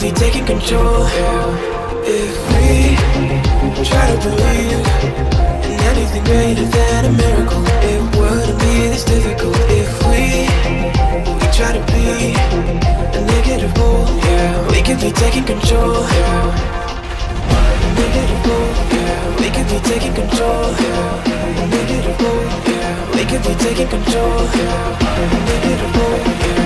be taking control. If we try to believe in anything greater than a miracle, it wouldn't be this difficult. If we we try to be a negative bull, yeah, we could be taking control. Negative bull, yeah, we could be taking control. Negative bull, yeah, we could be taking control. Negative yeah,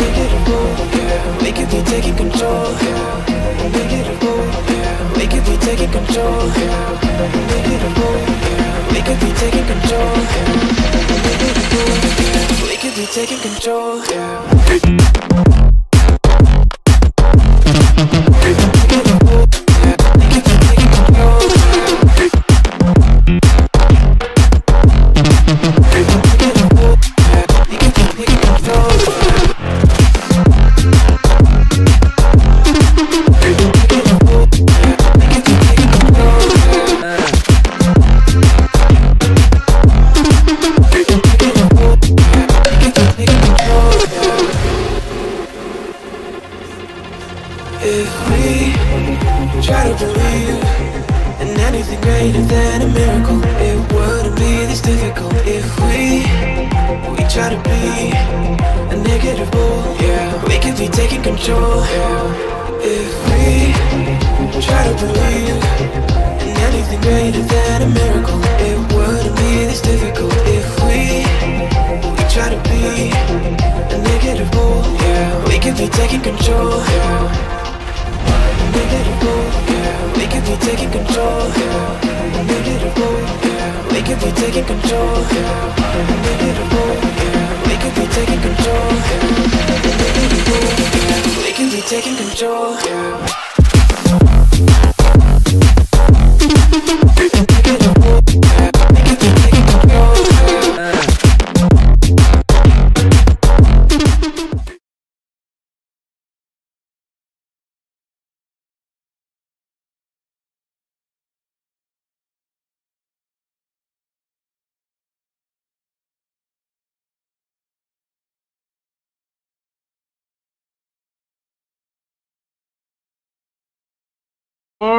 Make get it roll, yeah. Make it be taking control, yeah. Make it roll, yeah. Make it be taking control, yeah. Make it roll, yeah. Make it be taking control, yeah. Make it roll, yeah. Make it be taking control, yeah.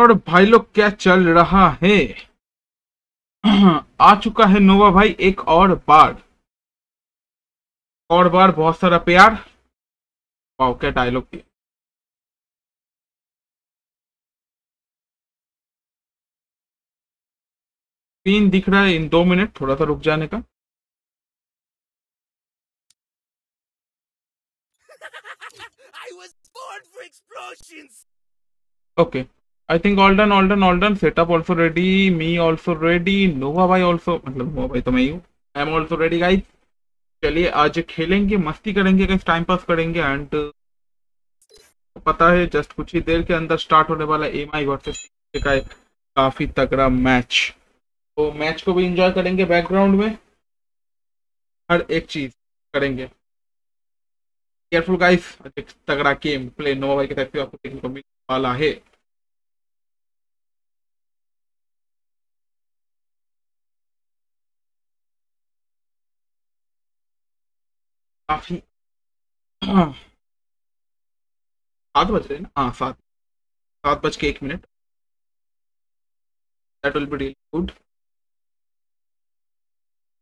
और भाई लोग क्या चल रहा है? आ चुका है नोवा भाई एक और बार। और बार बहुत सारा प्यार। वाओ क्या डायलॉग दिया। तीन दिख रहा है इन दो मिनट थोड़ा सा रुक जाने का। Explosions! Okay. I think all done, all done, all done. Setup also ready. Me also ready. Nova भाई also मतलब नोवा भाई तो मैं हूँ. I am also ready guys. चलिए आज खेलेंगे मस्ती करेंगे कहीं टाइम पास करेंगे एंड पता है जस्ट कुछ ही देर के अंदर स्टार्ट होने वाला एम आई वर्सेस का एक काफ़ी तगड़ा मैच तो मैच को भी इंजॉय करेंगे बैकग्राउंड में हर एक चीज़ करेंगे केयरफुल गाइस तगड़ा गेम प्ले नोवा भाई की तरफ़ आपको देखने को मिलने वाला है काफ़ी सात बज रहे हैं ना? हाँ सात। सात बज के एक minute. That will be really good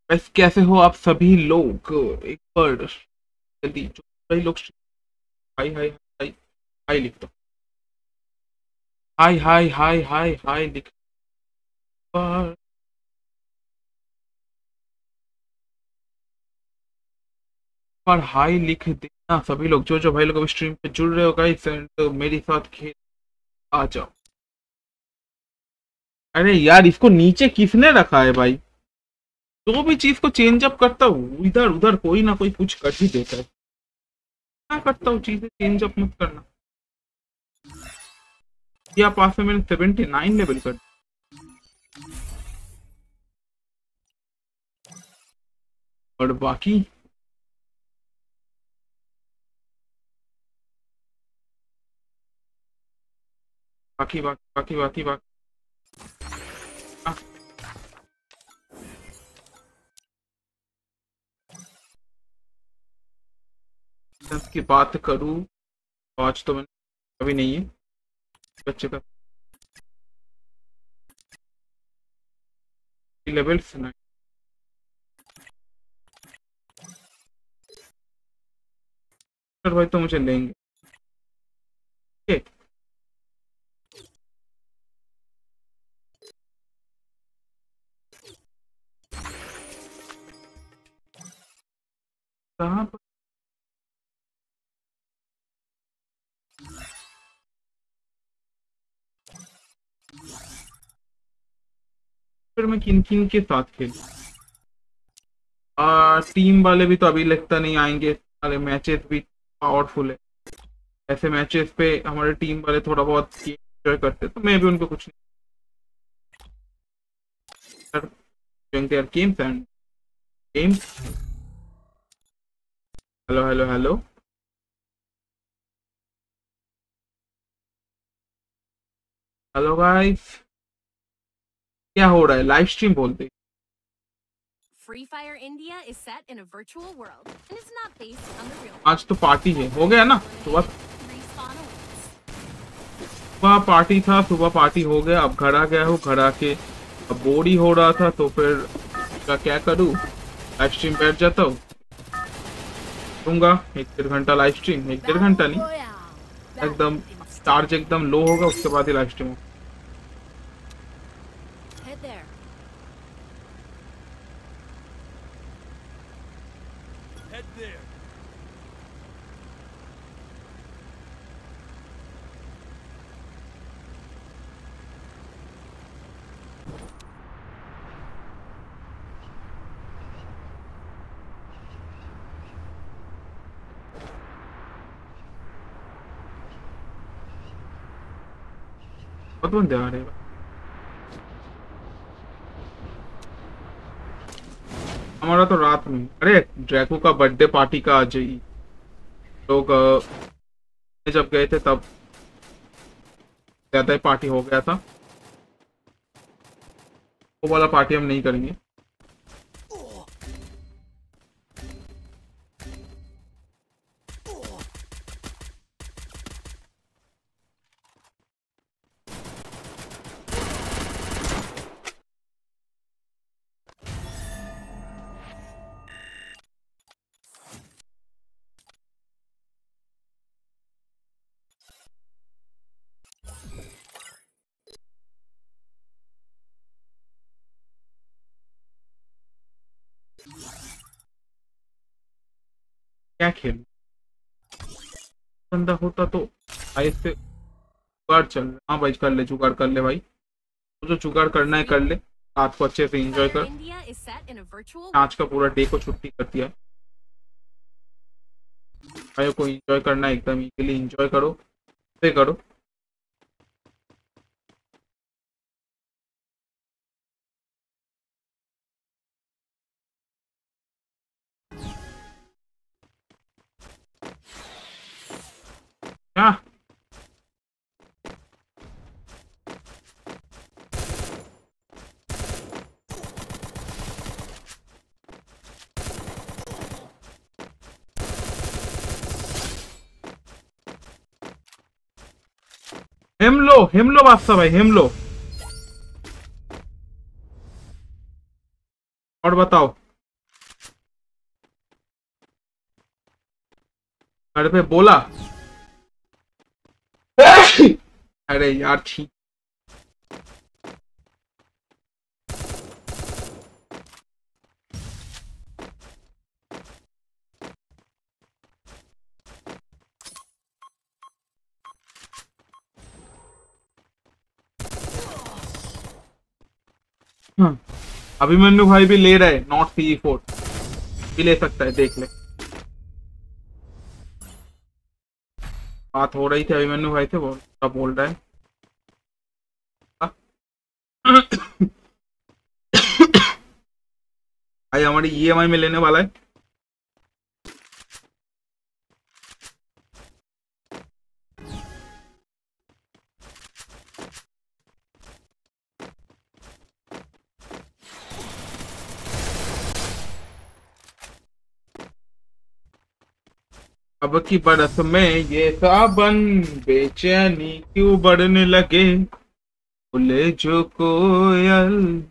बस कैसे हो आप सभी लोग? एक बार जल्दी, जो सभी लोग हाय हाय हाय हाय लिख दो हाय हाय हाय हाय हाय लिख पर पर हाय लिख देना। सभी लोग जो जो भाई लोग अभी स्ट्रीम पे जुड़ रहे हो गाइस एंड मेरे साथ खेल। आ जाओ। अरे यार, इसको नीचे किसने रखा है भाई? जो भी चीज़ को चेंज अप करता हूँ इधर उधर, कोई ना कोई कुछ कर ही देता है। क्या करता हूँ चीज़ें? चेंज अप मत करना। या पास में मैंने सेवेंटी नाइन लेवल कर और बाकी? बाकी बाकी बाकी बाकी बाकी। की बात करूँ, आज तो मैंने कभी नहीं है, बच्चे का। लेवल सुना भाई तो मुझे लेंगे। कहाँ पर? फिर मैं किन किन के साथ खेल? टीम वाले भी तो अभी लगता नहीं आएँगे। सारे मैचेस भी पावरफुल है। ऐसे मैचेस पे हमारे टीम वाले थोड़ा बहुत एंजॉय करते तो मैं भी उनको कुछ नहीं। Games and games hello hello hello hello guys क्या हो रहा है? लाइव स्ट्रीम बोलते Fire India is set in a virtual world and is not based on the real world. आज तो पार्टी है। हो गया ना? सुबह सुबह पार्टी था सुबह पार्टी हो गया। अब घर आ गया हूँ घर आके अब बोर ही हो रहा था तो फिर क्या क्या करूँ? लाइव स्ट्रीम बैठ जाता हूँ। दूँगा एक डेढ़ घंटा लाइव स्ट्रीम एक डेढ़ घंटा नहीं। एकदम चार्ज एकदम लो होगा उसके बाद ही लाइव स्ट्रीम होगा Head there. Head there. बंदे आ हमारा तो रात में अरे ड्रैको का बर्थडे पार्टी का आज ही। लोग जब गए थे तब ज़्यादा ही पार्टी हो गया था। वो वाला पार्टी हम नहीं करेंगे। क्या खेल? बंदा होता तो आई से जुगाड़ चल। हाँ भाई कर ले जुगाड़ कर ले भाई। तो जो जुगाड़ करना है कर ले। रात को अच्छे से एंजॉय कर. आज का पूरा डे को छुट्टी कर दिया। भाई को एंजॉय करना है एकदम इजीली एंजॉय करो। से करो। हाँ। huh. हिम लो हिम बादशाह भाई हेमलो। और बताओ। घर पे बोला। अरे यार ठीक। हाँ, अभिमन्यु भाई भी ले रहे नॉट सी फोर भी ले सकता है देख ले। बात हो रही थी अभिमन्यु भाई से वो क्या बोल रहा है हाँ? भाई हमारी ईएमआई में लेने वाला है अब की बरस में ये साबन बेचैनी क्यों बढ़ने लगे? बोले जो कोयल।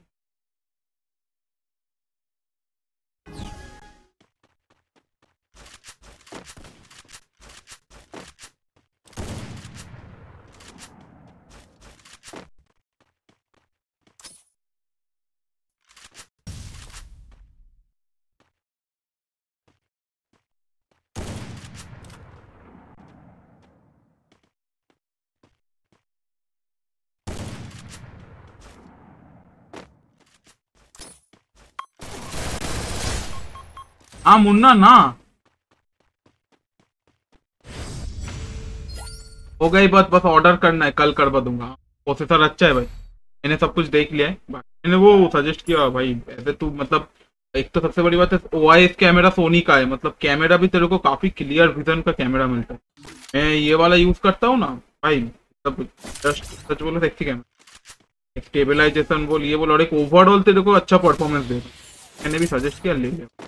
हाँ मुन्ना, ना। हो गई बात, बस ऑर्डर करना है, कल करवा दूँगा। प्रोसेसर अच्छा है भाई। मैंने सब कुछ देख लिया है। मैंने वो सजेस्ट किया, भाई, ऐसे तू मतलब एक तो सबसे बड़ी बात है O I S camera Sony का है। मतलब कैमरा भी तेरे को काफ़ी क्लियर विजन का कैमरा मिलता है। मैं ये वाला यूज़ करता हूँ ना, भाई, सब जस्ट सच बोलो सेक्सी कैमरा स्टेबलाइजेशन बोल, ये बोल, और एक ओवरऑल तेरे को अच्छा परफॉर्मेंस दे। मैंने भी सजेस्ट किया, ले लिया।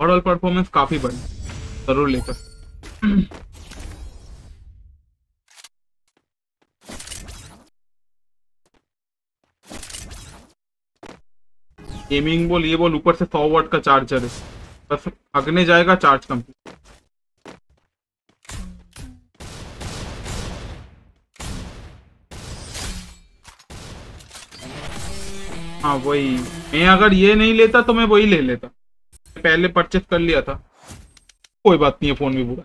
ओवरऑल परफॉर्मेंस काफ़ी बढ़िया ज़रूर लेकर। गेमिंग बोल, ये बोल, ऊपर से सौ वाट का चार्जर है। बस अगने जाएगा चार्ज कंप्लीट हाँ वही। मैं अगर ये नहीं लेता तो मैं वही ले लेता। पहले परचेस कर लिया था। कोई बात नहीं है फ़ोन भी बुरा।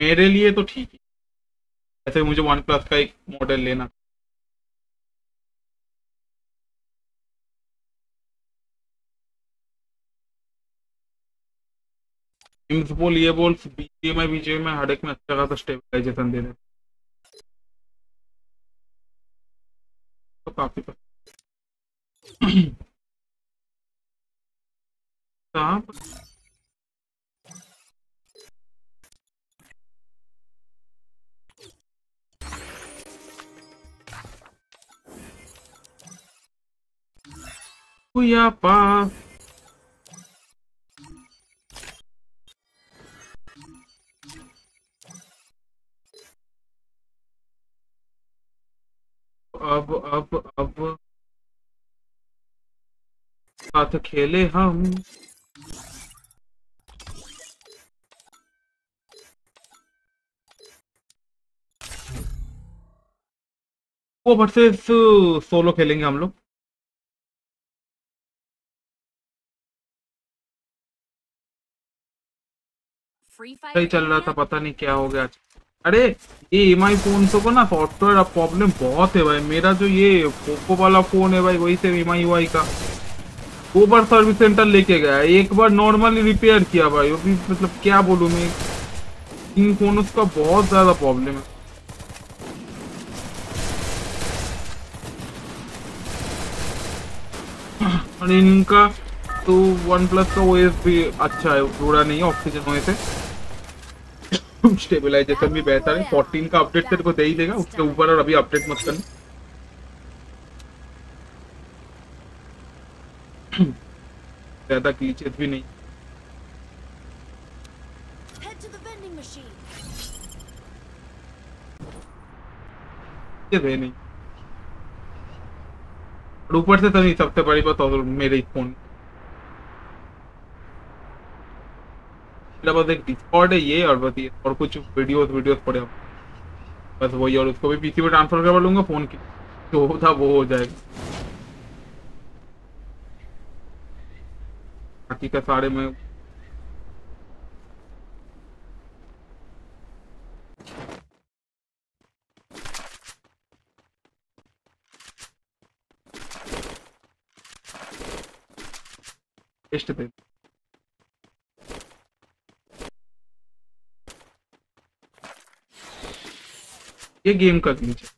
मेरे लिए तो ठीक है। ऐसे मुझे वन प्लस का एक मॉडल लेना। बोल, ये बोल बीजीएमआई बीजीएमआई हर एक में अच्छा खासा स्टेबलाइजेशन दे रहे तो काफ़ी कहाँ पर. अब अब अब। साथ खेले हम। वो वर्सेस सोलो खेलेंगे हम लोग। सही चल रहा था पता नहीं क्या हो गया आज। अरे ये एम आई फ़ोन को ना सॉफ्टवेयर प्रॉब्लम बहुत है भाई। मेरा जो ये पोको वाला फ़ोन है भाई वही से एम आई वाई का। दो बार सर्विस सेंटर लेके गया एक बार नॉर्मली रिपेयर किया भाई। वो भी मतलब क्या बोलूँ मैं? इन फ़ोन का बहुत ज़्यादा प्रॉब्लम है। और इनका तो वन प्लस का ओएस भी अच्छा है। बुरा नहीं ऑक्सीजन ओएस है। स्टेबलाइजेशन भी बेहतर है। 14 का अपडेट तेरे को दे ही देगा। उसके ऊपर और अभी अपडेट मत करना। ज़्यादा ग्लिचेस भी नहीं। नहीं। और ऊपर से तो नहीं सबसे बड़ी बात और मेरे फ़ोन। मेरा बस एक डिस्कॉर्ड है ये और बस ये और कुछ वीडियोस वीडियोस पड़े हैं। बस वही और उसको भी पीसी पे ट्रांसफ़र करवा लूँगा फ़ोन की। जो था वो हो जाएगा। बाकी का सारे में ये गेम का ग्लिच है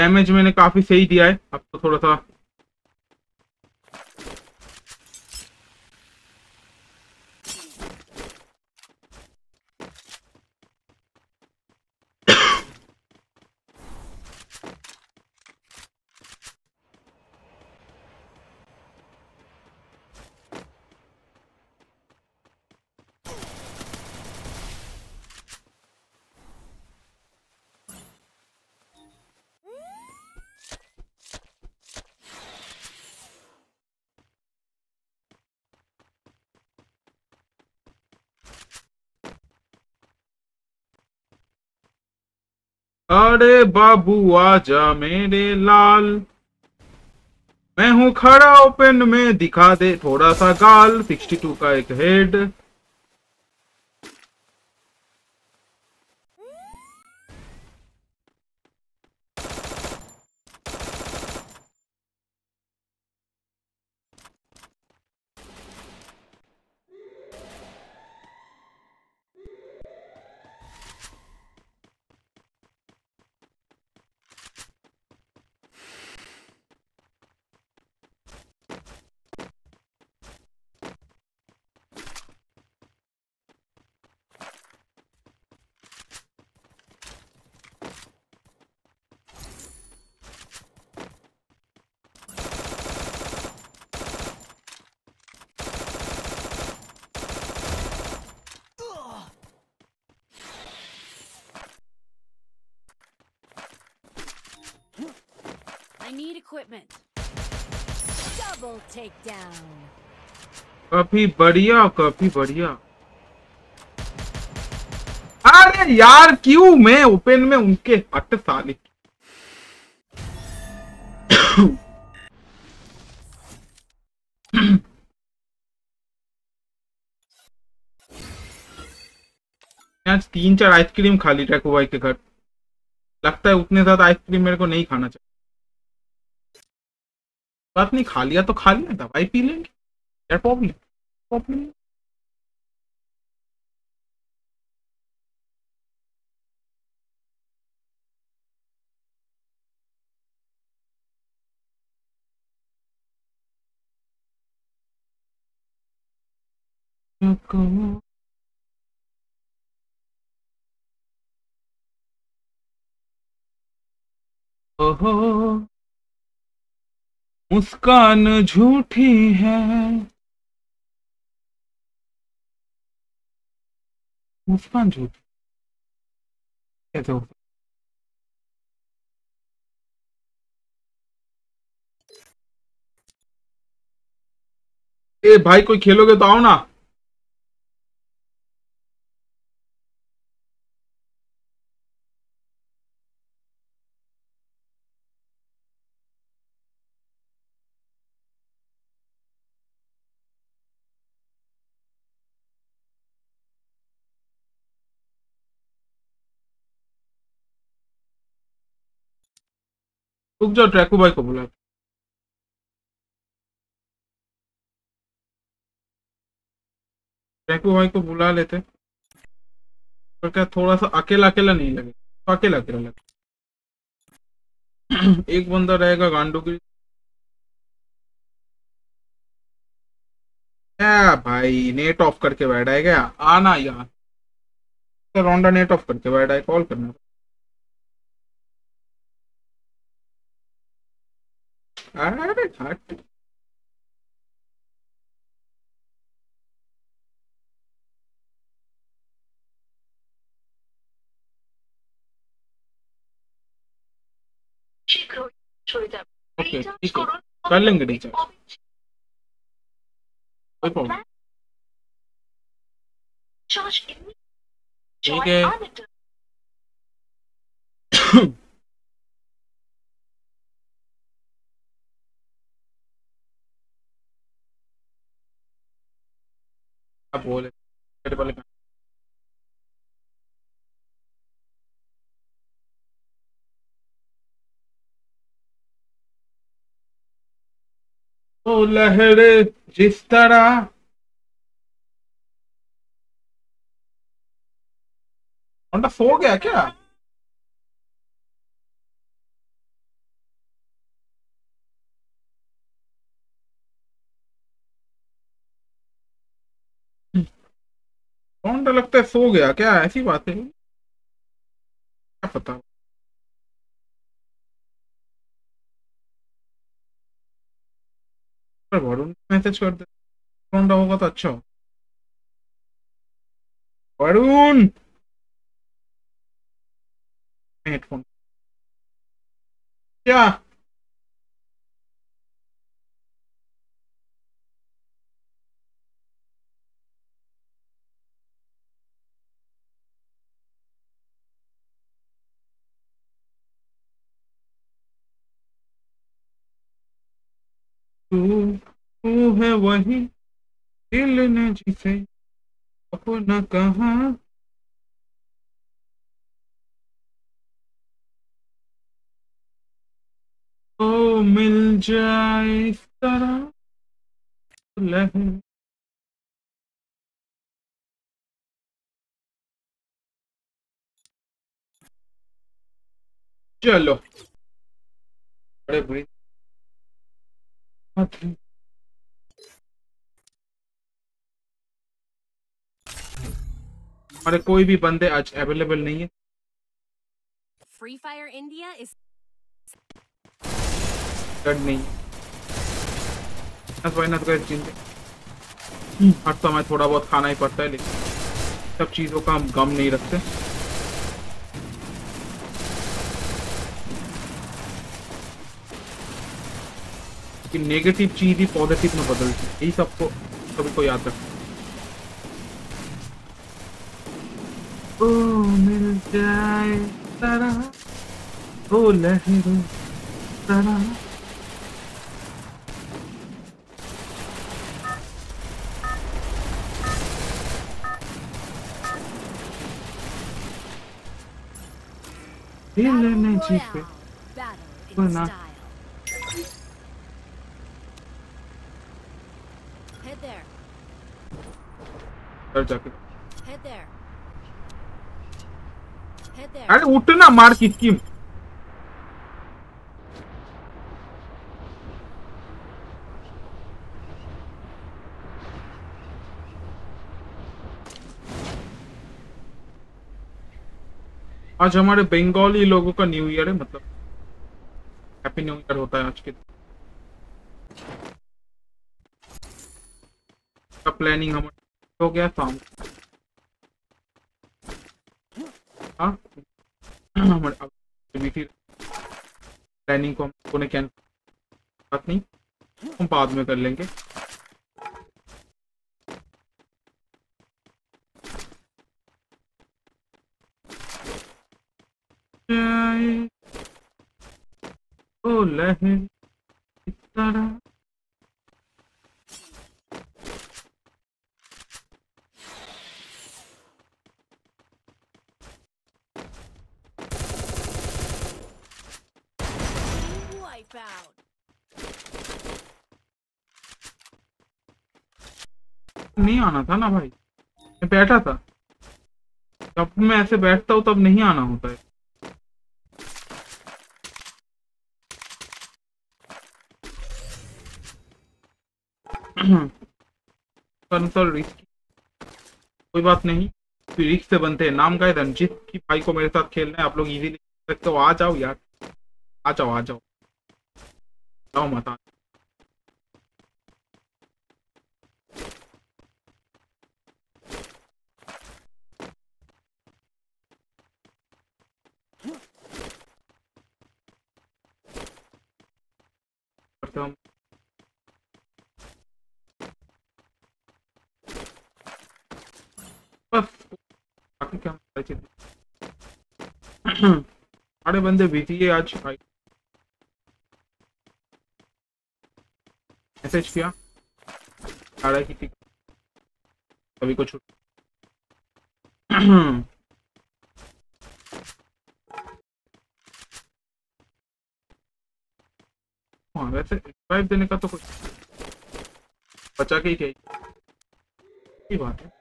डैमेज मैंने काफ़ी सही दिया है। अब तो थोड़ा सा अरे बाबू, आजा मेरे लाल। मैं हूँ खड़ा ओपन में दिखा दे थोड़ा सा गाल। 62 का एक head I need equipment. Double takedown. काफ़ी बढ़िया काफ़ी बढ़िया। अरे यार, क्यों मैं ओपन में उनके हट साले? आज तीन चार आइसक्रीम खा ली टैको भाई के घर। लगता है उतने ज़्यादा आइसक्रीम मेरे को नहीं खाना चाहिए। बात नहीं खा लिया तो खा लिया दवाई पी लेंगे। प्रॉब्लम प्रॉब्लम ओहो। मुस्कान झूठी है। मुस्कान झूठी। कैसे हो ए भाई कोई खेलोगे तो आओ ना। रुक जाओ, ट्रैकू भाई को बुला। ट्रैकू भाई को बुला लेते। तो क्या थोड़ा सा अकेला अकेला नहीं लगे? तो अकेला अकेला लगे। एक बंदा रहेगा गांडू की क्या भाई नेट ऑफ़ करके बैठा है क्या? आना यार तो रोंडा नेट ऑफ़ करके बैठा है कॉल करना। अरे हट শীঘ্র সরে যাবে ओके রিচার্জ ठीक है করুন कर लेंगे रिचार्ज कोई प्रॉब्लम চার্জ এমনি ठीक है वाले का। ओ लहर जिस तरह सो गया क्या? होंडा लगता है, सो गया क्या? ऐसी बात है। क्या पता। वरुण मैसेज कर दे। होंडा होगा तो अच्छा हो वरुण! हेडफोन क्या? वही दिल ने जिसे अपना कहा ओ, मिल जाए इस तरह लहर चलो, बड़े बुरी बात। हमारे कोई भी बंदे आज अवेलेबल नहीं है। फ्री फायर इंडिया डर नहीं बस भाई ना तो चिंते हर समय थोड़ा बहुत खाना ही पड़ता है लेकिन सब चीज़ों का हम गम नहीं रखते। कि नेगेटिव चीज़ ही पॉजिटिव में बदलती है। यही सबको सभी को याद रखना। ओ मिल जाए तरह ओ लहरों तरह दिल ने जीते style. Head there. Head there. अरे उठना मार किसकी? आज हमारे बंगाली लोगों का न्यू ईयर है मतलब हैप्पी न्यू ईयर होता है आज के प्लानिंग हमारा हो गया शाम को। हाँ प्लानिंग को हम लोगों ने कैंसिल बात नहीं, हम बाद में कर लेंगे ओ लहर इस तरह नहीं आना था ना भाई। मैं बैठा था। जब मैं ऐसे बैठता हूँ, तब नहीं आना होता है। कोई बात नहीं। रिस्क से बनते हैं। नाम का है रंजीत की भाई को मेरे साथ खेलना है। आप लोग इजीली सकते हो। आ जाओ यार। आ जाओ आ जाओ। करते बस। बाकी क्या? सारी बंदे बीती है आज भाई। मैसेज किया। आ रहा है कि ठीक। सभी को छुट्टी हाँ वैसे देने का तो कुछ बचा के ही क्या। बात है।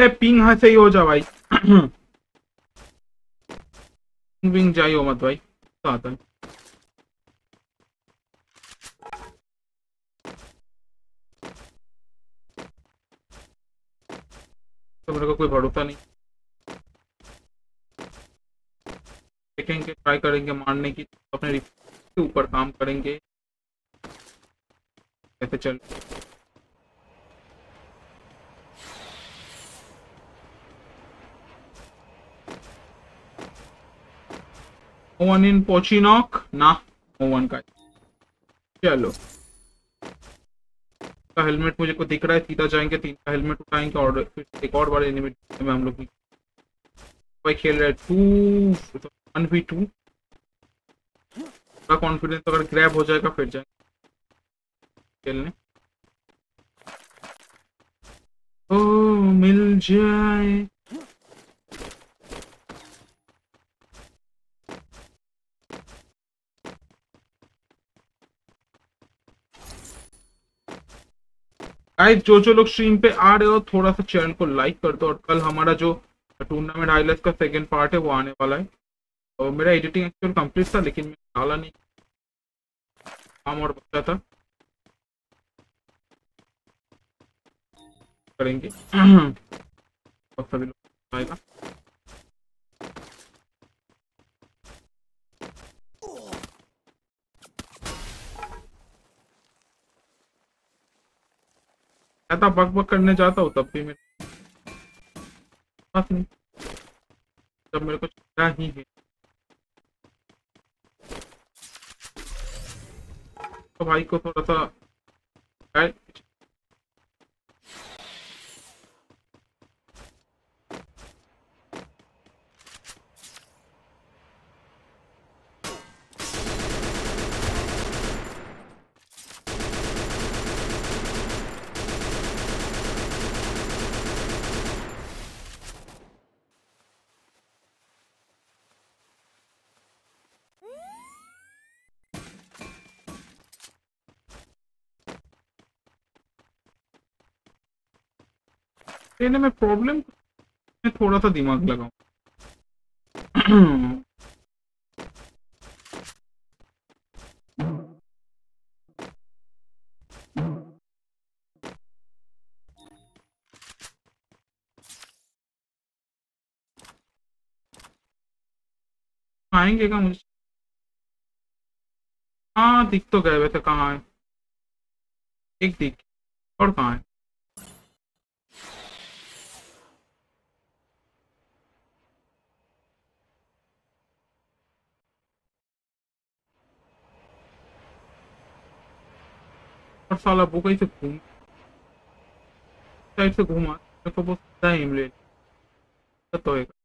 ए, पिंग यहाँ सही हो जा भाई। पिंग जाइयो मत भाई तो आता है तो मेरे को कोई भरोसा नहीं। देखेंगे ट्राई करेंगे मारने की, अपने के ऊपर काम करेंगे। कैसे चल। वन इन पोचिनॉक ना वन का चलो। का हेलमेट मुझे को दिख रहा है, सीधा जाएँगे, तीन का हेलमेट उठाएँगे और फिर एक और बार एनिमी में हम लोग भाई खेल रहे टू वन वी टू का कॉन्फिडेंस अगर ग्रैब हो जाएगा, फिर जाएँगे। खेलने। ओ, मिल जाए। गाइस जो जो लोग स्ट्रीम पे आ रहे हो, थोड़ा सा चैनल को लाइक कर दो और कल हमारा जो टूर्नामेंट आई का सेकेंड पार्ट है, वो आने वाला है। और मेरा एडिटिंग एक्चुअल कंप्लीट था, लेकिन मैं डाला नहीं। काम और बचा था। करेंगे। और सभी लोग आएगा। ज़्यादा बक बक करने जाता हूँ तब भी मैं नहीं। जब मेरे को चलना ही है। तो भाई को थोड़ा सा लेने में प्रॉब्लम मैं थोड़ा सा दिमाग लगाऊँ। आएँगे क्या मुझे? हाँ दिख तो गए वैसे कहाँ है एक दिख। और कहाँ है? और साला वो कहीं से घूम साइड से घूमा मेरे को वो सीधा एम ले। तो होएगा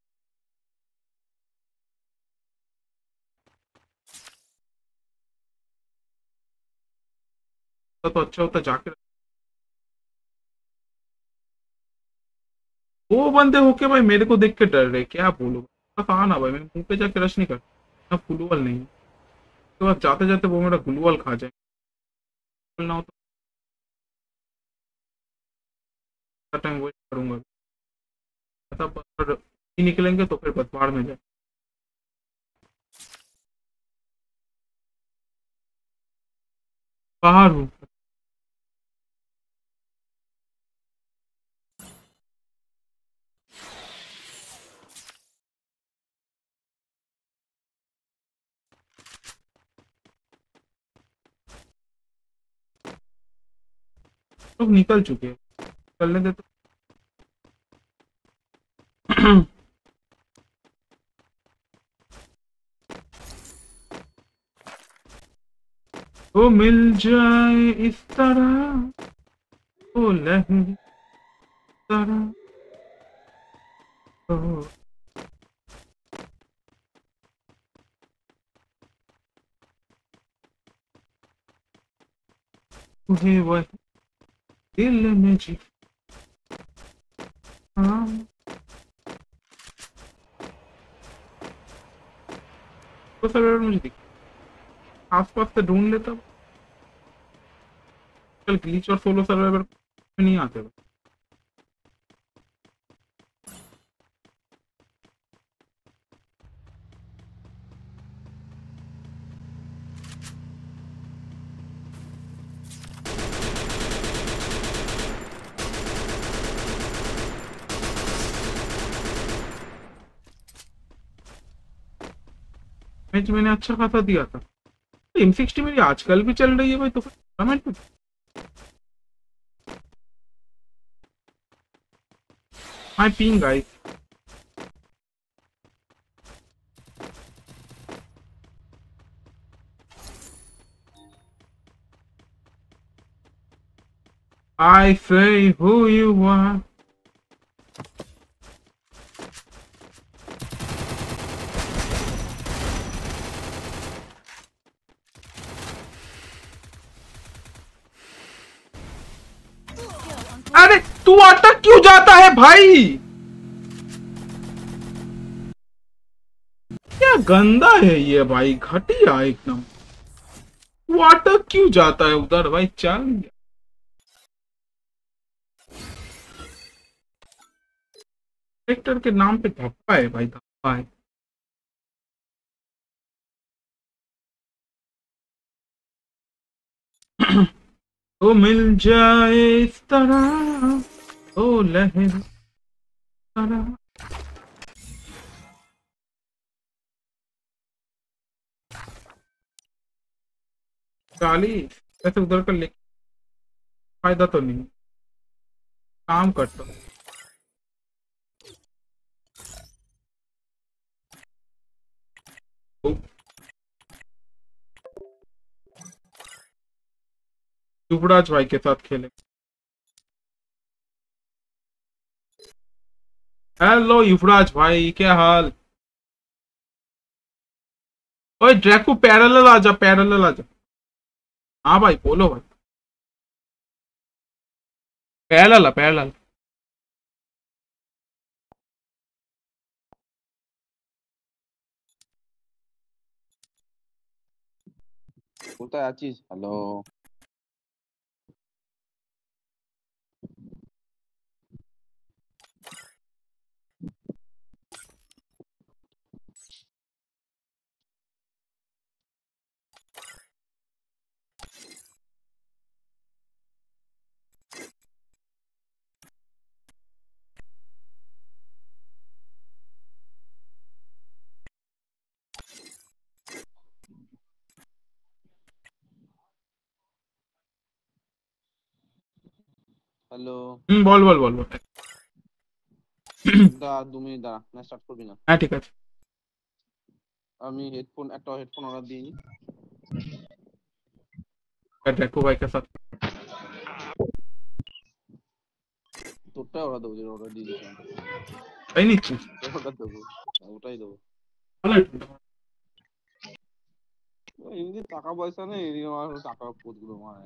तो अच्छा होता जाके वो बंदे होके भाई मेरे को देख के डर रहे क्या बोलूँ? बस आना भाई मैं मुँह पे जाके रश नहीं करता फुलवल नहीं तो जाते जाते वो मेरा गुलवल खा जाए ना हो तो टाइम वेट करूँगा। मतलब निकलेंगे तो फिर बदमाड़ में जाए बाहर हूँ। लोग निकल चुके हैं। निकलने दे तो। वो मिल जाए इस तरह वो लहर तरह तुझे वह दिल में जी। हाँ। तो सर मुझे दिख आसपास से ढूंढ लेता। कल ग्लीच और सोलो सर्वाइवर नहीं आते। मैच मैंने अच्छा खासा दिया था। एम सिक्सटी मेरी आजकल भी चल रही है भाई तो टूर्नामेंट में my ping guys I say who you are. क्यों है भाई? क्या गंदा है ये भाई? घटिया एकदम। वाटर क्यों जाता है उधर भाई? चल। ट्रैक्टर के नाम पे धप्पा है भाई धप्पा है। तो मिल जाए इस तरह। ओ लहर। तरह वैसे उधर कर ले। फ़ायदा तो नहीं। काम करता हूँ युवराज भाई के साथ खेले हेलो युवराज भाई, क्या हाल? ओए ड्रैको पैरेलल आ जा पैरेलल आ जा। हाँ भाई, बोलो भाई। पैरेलल पैरेलल बोलता है चीज़ हेलो হ্যালো হুম বল বল বল বল দাঁড়া দু মিনিট দাঁড়া না স্টার্ট করবি না হ্যাঁ ঠিক আছে আমি হেডফোন একটা হেডফোন অর্ডার দিই ड्रैकू भाई के साथ তোরটা অর্ডার দেবো যেটা অর্ডার দিয়ে দিয়েছিলাম তাই নিচ্ছিস অর্ডার দেবো হ্যাঁ, ওটাই দেবো ভালো এমনি টাকা পয়সা নেই এদিকে আমার টাকা পুতগুলো মারা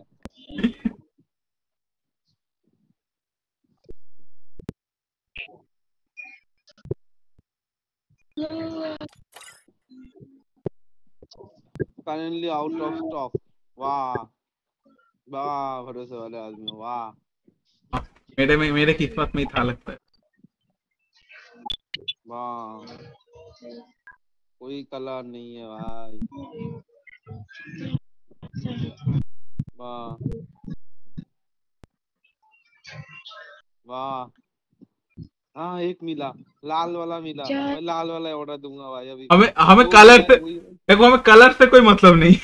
currently out of stock. वाह वाह भरोसे वाले आदमी वाह। मेरे में मेरे किस्मत में था लगता। है वाह। कोई कलर नहीं है भाई। वाह। वाह। हाँ एक मिला। लाल वाला मिला। मैं लाल वाला ऑर्डर दूँगा भाई अभी। हमें हमें दो कलर से देखो हमें कलर से कोई मतलब नहीं।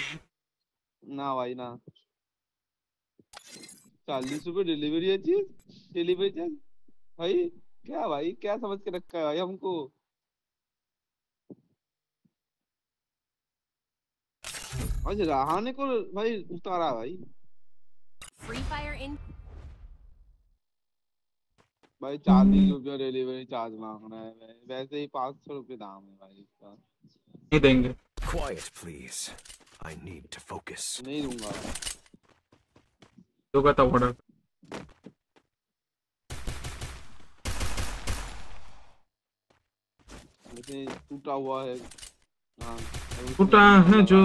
ना भाई ना। चालीस रुपए डिलीवरी है चीज़? डिलीवरी चार्ज भाई क्या भाई क्या समझ के रखा है भाई हमको? आज रहाने को भाई उतारा भाई। Free Fire in भाई चालीस रुपया डिलीवरी चार्ज मांग रहा है भाई। वैसे ही पाँच सौ रुपये दाम है भाई इसका। नहीं देंगे। Quiet, please. I need to focus. नहीं दूँगा। होगा तब ऑर्डर जैसे टूटा हुआ है। हाँ टूटा है जो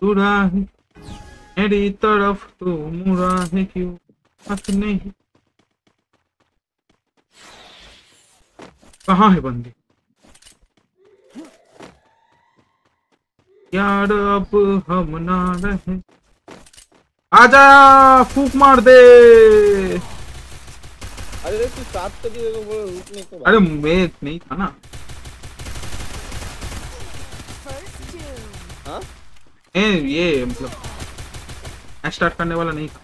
टूटा है। मेरी तरफ़ तो मुड़ा है क्यों? हंस नहीं। कहाँ है बंदी? यार अब हम ना रहे। आजा फूक मार दे। अरे तू सात तक को बोलो रुकने को अरे मैं नहीं था ना। हाँ? ए, ये मतलब स्टार्ट करने वाला नहीं था।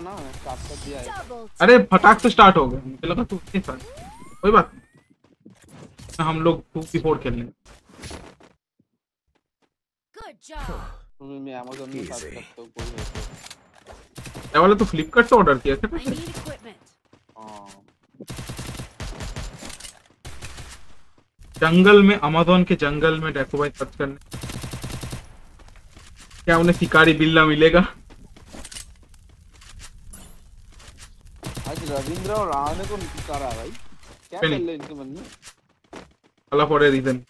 ना तक दिया है। अरे फटाक से स्टार्ट हो गया। मुझे लगा तू कोई बात नहीं। हम लोग टू की फोर खेल लेंगे Good job. तुम्हें मैं अमेज़न में सर्च करता हूँ कोई है तो वाला तू फ्लिपकार्ट से ऑर्डर किया था. हाँ। जंगल में अमेजोन के जंगल में डेको भाई सर्च करने। क्या उन्हें शिकारी बिल्ला मिलेगा? रविंद्र और राणे को उतारा है भाई। क्या चल रहा इनके मन में? Thala for a reason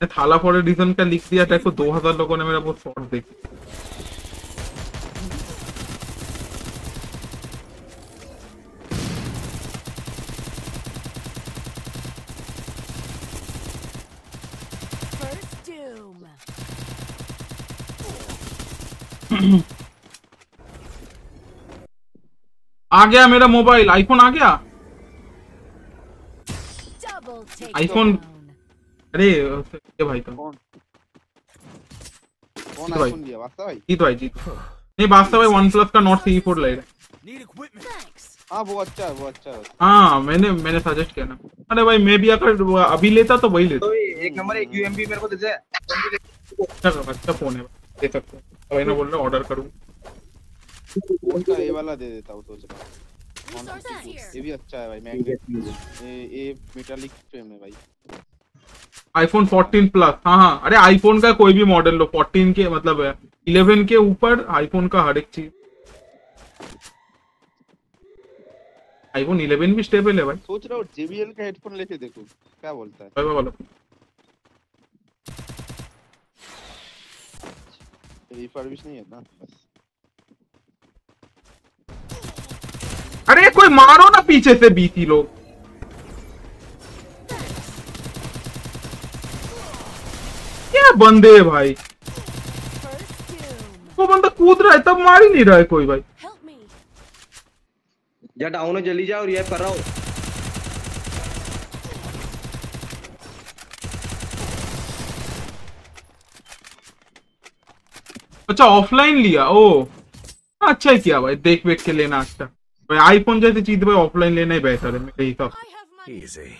Thala for a reason का लिख दिया डेको दो हज़ार लोगों ने मेरा वो शॉर्ट देख First doom. आ गया मेरा मोबाइल। आईफोन आ गया? Down. अरे ये भाई था कौन? कौन आईफोन लिया वास्तव भाई? जीत भाई जीत। नहीं वास्तव भाई वन प्लस का नॉट सी फोर ले. Thanks. हाँ वो अच्छा है वो अच्छा है। हाँ मैंने मैंने सजेस्ट किया ना। अरे भाई मैं भी अगर अभी लेता तो वही लेता। तो एक नंबर एक यूएमबी मेरे को दे दे। अच्छा अच्छा फ़ोन है। दे सकते हो। तो वही ना बोल रहे ऑर्डर करूँ। फ़ोन का ये वाला दे देता हूँ सोच रहा हूँ ये भी अच्छा है भाई मैग्नेट ये ये मेटालिक फ्रेम है भाई। आईफोन 14 प्लस हाँ हाँ। अरे आईफोन का कोई भी मॉडल लो 14 के मतलब है 11 के ऊपर आईफोन का हर एक चीज़। आईफोन 11 भी स्टेबल है भाई। सोच रहा हूँ JBL का हेडफोन लेके देखो क्या बोलता है? भाई भाई बोलो रिफर्बिश नहीं है ना? बस अरे कोई मारो ना पीछे से बीती लोग। क्या बंदे है भाई. वो बंदा कूद रहा है तब मार ही नहीं रहा है कोई भाई. जा डाउन हो जल्दी जा और रिवाइव कर रहा हूँ। अच्छा ऑफलाइन लिया ओ। अच्छा ही किया भाई देख वेख के लेना अच्छा भाई आईफोन जैसी चीज़ भाई ऑफलाइन लेना ही बेहतर है मेरे हिसाब. से अरे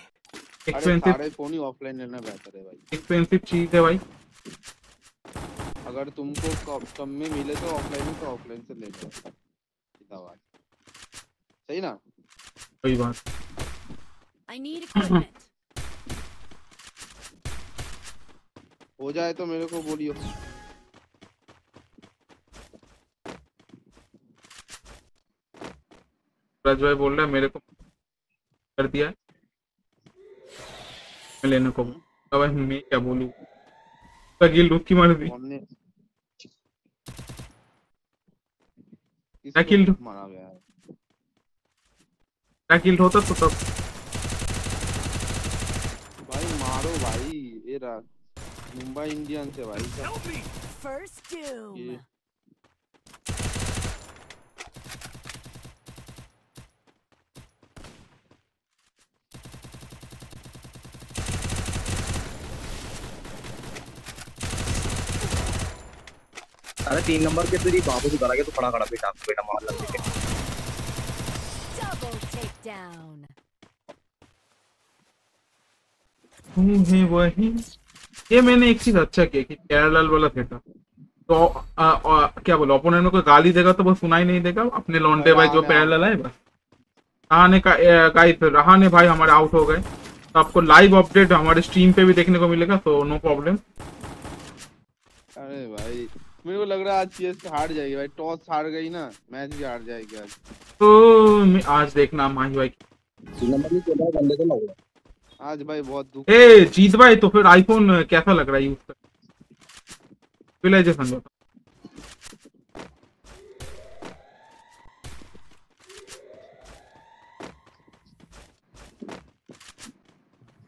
एक्सपेंसिव फ़ोन ही ऑफलाइन लेना बेहतर है भाई। एक्सपेंसिव चीज़ है भाई। अगर तुमको कम- में मिले तो ऑफलाइन ही तो ऑफलाइन से ले लो। सीधा बात। सही ना? वही बात। I need equipment. हो जाए तो मेरे को बोलियो। सूरज भाई बोल रहा है मेरे को कर दिया है। मैं लेने को अब भाई मैं क्या बोलूँ? क्या kill? किसको मारा गया है। क्या किल होता तो तब भाई मारो भाई ये रहा। मुंबई इंडियंस है भाई। सब Help me! First doom. ये अरे तीन नंबर के तेरी बाबू से करा के तो खड़ा खड़ा बेटा बेटा मार लग Double है वही। ये मैंने एक चीज़ अच्छा किया कि केरलाल वाला सेटअप तो आ, आ, क्या बोलो ओपोनेंट में कोई गाली देगा तो वो सुनाई नहीं देगा? अपने लौंडे भाई जो पैरेलल है बस। रहाने का गाइस रहाने भाई हमारे आउट हो गए। तो आपको लाइव अपडेट हमारे स्ट्रीम पे भी देखने को मिलेगा तो नो प्रॉब्लम अरे भाई मेरे को लग रहा है आज सीएस हार जाएगी भाई। टॉस हार गई ना मैच भी हार जाएगी आज। तो मैं आज देखना माही भाई। नंबर की चल बंदे तो लग रहा आज भाई बहुत दुख। ए जीत भाई तो फिर आईफोन कैसा लग रहा है यूज़ कर यूटिलाइजेशन बताओ।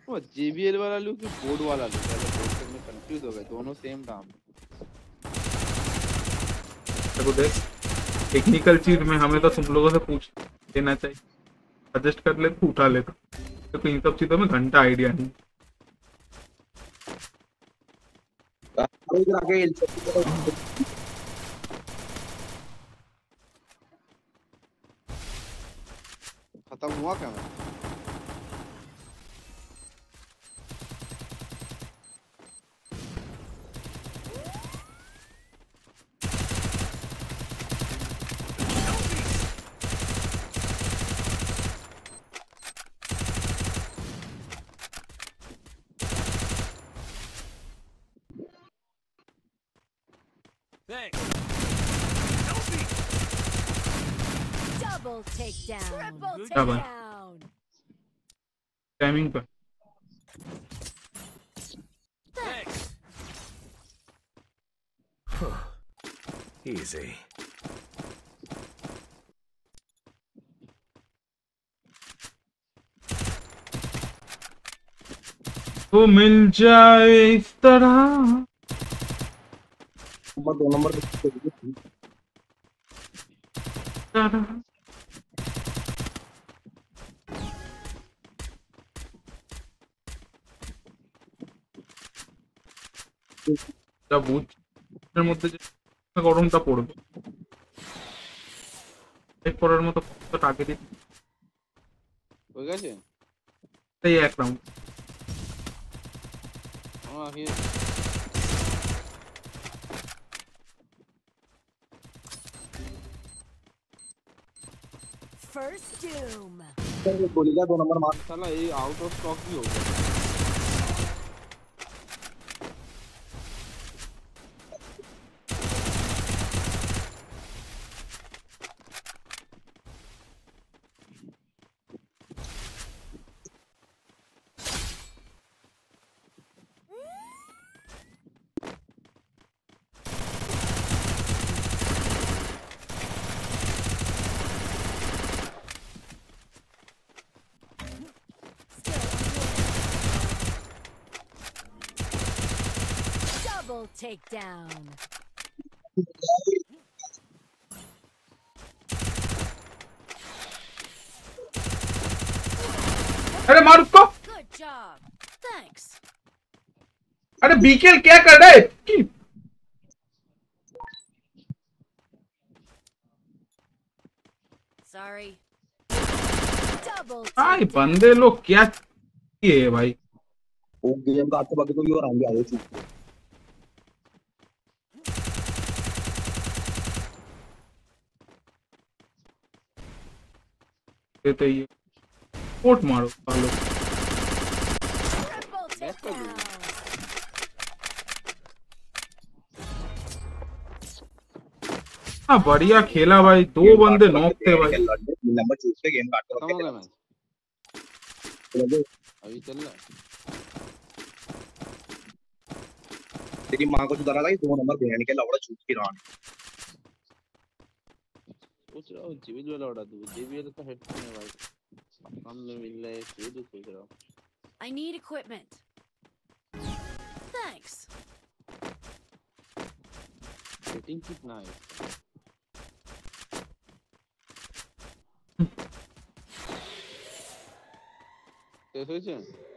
वो JBL वाला लूँ कि बोर्ड वाला लूँ पहले बोर्ड में कंफ्यूज हो गए दोनों सेम दाम। देखो देख। टेक्निकल चीज़ में हमें तो तुम लोगों से पूछ लेना चाहिए। सजेस्ट कर ले उठा लेता। तो इन सब चीज़ों में घंटा आइडिया नहीं। खत्म हुआ क्या मैं Thanks. Help me! Double timing पर. Easy. वो मिल जाए इस तरह नंबर दो नंबर तरह যা বুঝের মধ্যে যে গরমটা পড়বে। করার মতো টাকে দিতে হয়ে গেছে? তাই এক রাউন্ড First doom. এই আউট অফ স্টক কি হবে? Takedown. अरे मार उसको Good job. Thanks. अरे बीकेल क्या कर रहा है की- Sorry. Double भाई बंदे लोग क्या किए भाई वो गेम का आगे बाकी कोई और आएँगे आगे चुप देते ही। कोट मारो बालो। हाँ बढ़िया खेला भाई दो बंदे नॉक थे भाई। नंबर चूज़ पे गेम काट। रहा हो अभी चल रहा तेरी माँ को सुधारा था कि दो नंबर बिरयानी के लावड़ा चूज़ की रानी। सोच रहा हूँ जीबीएल वाला उड़ा दूँ जीबीएल का हेडफोन है भाई कम में मिल रहा है ये तो सोच रहा हूँ I need equipment. Thanks. Setting कितना है कैसे છે Enemy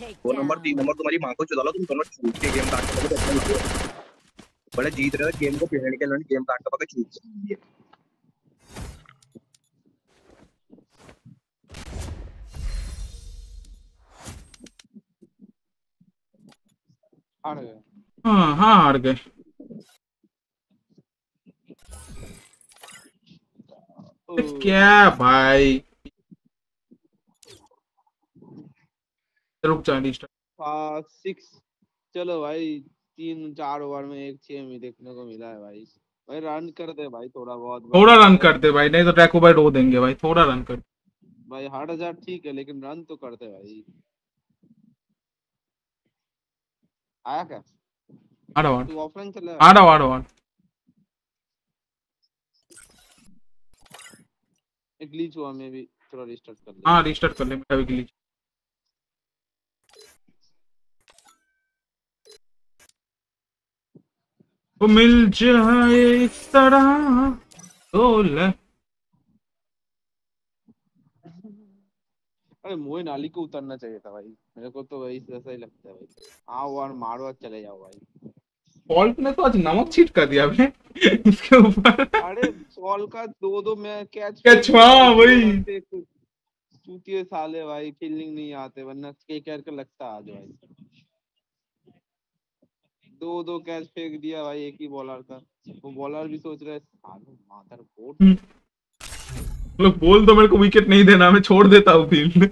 दो नंबर तीन नंबर तुम्हारी माँ को चुदा लो तुम दोनों चूज़ के गेम काट के अच्छा लगे बड़े जीत रहे गेम को भेड़ के लड़ गेम काट के। के हाँ हाँ हार गए। क्या भाई? रुक जा रिस्टार्ट पाँच सिक्स चलो भाई तीन चार ओवर में एक छह में देखने को मिला है भाई। भाई रन कर दे भाई थोड़ा बहुत थोड़ा रन करते भाई नहीं तो ट्रैको बाइट हो देंगे भाई थोड़ा रन कर। भाई हार्ड हज़ार ठीक है लेकिन रन तो करते भाई। आया क्या? आ रहा तू ऑफलाइन चला? आ रहा आ रहा एक ग्लिच हुआ मैं भी थोड़ा रिस्टार्ट कर ले। हाँ रिस्टार्ट कर ले मेरा भी glitch। वो मिल जाए इस तरह तो ले अरे मोइन अली को उतरना चाहिए था भाई। मेरे को तो वही ऐसा ही लगता है भाई। आओ और मारो और चले जाओ भाई। फॉल्ट ने तो आज नमक छीट कर दिया बे इसके ऊपर। अरे सॉल का दो दो मैं कैच Catch, हाँ, वही। चूतिए साले भाई फील्डिंग नहीं आते वरना के केयर का लगता आज भाई। दो दो कैच फेंक दिया भाई एक ही बॉलर का। वो बॉलर भी सोच रहे साले मादर बोर्ड। लोग बोल दो मेरे को विकेट नहीं देना, मैं छोड़ देता हूँ फ़ील्ड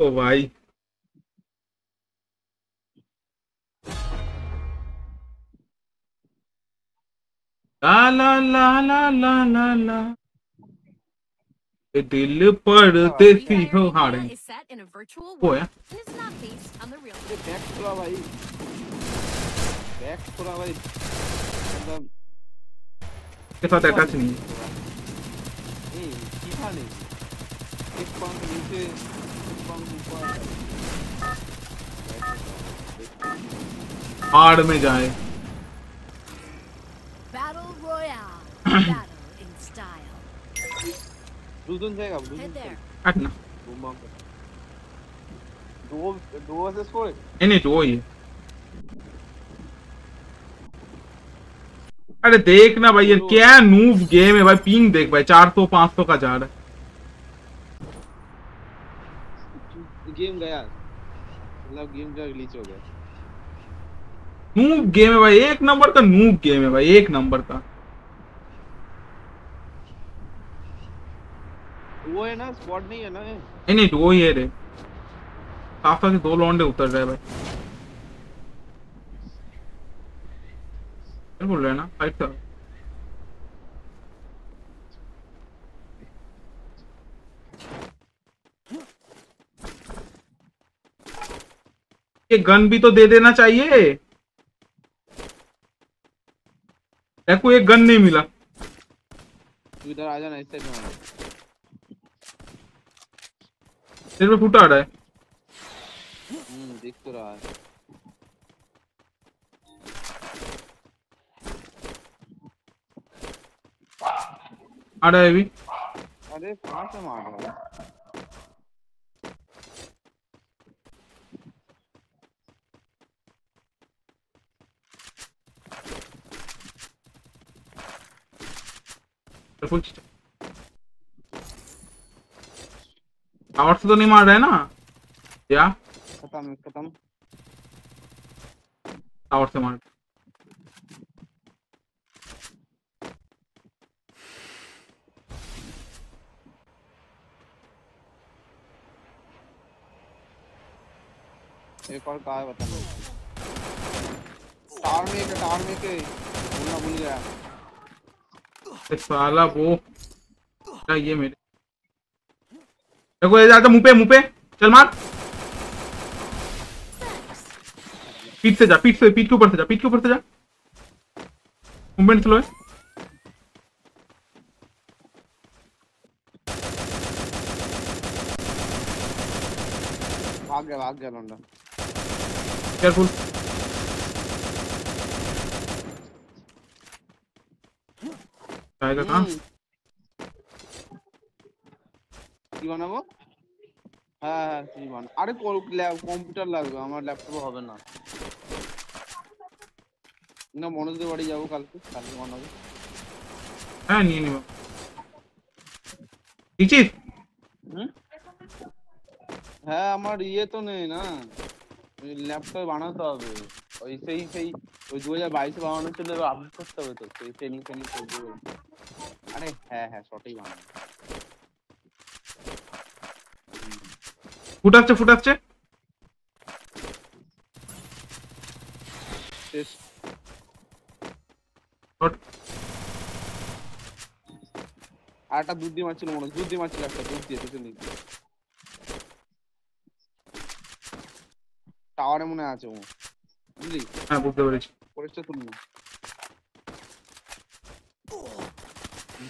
ओ भाई। ला ला ला ला ला ला। दिल पर देसी Free हो Fire हारे India is set in a virtual वो world है and is not based on the real ये बैक थोड़ा भाई बैक थोड़ा भाई मतलब के साथ अटैच नहीं है नहीं सीधा नहीं एक पंख नीचे एक पंख ऊपर हार्ड में जाए Battle Royale. ब्लूजन जाएगा ब्लूजन. हटना बूम बम दो दो वर्सेस फोर नहीं नहीं दो ही अरे देख ना भाई ये क्या नूब गेम है भाई पिंग देख भाई चार सौ पाँच सौ का जा रहा है। गेम गया। मतलब गेम का ग्लिच हो गया। नूब गेम है भाई एक नंबर का नूब गेम है भाई एक नंबर का। वो है ना स्क्वाड नहीं है ना ये? नहीं नहीं दो ही है रे। साफ़ साफ़ दो लौंडे उतर रहे हैं भाई। क्या बोल रहे हैं ना? फाइट कर। ये गन भी तो दे देना चाहिए। देखो एक गन नहीं मिला। इधर आ जाना इस साइड में आ। सिर पे फुटा रहा है। हम्म दिख तो रहा है। आ रहा है अभी। अरे कहाँ से मार रहा है? फुल टावर से तो नहीं मार रहे ना? क्या? खत्म खत्म। टावर से मार। एक और कहा है बता टावर में एक टावर में के भूलना भूल गया। साला वो। क्या ये मेरे देखो ये जाता मुँह पे मुँह पे। चल मार। पीठ से जा पीठ से पीठ के ऊपर से जा पीठ के ऊपर से जा। मूवमेंट स्लो है। भाग गया भाग गया लौंडा। केयरफुल जाएगा कहाँ? কি বানাবো হ্যাঁ হ্যাঁ বানাবো আরে কম্পিউটার লাগবে আমার ল্যাপটপে হবে না। না মনোজদের বাড়ি যাব কালকে কালকে বানাবো হ্যাঁ নিয়ে নিব। দিচ্ছিস হ্যাঁ আমার ইয়ে তো নেই না। ল্যাপটপ বানাতে হবে। ওই সেই সেই ওই দু হাজার বাইশে বানানো ছিল আপডেট করতে হবে তো সেই ট্রেনিং ট্রেনিং করব। আরে হ্যাঁ হ্যাঁ সঠিক বানাবো ফুটাচ্ছে ফুটাচ্ছে। একটা দুধ দিয়ে মারছিল মনে দুধ দিয়ে মারছিল একটা দুধ দিয়ে পিছন দিক দিয়ে। টাওয়ারে মনে আছে ও। বুঝলি? হ্যাঁ বুঝতে পেরেছি। পরেশটা তুমি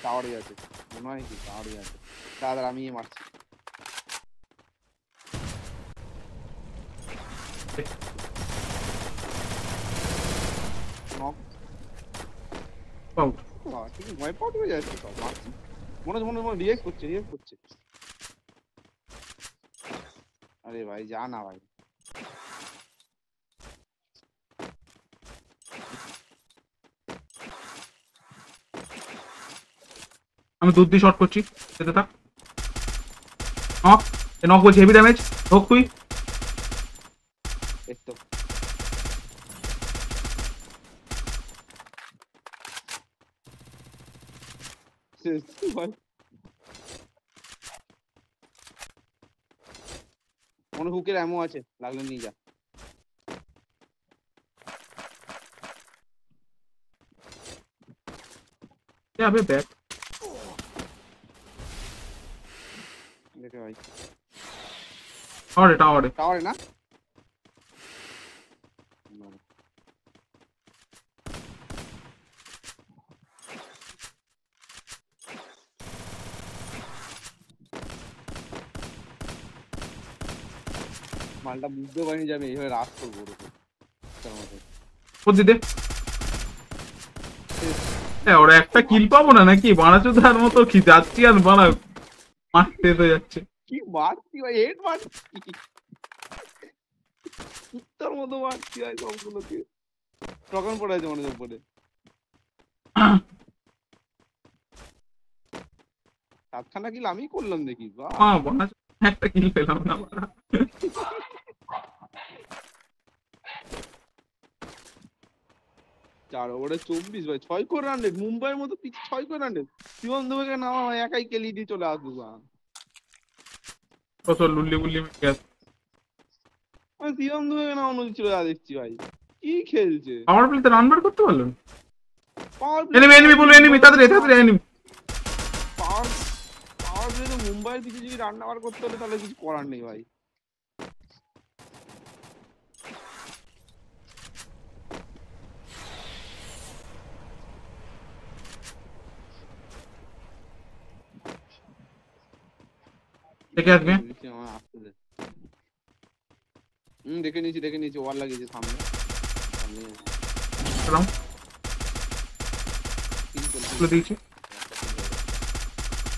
টাওয়ারে আছে। মনে হয় কি টাওয়ারে আছে। দাদা আমি মারছি। হয়ে যাচ্ছে সব মনে হচ্ছে মনে রিয়েক্ট করছে রিয়েক্ট করছে। আরে ভাই যা না ভাই। আমি দুধ দিয়ে শর্ট করছি যেতে থাক। নক নক বলছি হেভি ড্যামেজ হোক তুই। মনে হুকের এমন আছে লাগলে নিয়ে যা যাবে ব্যাক দেখে ভাই টাওয়ারে টাওয়ারে টাওয়ারে না মালটা বুঝতে পারিনি যে আমি এইভাবে রাস করব হ্যাঁ ওরা একটা কিল পাবো না নাকি? বানাচোদার মতো কি যাচ্ছি আর বানা মারতে তো যাচ্ছে। কি মারছি ভাই? হেড মারছি। কুত্তার মতো মারছি ভাই সবগুলোকে। টকন পড়ে আছে মনে উপরে সাতখানা কিল আমি করলাম দেখি বাহ। বানাচো একটা কিল পেলাম না চার ওভারে চব্বিশ ভাই ছয় করে রান রেট মুম্বাইয়ের মতো পিচ ছয় করে রান রেট শিবম দুবেকে নামা হয় একাই কেলি দিয়ে চলে আসব কত লুল্লি বুল্লি শিবম দুবেকে নামানো চলে যা দেখছি ভাই। কি খেলছে? পাওয়ার প্লেতে রান বার করতে পারল? এনিমি এনিমি বলব এনিমি তাড়াতাড়ি তাড়াতাড়ি এনিমি পাওয়ার পাওয়ার প্লেতে মুম্বাইয়ের পিছিয়ে যদি রান্না বার করতে হলে তাহলে কিছু করার নেই ভাই। দেখে আসবে। হুম দেখে নিয়েছি দেখে নিয়েছি ওয়ার লাগিয়েছে সামনে। সামনে সালাম। তিন খুলে দিয়েছি।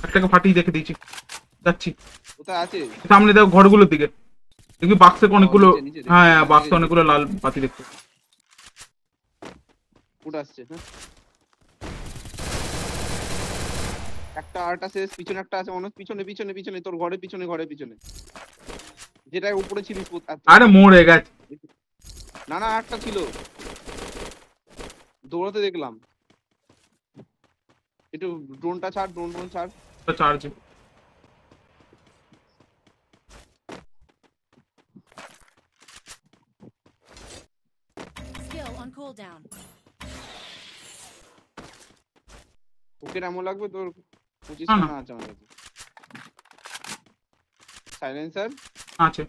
একটাকে ফাটিয়ে দেখে দিয়েছি। যাচ্ছি। কোথায় আছে? সামনে দেখো ঘরগুলোর দিকে। দেখবি বাক্সে অনেকগুলো নিচে, নিচে, হ্যাঁ হ্যাঁ বাক্সে অনেকগুলো লাল বাতি দেখতে। ফুট আসছে হ্যাঁ। একটা আরেকটা শেষ পিছনে একটা আছে হচ্ছে পিছনে পিছনে পিছনে তোর ঘরের পিছনে ঘরের পিছনে। যেটা উপরে ছিল। আরে মরে গেছে। না না একটা ছিল। দৌড়াতে দেখলাম। একটু ড্রোনটা ছাড় ড্রোন ড্রোন ছাড়। তো charge Skill on cooldown. Okay এমন লাগবে তোর? मुझे हाँ। सुनना हाँ चाहिए साइलेंसर हाँ चल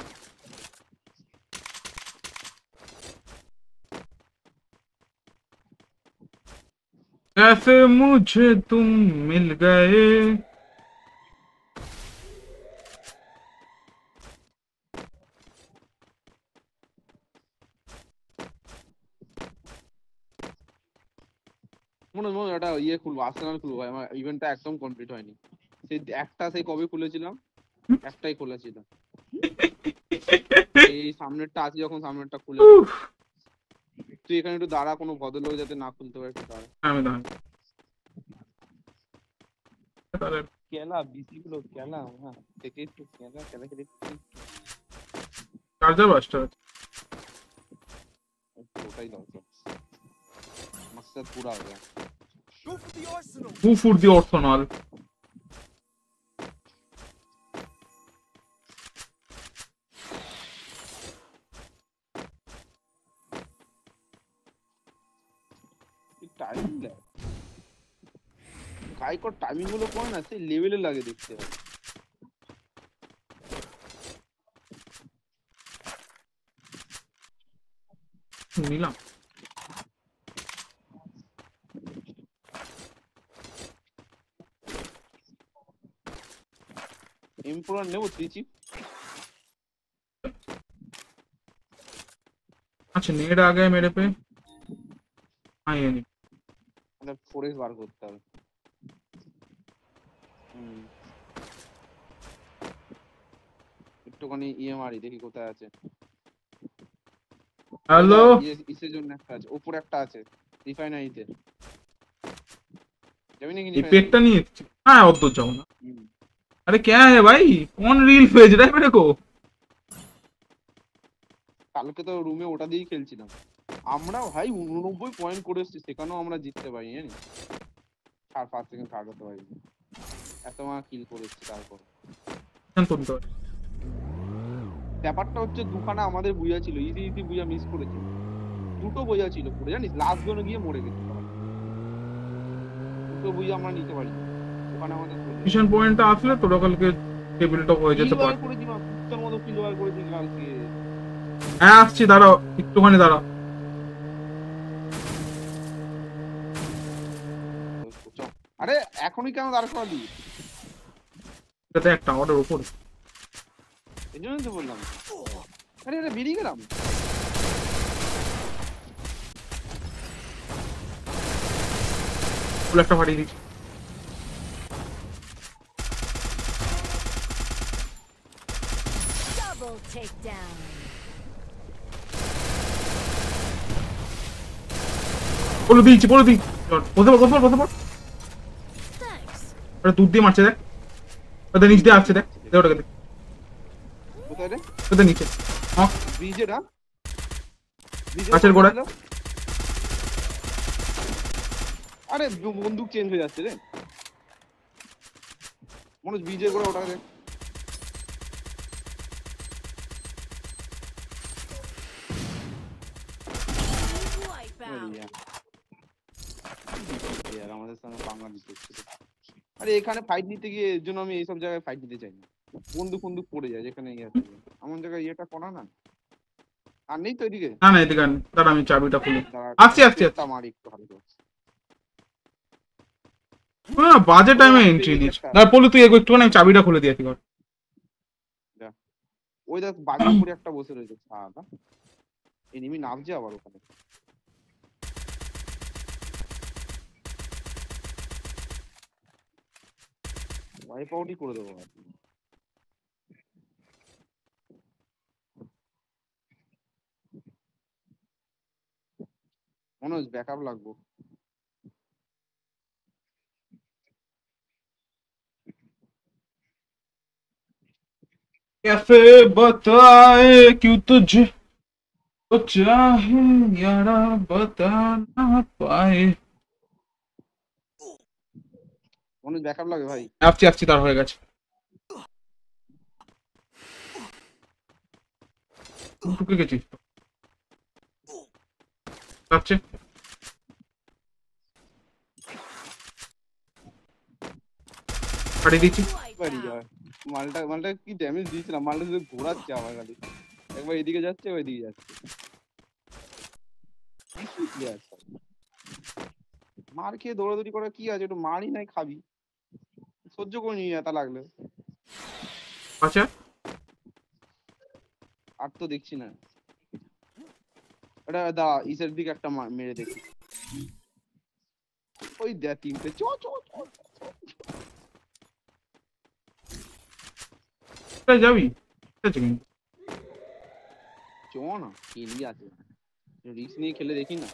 कैसे मुझे तुम मिल गए। ইয়ে খুলবো আর্সেনাল খুলবো ভাই আমার ইভেন্টটা একদম কমপ্লিট হয়নি। সেই একটা সেই কবে খুলেছিলাম? একটাই খুলেছিল। এই সামনেরটা আছে যখন সামনেরটা খুলে তুই এখানে একটু দাঁড়া কোনো ভদ্রলোক যাতে না খুলতে পারে একটু দাঁড়া। আমি। তাহলে কেলা বিসি গুলো কেলা হ্যাঁ থেকে একটু কেলা কেলা কেলা চার্জার বাস্টার ওটাই দরকার মকসদ পুরা হয়ে গেছে। Who for the Arsenal? Timing है काय को टाइमिंग গুলো কোন আছে লেভেলে লাগে দেখতে হবে নিলাম পুরো নেব থ্রি চিপ अच्छा नेड आ गया मेरे पे हाँ ये नहीं मतलब একটুখানি ইএমআরই দেখি কোথায় আছে। হ্যালো ইয়ে, ইসের জন্য একটা আছে। উপরে একটা আছে রিফাইনারিতে। যাবি নাকি এই নিয়ে হ্যাঁ অত যাও না। अरे क्या है भाई कौन रील भेज रहा है मेरे को কালকে তো রুমে ওটা দিয়েই খেলছিলাম আমরা ভাই উননব্বই পয়েন্ট করে এসেছি সেখানেও আমরা জিততে পারি জানি চার পাঁচ সেকেন্ড কাট হতে পারি এত মা কিল করে এসেছি তারপর टेंशन तो नहीं ব্যাপারটা হচ্ছে দুখানা আমাদের বুয়া ছিল ইজি ইজি বুয়া মিস করেছি দুটো বইয়া ছিল পুরো জানিস লাস্ট জোনে গিয়ে মরে গেছে সবাই। দুটো বুইয়া আমরা নিতে পারি মিশন পয়েন্টটা আসলে তোরা কালকে টেবিল টপ হয়ে যেতে পারে। হ্যাঁ আসছি দাঁড়াও একটুখানি দাঁড়াও। আরে এখনই কেন দাঁড় করালি? যাতে একটা অর্ডার উপর। এই জন্যই তো বললাম। আরে আরে বেরিয়ে গেলাম। ফুল একটা ফাটিয়ে দিচ্ছি। বলে দিয়েছি বলে দিই বসে পড় বসে পড় বসে পড় Thanks. দুধ দিয়ে মারছে দেখ। ওদের নিচ দিয়ে আসছে দেখ। দেখ ওটাকে দেখ। ওদের নিচে। হ্যাঁ। ব্রিজে না? ব্রিজে গাছের গোড়ায়। আরে বন্দুক চেঞ্জ হয়ে যাচ্ছে রে। মনে হচ্ছে ব্রিজের করে ওটা দেখ Wipeout. আর আমাদের সঙ্গে পাঙ্গা আরে এখানে ফাইট নিতে গিয়ে এর জন্য আমি এইসব জায়গায় ফাইট নিতে চাই না। বন্দুক বন্দুক পড়ে যায় যেখানে ইয়ে আছে। এমন জায়গায় ইয়েটা করা না। আর নেই তো এদিকে। না না এদিকে দাঁড়া আমি চাবিটা খুলি। আসছি, আসছি, একটু ভালো করে। হ্যাঁ বাজে টাইমে এন্ট্রি দিয়েছে দাঁড়া পলু তুই আমি চাবিটা খুলে দিয়েছি ঘর ওই দেখ বাজার করে একটা বসে রয়েছে। সাদা এনিমি নামছে আবার ওখানে। वाइप आउट ही कर दो आप मनोज बैकअप लागबो कैसे बताए क्यों तुझे तो चाहे यारा बता ना पाए অনেক ব্যাকআপ লাগে ভাই। আসছি আসছি তার হয়ে গেছে। ঢুকে গেছি। যাচ্ছে পাঠিয়ে দিচ্ছি মালটা মালটা কি ড্যামেজ দিয়েছিলাম? মালটা শুধু ঘোরাচ্ছে আমার খালি একবার এদিকে যাচ্ছে একবার এদিকে যাচ্ছে? মার খেয়ে দৌড়াদৌড়ি করা কি আছে? একটু মারই নাই খাবি। সহ্য করে নিয়ে তা লাগলে। আচ্ছা। আর তো দেখছি না। ওটা দা ইসের দিকে একটা মেরে দেখি। ওই দে তিনটে। চ চ চ যাবি? চ না কিলই আছে। রিস্ক নিয়ে খেলে দেখি না।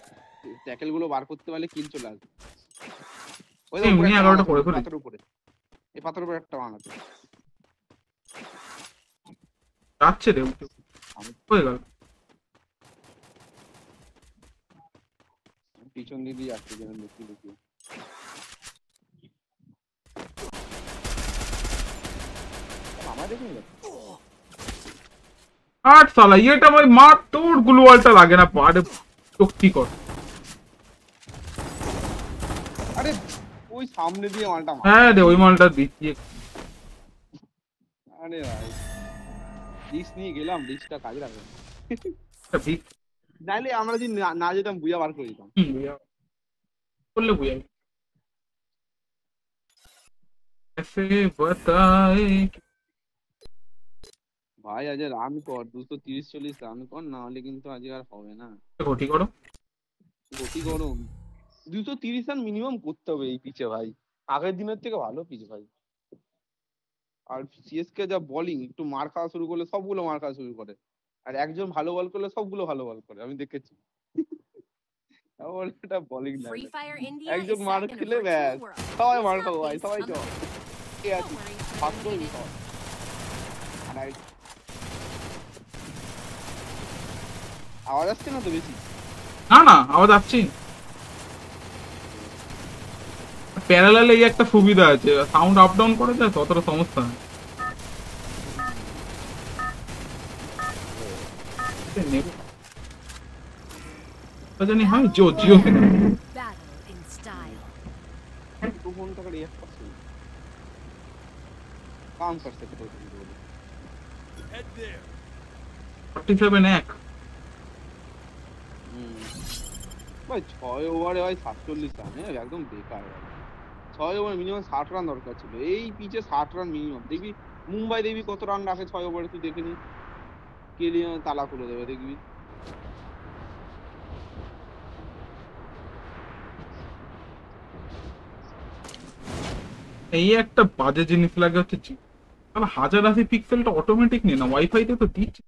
ট্যাকেলগুলো বার করতে পারলে কিল চলে আসবে। ওই এগারোটা করে ফেলি। এই পাথরের উপরে একটা বানাতো যাচ্ছে রে। হয়ে গেল। পিছন দিয়ে যাচ্ছে যেন আমার দেখুন আট সালা ইয়েটা ভাই মার তোর গ্লুয়ালটা লাগে না পারে শক্তি কর আরে ওই সামনে দিয়ে মালটা মার হ্যাঁ রে ওই মালটা দিচ্ছি আরে ভাই রিস্ক নিয়ে গেলাম রিস্কটা কাজে লাগবে একটা ভিক নাইলে আমরা যদি না- না যেতাম বুঝা বার করে দিতাম হুম, বুঝা করলে বুঝা যাবে। ऐसे बताए ভাই আজ রান কর দুশো তিরিশ চল্লিশ রান কর না হলে কিন্তু আজ আর হবে না ঘটি করো গতি গরম দুশো তিরিশ রান মিনিমাম করতে হবে এই পিচে ভাই। আগের দিনের থেকে ভালো পিচ ভাই। আর সিএসকে যা বোলিং একটু মার খাওয়া শুরু করলে সবগুলো মার খাওয়া শুরু করে। আর একজন ভালো বল করলে সবগুলো ভালো বল করে আমি দেখেছি। এটা বোলিং না একজন মার খেলে ব্যাস। সবাই মার খাব ভাই সবাই আছে? I- আওয়াজ আসছে না তো বেশি? না না আওয়াজ আসছি প্যারালালে এই একটা সুবিধা আছে। সাউন্ড আপ ডাউন করা যায় অতটা সমস্যা নেই। জানি হ্যাঁ জিও জিও ফর্টি সেভেন হ্যাঁ, এক। ভাই ছয় ওভারে হয় সাতচল্লিশ রান একদম বেকার ছয় ওভার মিনিমাম ষাট রান দরকার ছিল। এই পিচে ষাট রান মিনিমাম দেখবি মুম্বাই দেখবি কত রান রাখে ছয় ওভারে তুই দেখে নি। কেলিয়ে তালা খুলে দেবে দেখবি। এই একটা বাজে জিনিস লাগে হচ্ছে তাহলে হাজার আশি পিক্সেলটা অটোমেটিক নেই না ওয়াইফাইতে তো দিচ্ছে।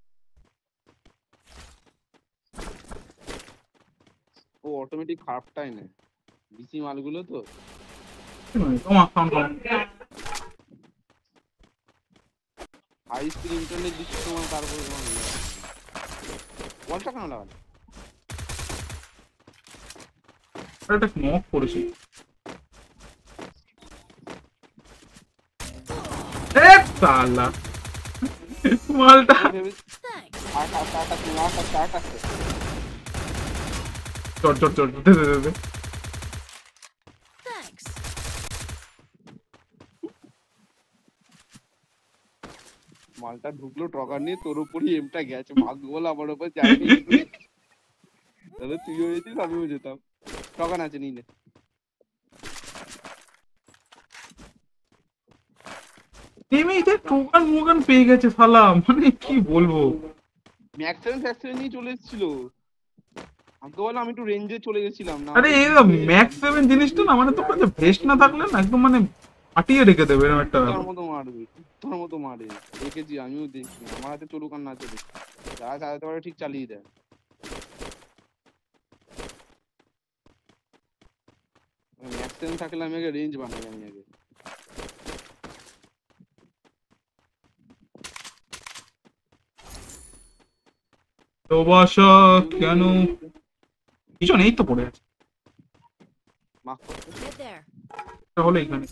ও অটোমেটিক খারাপটাই নেয়। বিসি মালগুলো তো। Come on, come কেন লাগালে এটা নক মালটা চট চট চট দে দে দে মালটা ঢুকলো ট্রকার নিয়ে তোর উপরই এমটা গেছে। ভাগ্য বলে আমার উপর যায়নি তাহলে তুইও যেতিস আমিও যেতাম। টকান আছে দেখ টোকান মোগান পেয়ে গেছে শালা মানে কি বলব? ম্যাক্সেন ফ্যাক্সেন নিয়ে চলে এসেছিল। আমাকে বলে আমি একটু রেঞ্জে চলে গেছিলাম না আরে এই ম্যাক্স সেভেন জিনিসটা না মানে তোমার ভেস্ট না থাকলে না একদম মানে আটিয়ে রেখে দেবে এরকম একটা তোর। মতো মারবে তোর মতো মারে দেখেছি আমিও দেখছি। আমার হাতে চলুক আর না চলুক যারা চালাতে পারে ঠিক চালিয়ে দেয়। ম্যাক্সেন থাকলে আমি আগে রেঞ্জ বানাই আমি আগে। প্রবাসা কেন? কিছু নেই তো পড়ে আছে। মাফ করতে Head হলো এখানে।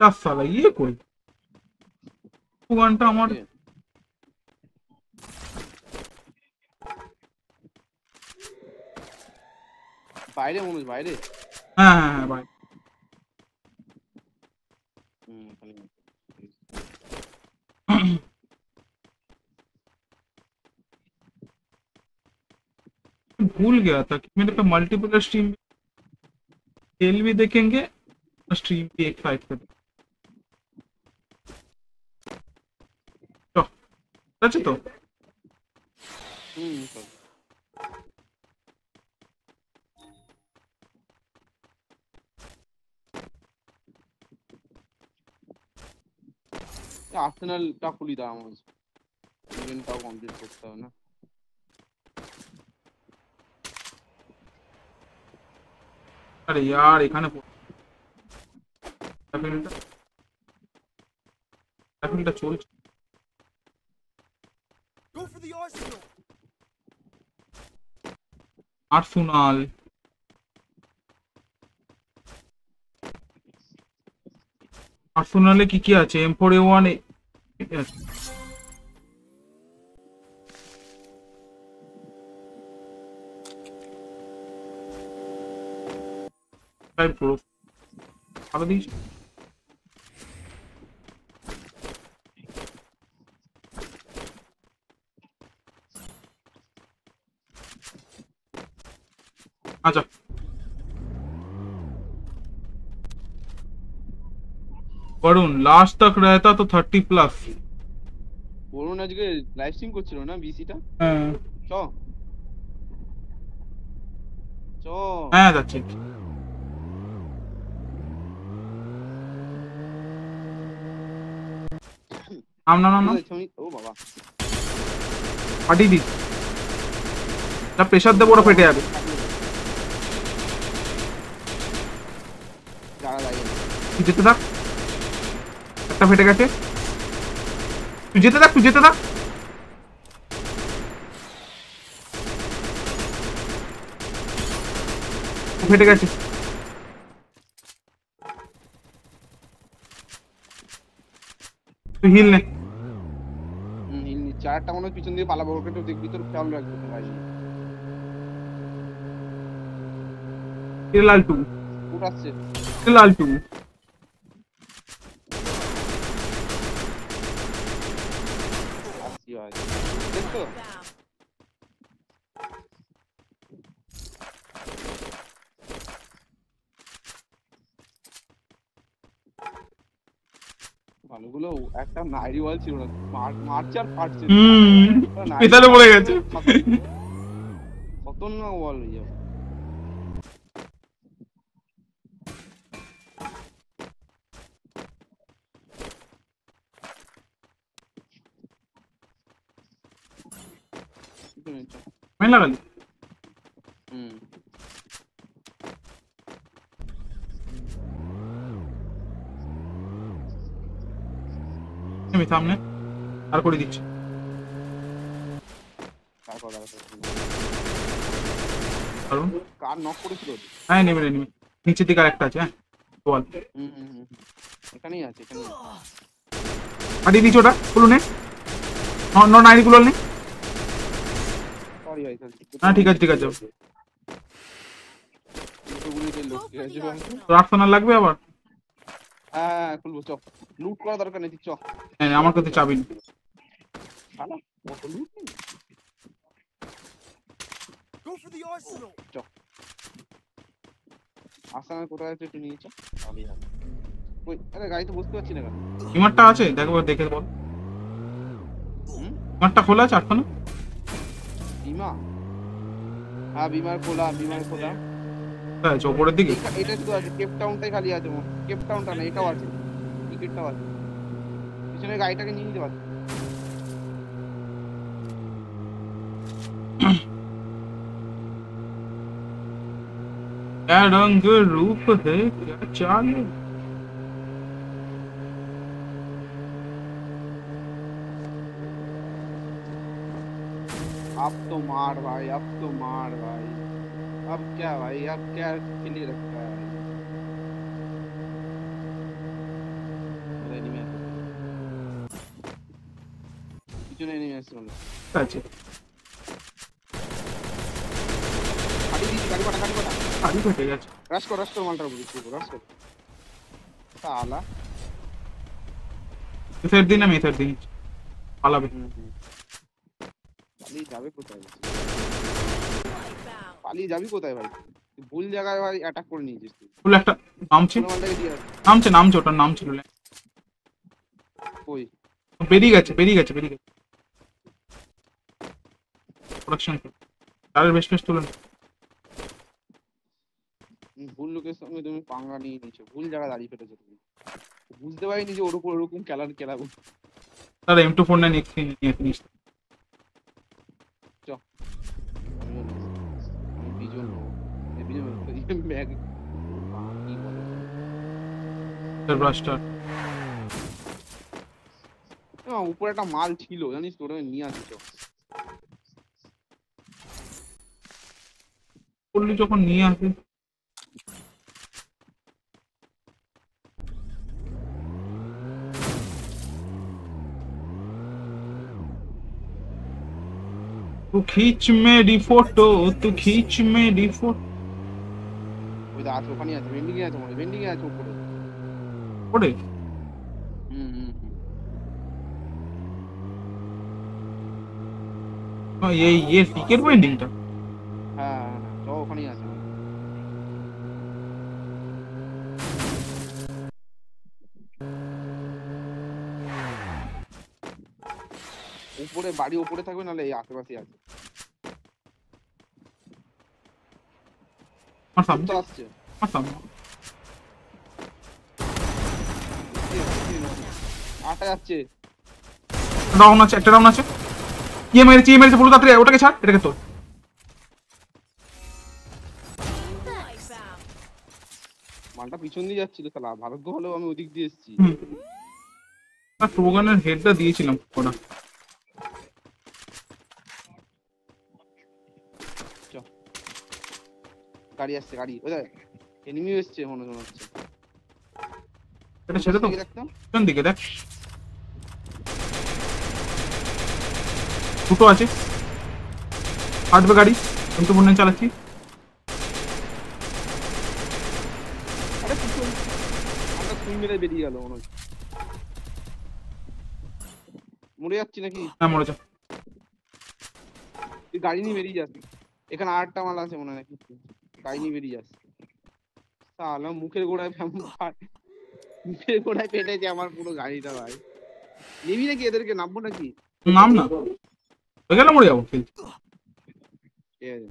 চার সালা ইয়ে কই গানটা আমার বাইরে মনে হচ্ছে বাইরে হ্যাঁ হ্যাঁ হ্যাঁ ভাই হুম ওখানে। भूल गया था कि मेरे पे मल्टीपल स्ट्रीम खेल भी देखेंगे स्ट्रीम भी एक साइड पे আছে তো। আর্সেনালটা খুলি দাও আমার ইভেন্টটাও কমপ্লিট করতে হবে না আরে यार এখানে ট্রাফিকটা ট্রাফিকটা চলছে the arsenal. আর্সেনাল আর্সেনালে কি কি আছে এম ফোর এ ওয়ান তাই পুরো ভালো দিয়েছে আচ্ছা वरुण लास्ट तक रहता तो थर्टी प्लस বরুণ আজকে লাইভ স্ট্রিম করছিল না বিসিটা চ চ হ্যাঁ যাচ্ছি নাম না নাম না ছবি- ও বাবা ফাটিয়ে দিস না প্রেশার দেবো ওরা ফেটে যাবে তুই যেতে থাক। একটা ফেটে গেছে। তুই যেতে থাক তুই যেতে থাক। ফেটে গেছে। তুই হিল নে। হিল। আর মনে হয় পিছন দিয়ে পালাবো। ওকে একটু দেখবি তোর খেয়াল রাখবি ভাই। লাল টু উঠ আসছে লাল টু আসছি ভাই দেখছ Bow. ভালোগুলো একটা নাইরি ওয়াল ছিল না। মারছে আর ফাটছে। পেছনে পড়ে গেছে। খতরনাক বল হয়ে যাবে। মাইন লাগালি আমি সামনে আর করে দিচ্ছি তারপর তারপর কারণ কার নক করেছিল হ্যাঁ নেমে নে, নেমে নিচের দিকে আরেকটা আছে হ্যাঁ বল হুম হুম হুম এখানেই আছে এখানেই আছে। ফাটিয়ে দিচ্ছি ওটা গুলো নে ন নাইন গুলো নে সরি ভাই সরি হ্যাঁ ঠিক আছে ঠিক আছে দুটোগুলোই যে লোক Go ঠিক for আছে the ভাই? arsenal. তো আর্সেনাল লাগবে আবার হ্যাঁ খুলবো চ। লুট করা দরকার নেই তুই চ। হ্যাঁ আমার কাছে চাবি নেই। শালা কত লুট নেই? Arsenal. আসামে কোথায় আছে একটু নিয়ে চ। আমি ওই আরে গাড়িতে বসতে পারছি না কেন? বিমারটা আছে? দেখো দেখে বল। হুম? বিমারটা খোলা আছে আটকানো বিমা? হ্যাঁ বিমার খোলা বিমার খোলা। কোথায় আছে ওপরের দিকে এইটা- এটা শুধু আছে কেপ টাউনটাই খালি আছে মনে হয়। কেপ টাউনটা না এটাও আছে টিকিটটাও আছে পিছনে গাড়িটাকে নিয়ে নিতে পারছি क्या रंग रूप है क्या चाल है? अब तो मार भाई अब तो मार भाई अब क्या भाई अब क्या खेली रखता है এনিমি আছে পিছনে এনিমি আছে মানে আছে ফাটি দিয়েছি গাড়ি পাটা গাড়ি পাটা শাড়ি ফেটে গেছে রাশ কর রাশ কর মালটার উপরে তুই রাশ কর সালা মেথের দিন না মেথের দিন পালাবে হুম হুম পালিয়ে যাবে কোথায় পালিয়ে যাবি কোথায় ভাই? ভুল জায়গায় ভাই অ্যাটাক করে নিয়েছিস তুই। ফুল একটা নামছে। নামছে নামছে ওটার নাম ছিল কই? বেরিয়ে গেছে বেরিয়ে গেছে বেরিয়ে গেছে। প্রোডাকশন তারের বেশ বেশ তুলে তুমি ভুল লোকের সঙ্গে তুমি পাঙ্গা নিয়ে নিয়েছো। ভুল জায়গায় দাঁড়িয়ে ফেলেছো তুমি। বুঝতে পারিনি যে ওর উপর ওরকম খেলার খেলাবো তার M two four nine X নিয়ে ফিনিশ বিজন ব্যাগ কি বলে ব্রাস্টার না, উপরে একটা মাল ছিল জানিস তো ওটা আমি নিয়ে আসছি তো করলি যখন নিয়ে আসে तू खींच मेरी फोटो तू खींच मेरी फोटो ওইটা আছে ওখানে আছে ভেন্ডিং আছে মনে ভেন্ডিং আছে উপরে ওরে এই এই সিকের ভেন্ডিংটা হ্যাঁ তো ওখানেই আছে উপরে বাড়ি উপরে থাকবে নাহলে এই আশেপাশে আছে tam. Rotasję. ওটাকে ছাড় এটাকে তোর মালটা পিছন দিয়ে যাচ্ছিল শালা ভাগ্য হলো আমি ওদিক দিয়ে এসেছি হেডটা দিয়েছিলাম গাড়ি আসছে গাড়ি। ওই এনিমি এসছে মনে হচ্ছে। এটা ছেড়ে তো কোন দিকে দেখ। দুটো আছে। আসবে গাড়ি আমি তো মনে চালাচ্ছি। আরে পিছন। আমরা সুই মেরে বেরিয়ে গেল মনে হচ্ছে মরে যাচ্ছি নাকি? হ্যাঁ মরে যা। তুই গাড়ি নিয়ে বেরিয়ে যাস। এখানে আটটা মাল আছে মনে হয় নাকি? নিয়ে বেরিয়ে যাস তাহলে মুখের গোড়ায় ফ্যাম- মুখের গোড়ায় পেটেছে আমার পুরো গাড়িটা ভাই। নিবি নাকি এদেরকে? নামবো নাকি? নাম না। গেলে মরে যাব ঠিক আছে।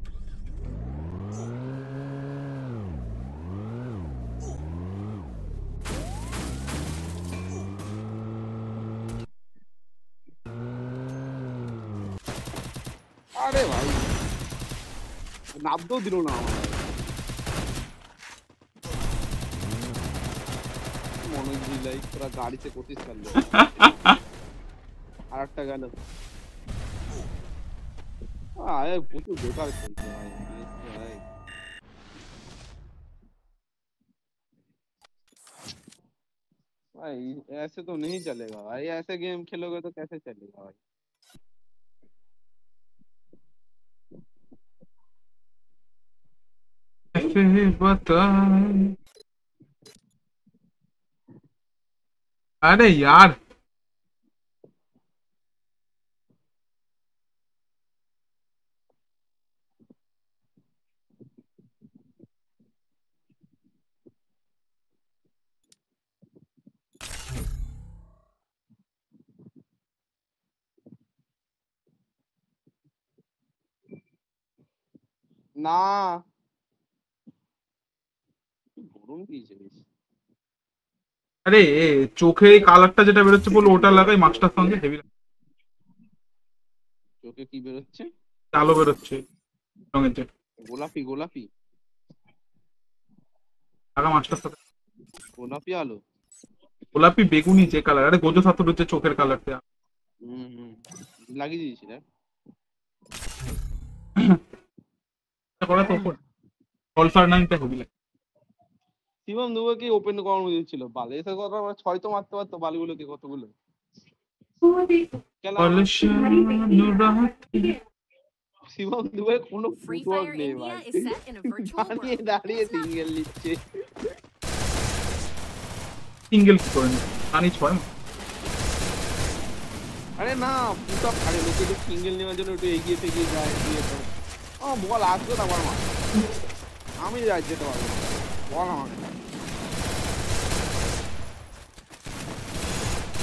আরে ভাই নামতেও দিল না আমার हाँ, तो तो भाई ऐसे तो नहीं चलेगा भाई ऐसे गेम खेलोगे तो कैसे चलेगा भाई? कैसे बता अरे यार। ना। আরে চোখে এই কালারটা যেটা বেরোচ্ছে বলে ওটা লাগাই মাস্কটার সঙ্গে হেভি চোখে কি বেরোচ্ছে? আলো বেরোচ্ছে রঙের যে। গোলাপি গোলাপি। আগা মাস্টার সাথে। গোলাপি আলো। গোলাপি বেগুনি যে কালার আরে গোজো সাতুর হচ্ছে চোখের কালারটা হুম হুম। লাগিয়ে দিয়েছি রে করা তো কল ফার্নাইনটা হবি লাগে। শিবম দুবে কি ওপেন করানো উচিত ছিল? বাল এসে কথা আমরা ছয় তো মারতে পারতো বালগুলোকে কতগুলো? শিবম দুবে কোনো ফুটওয়ার্ক নেই ভাই। দাঁড়িয়ে দাঁড়িয়ে সিঙ্গেল নিচ্ছে। সিঙ্গেল কি করে নিস আনি ছয় আরে না পুটা আরে লোকে একটু সিঙ্গেল নেওয়ার জন্য একটু এগিয়ে ফেগিয়ে যায় এগিয়ে তো ও বল আসবে না আমার। মা আমি যাই যেতে পারব বল আমাকে।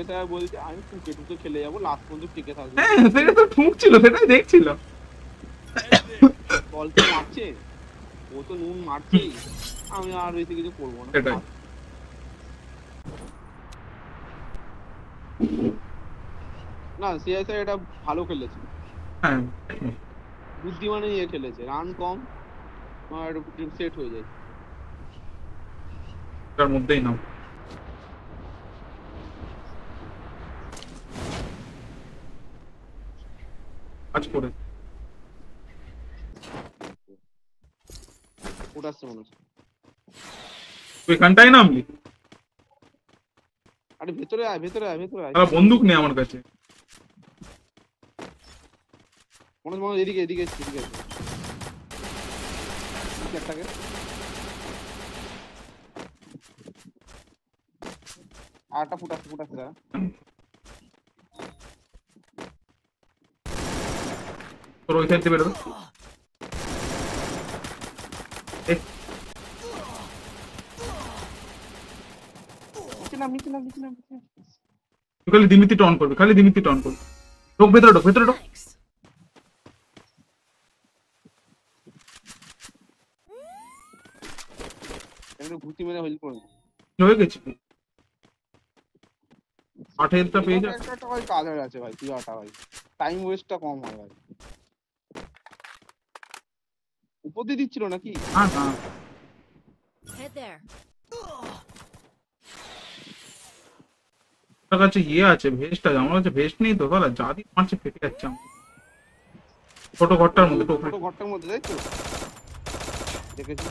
এটা বলছে আমি টুকে টুকে খেলে যাব লাস্ট পর্যন্ত টিকে থাকব। হ্যাঁ সেটা তো ঠুকছিল সেটাই দেখছিল। বল তো মারছে ও তো নুন মারছেই আমি আর বেশি কিছু করব না। সেটাই। না সিএসআই এটা ভালো খেলেছে। হ্যাঁ। বুদ্ধিমানে নিয়ে খেলেছে রান কম আর সেট হয়ে যায়। তার মধ্যেই নাও। কাজ করে। ওটা আসছে মনে হচ্ছে। তুই এখানটাই নামলি আরে ভেতরে আয় ভেতরে আয় ভেতরে আয়। বন্দুক নেই আমার কাছে। মনে মনে এদিকে এদিকে এদিকে একটাকে আর একটা ফুট আসছে ফুট আসছে দাঁড়া। তোর ওই সাইড দিয়ে বেরোবে এ, নিচে নাম নিচে নাম নিচে নাম নিচে নাম। তুই খালি দিমিতি টন করবি খালি দিমিতি টন করবি ঢোক ভেতরে ঢোক ভেতরে ঢোক Thanks. মেরে হেল্প করে হয়ে গেছি আট হেলথটা পেয়ে যা একটা একটা ভাই কাজ হয়ে ভাই তুই আটা ভাই টাইম ওয়েস্টটা কম হয় ভাই উপর দিয়ে দিচ্ছিল নাকি? হ্যাঁ হ্যাঁ। Head there. তোর কাছে ইয়ে আছে ভেস্ট আছে আমার কাছে ভেস্ট নেই তো তাহলে যা দিয়ে মারছে ফেটে যাচ্ছে আমার। ছোট ঘরটার মধ্যে ছোট ঘরটার মধ্যে তাই তো? দেখেছি।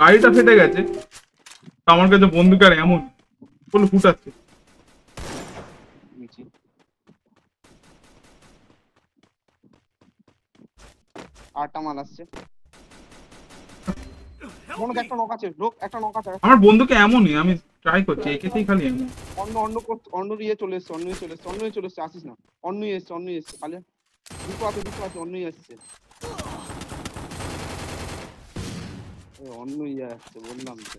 গাড়িটা ফেটে গেছে। আমার কাছে বন্দুক আর এমন বলে ফুটাচ্ছে নিচে আটটা মাল আসছে। হয় একটা নক আছে ঢোক একটা নক আছে। আমার বন্দুকে এমনই আমি ট্রাই করছি একেতেই খালি এমন অন্য অন্য অন্য ইয়ে চলে এসছে অন্য ইয়ে চলে এসছে অন্য ইয়ে চলে এসছে আসিস না। অন্য ইয়ে এসছে অন্য এসছে তাহলে দুটো আছে দুটো আছে অন্য ইয়ে আসছে। এ, অন্য ইয়ে আসছে বললাম তো।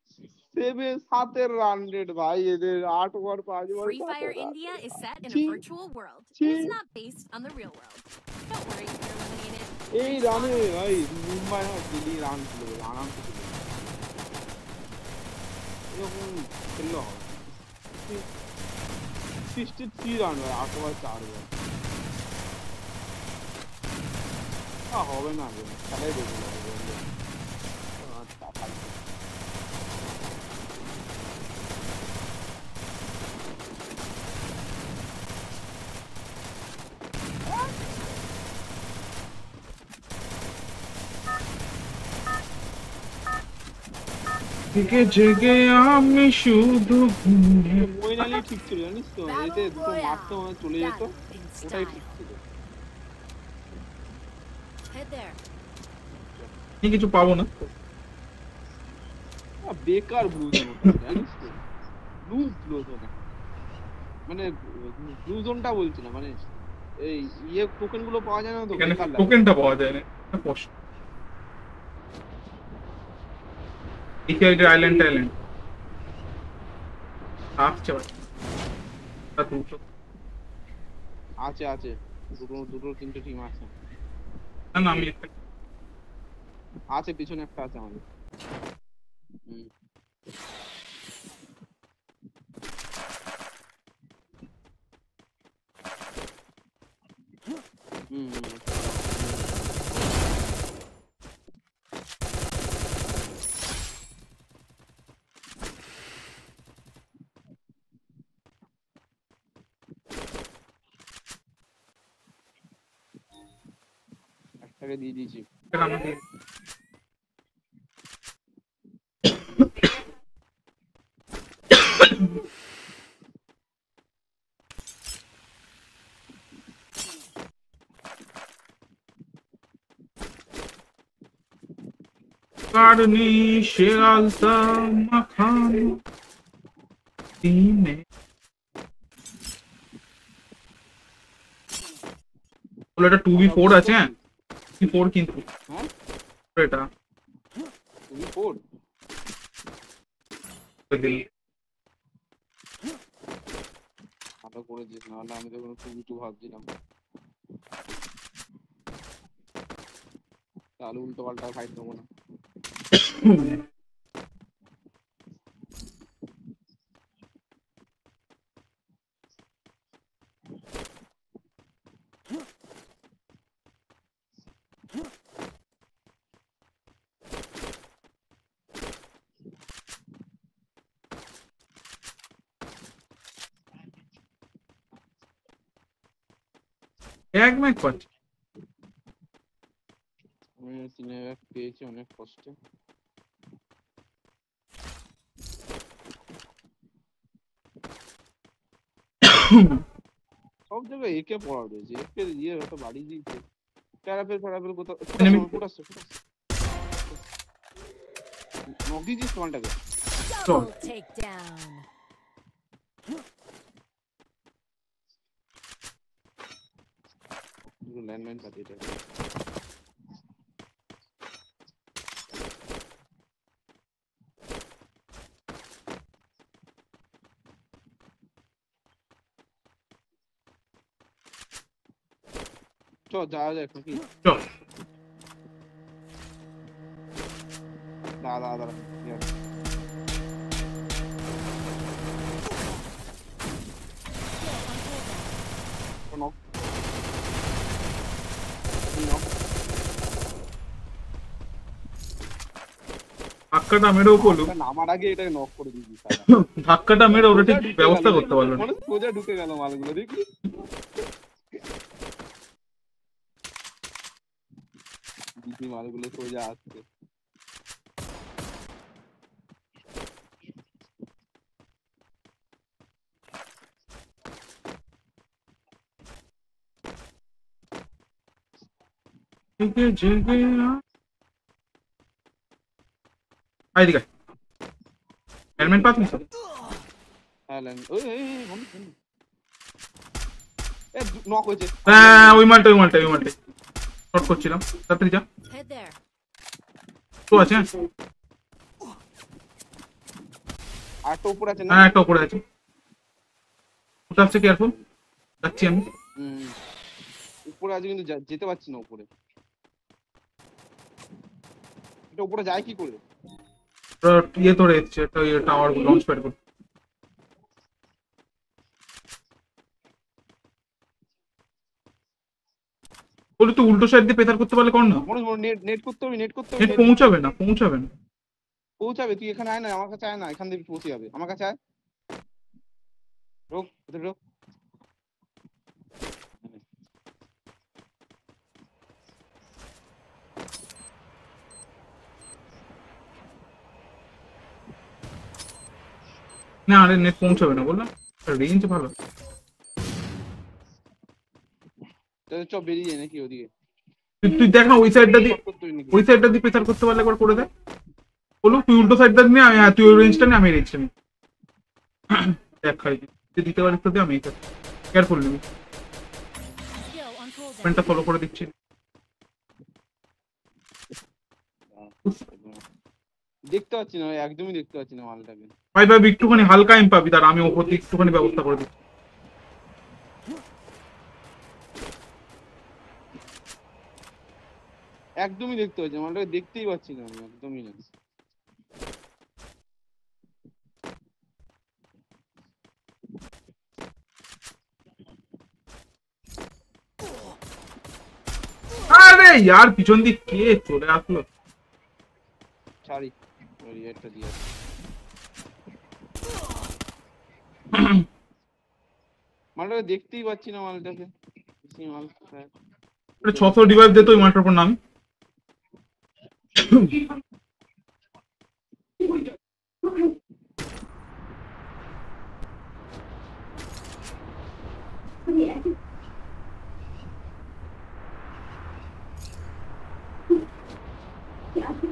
Free Fire India is set in a virtual world. It's not based on the real world. Don't worry, you're eliminated. Hey, Rani, hey, Mumbai Delhi Rani. Rani, Rani, Rani. Hey, Rani, Rani, Rani. Sister, see Rani, Rani, Rani, Rani, Rani, Rani, Rani, Rani, থেকে জেগে আমি শুধু ঘুমিয়ে মইনালি ঠিক ছিল জানিস তো? এতে দুটো মারতে মনে চলে যেত ওটাই ঠিক ছিল। কিছু পাবো না। বেকার ব্লু জানিস তো? ব্লু ব্লু জোন মানে ব্লু জোনটা বলছি না মানে এই ইয়ে টোকেনগুলো পাওয়া যায় না তো টোকেনটা পাওয়া যায় না কষ্ট দেখি ওই যে আইল্যান্ড আইল্যান্ড আসছে ভাই তা দুটো আছে আছে দুটো দুটো তিনটে টিম আছে না না আমি একটা আছে পিছনে একটা আছে আমাদের হুম। হুম करके दी दीजिए मखान टू बी फोर अच्छे এটা টু বি ফোর কিন্তু। হ্যাঁ? এটা। ভালো করে দিস নাহলে আমি তো কোনো টু টু ভাবছিলাম। তাহলে উল্টো পাল্টা ফাইট দেবো না। এক ম্যাচ পাচ্ছি আমি তিনে পেয়েছি অনেক কষ্টে সব জায়গায় একে পড়া রয়েছে একে ইয়ে হয়তো বাড়ি দিয়েছে প্যারাপেল প্যারাপেল কোথাও Enemy- ফুটাচ্ছে ফুটাচ্ছে নক দিয়েছিস তোমারটাকে तुम लैंड मैन खाते थे 저 나야 거기. 저. 나나 나. 나, 나, 나. ধাক্কাটা মেরেও পড়লো একটা নামার আগে এটাকে নক করে দিবি সালা। ধাক্কাটা মেরে ওরা ঠিক সোজা ঢুকে ব্যবস্থা গেল, করতে পারলো না মনে হচ্ছে সোজা ঢুকে গেল মালগুলো দেখলি দিদি মালগুলো সোজা আসছে জেগে জেগে এদিকে হেলমেট পাচ্ছিস হ্যাঁ ওই হ্যাঁ মালটা ওই মালটা ওই মালটা শর্ট করছিলাম তাড়াতাড়ি যা. তো আছে উপর আছে না হ্যাঁ একটা উপরে আছে ওটা আসছে কেয়ারফুল যাচ্ছি আমি। উপরে আছে কিন্তু যেতে পারছি না উপরে এটা উপরে যায় কি করে ইয়ে ধরে এসছে টাওয়ার লঞ্চ প্যাড করে। বলে তুই উল্টো সাইড দিয়ে পেতার করতে পারলে কর না। নেট নেট করতে হবে নেট করতে হবে নেট পৌঁছাবে না পৌঁছাবে না। পৌঁছাবে তুই এখানে আয় না আমার কাছে আয় না এখান থেকে পৌঁছে যাবে। আমার কাছে আয়। রোক রোক। না আরে নেট পৌঁছাবে না বললাম। রেঞ্জ ভালো। চ বেরিয়ে নাকি ওদিকে? তুই দেখ না ওই সাইডটা দিয়ে ওই সাইডটা দিয়ে প্রেসার করতে পারলে একবার করে দেখ। বলো তুই উল্টো সাইডটা নিয়ে আমি তুই ওই রেঞ্জটা নিয়ে আমি রেঞ্জটা নিই দেখ খাই তুই দিতে পারিস তো দে, আমি এটা কেয়ারফুল নিবি পেনটা ফলো করে দিচ্ছি। দেখতে পাচ্ছি না একদমই দেখতে পাচ্ছি না মালটাকে। ভাই ভাই একটুখানি হালকা এম পাবি তার আমি ওপর একটুখানি ব্যবস্থা করে দিচ্ছি। একদমই দেখতে পাচ্ছি মালটাকে দেখতেই পাচ্ছি না আমি একদমই না। আরে ইয়ার পিছন দিক কে চলে আসলো? ছাড়ি ওই একটা দিয়ে আসি। মালটাকে দেখতেই পাচ্ছি না মালটাকে মাল। ছশো ডিভাইস দে তো ওই মাঠটার উপর নামি দুটো আছে মনে হচ্ছে। দুটো আছে।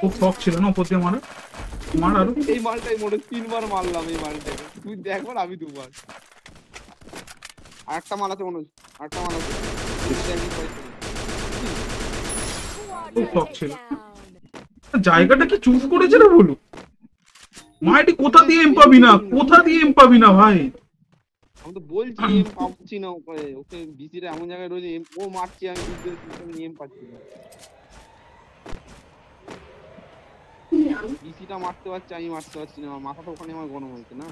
খুব শখ ছিল না উপর দিয়ে মারা মার আরও এই মালটাই মোটে তিনবার মারলাম এই মালটাকে। তুই দেখবার আমি দুবার। আরেকটা মাল আছে মনে হচ্ছে আরেকটা মাল আছে। খুব শখ ছিল। জায়গাটা কি চুজ করেছে রে বলু মাইটি কোথা দিয়ে এম পাবি না? কোথা দিয়ে এম পাবি না ভাই? আমি তো বলছি এম পাচ্ছি না ওকে ওকে বিসিটা এমন জায়গায় রয়েছে এম ও মারছি আমি আমি এম পাচ্ছি না। বিসিটা মারতে পারছি আমি মারতে পারছি না মাথাটা ওখানে আমার গরম হয়েছে না।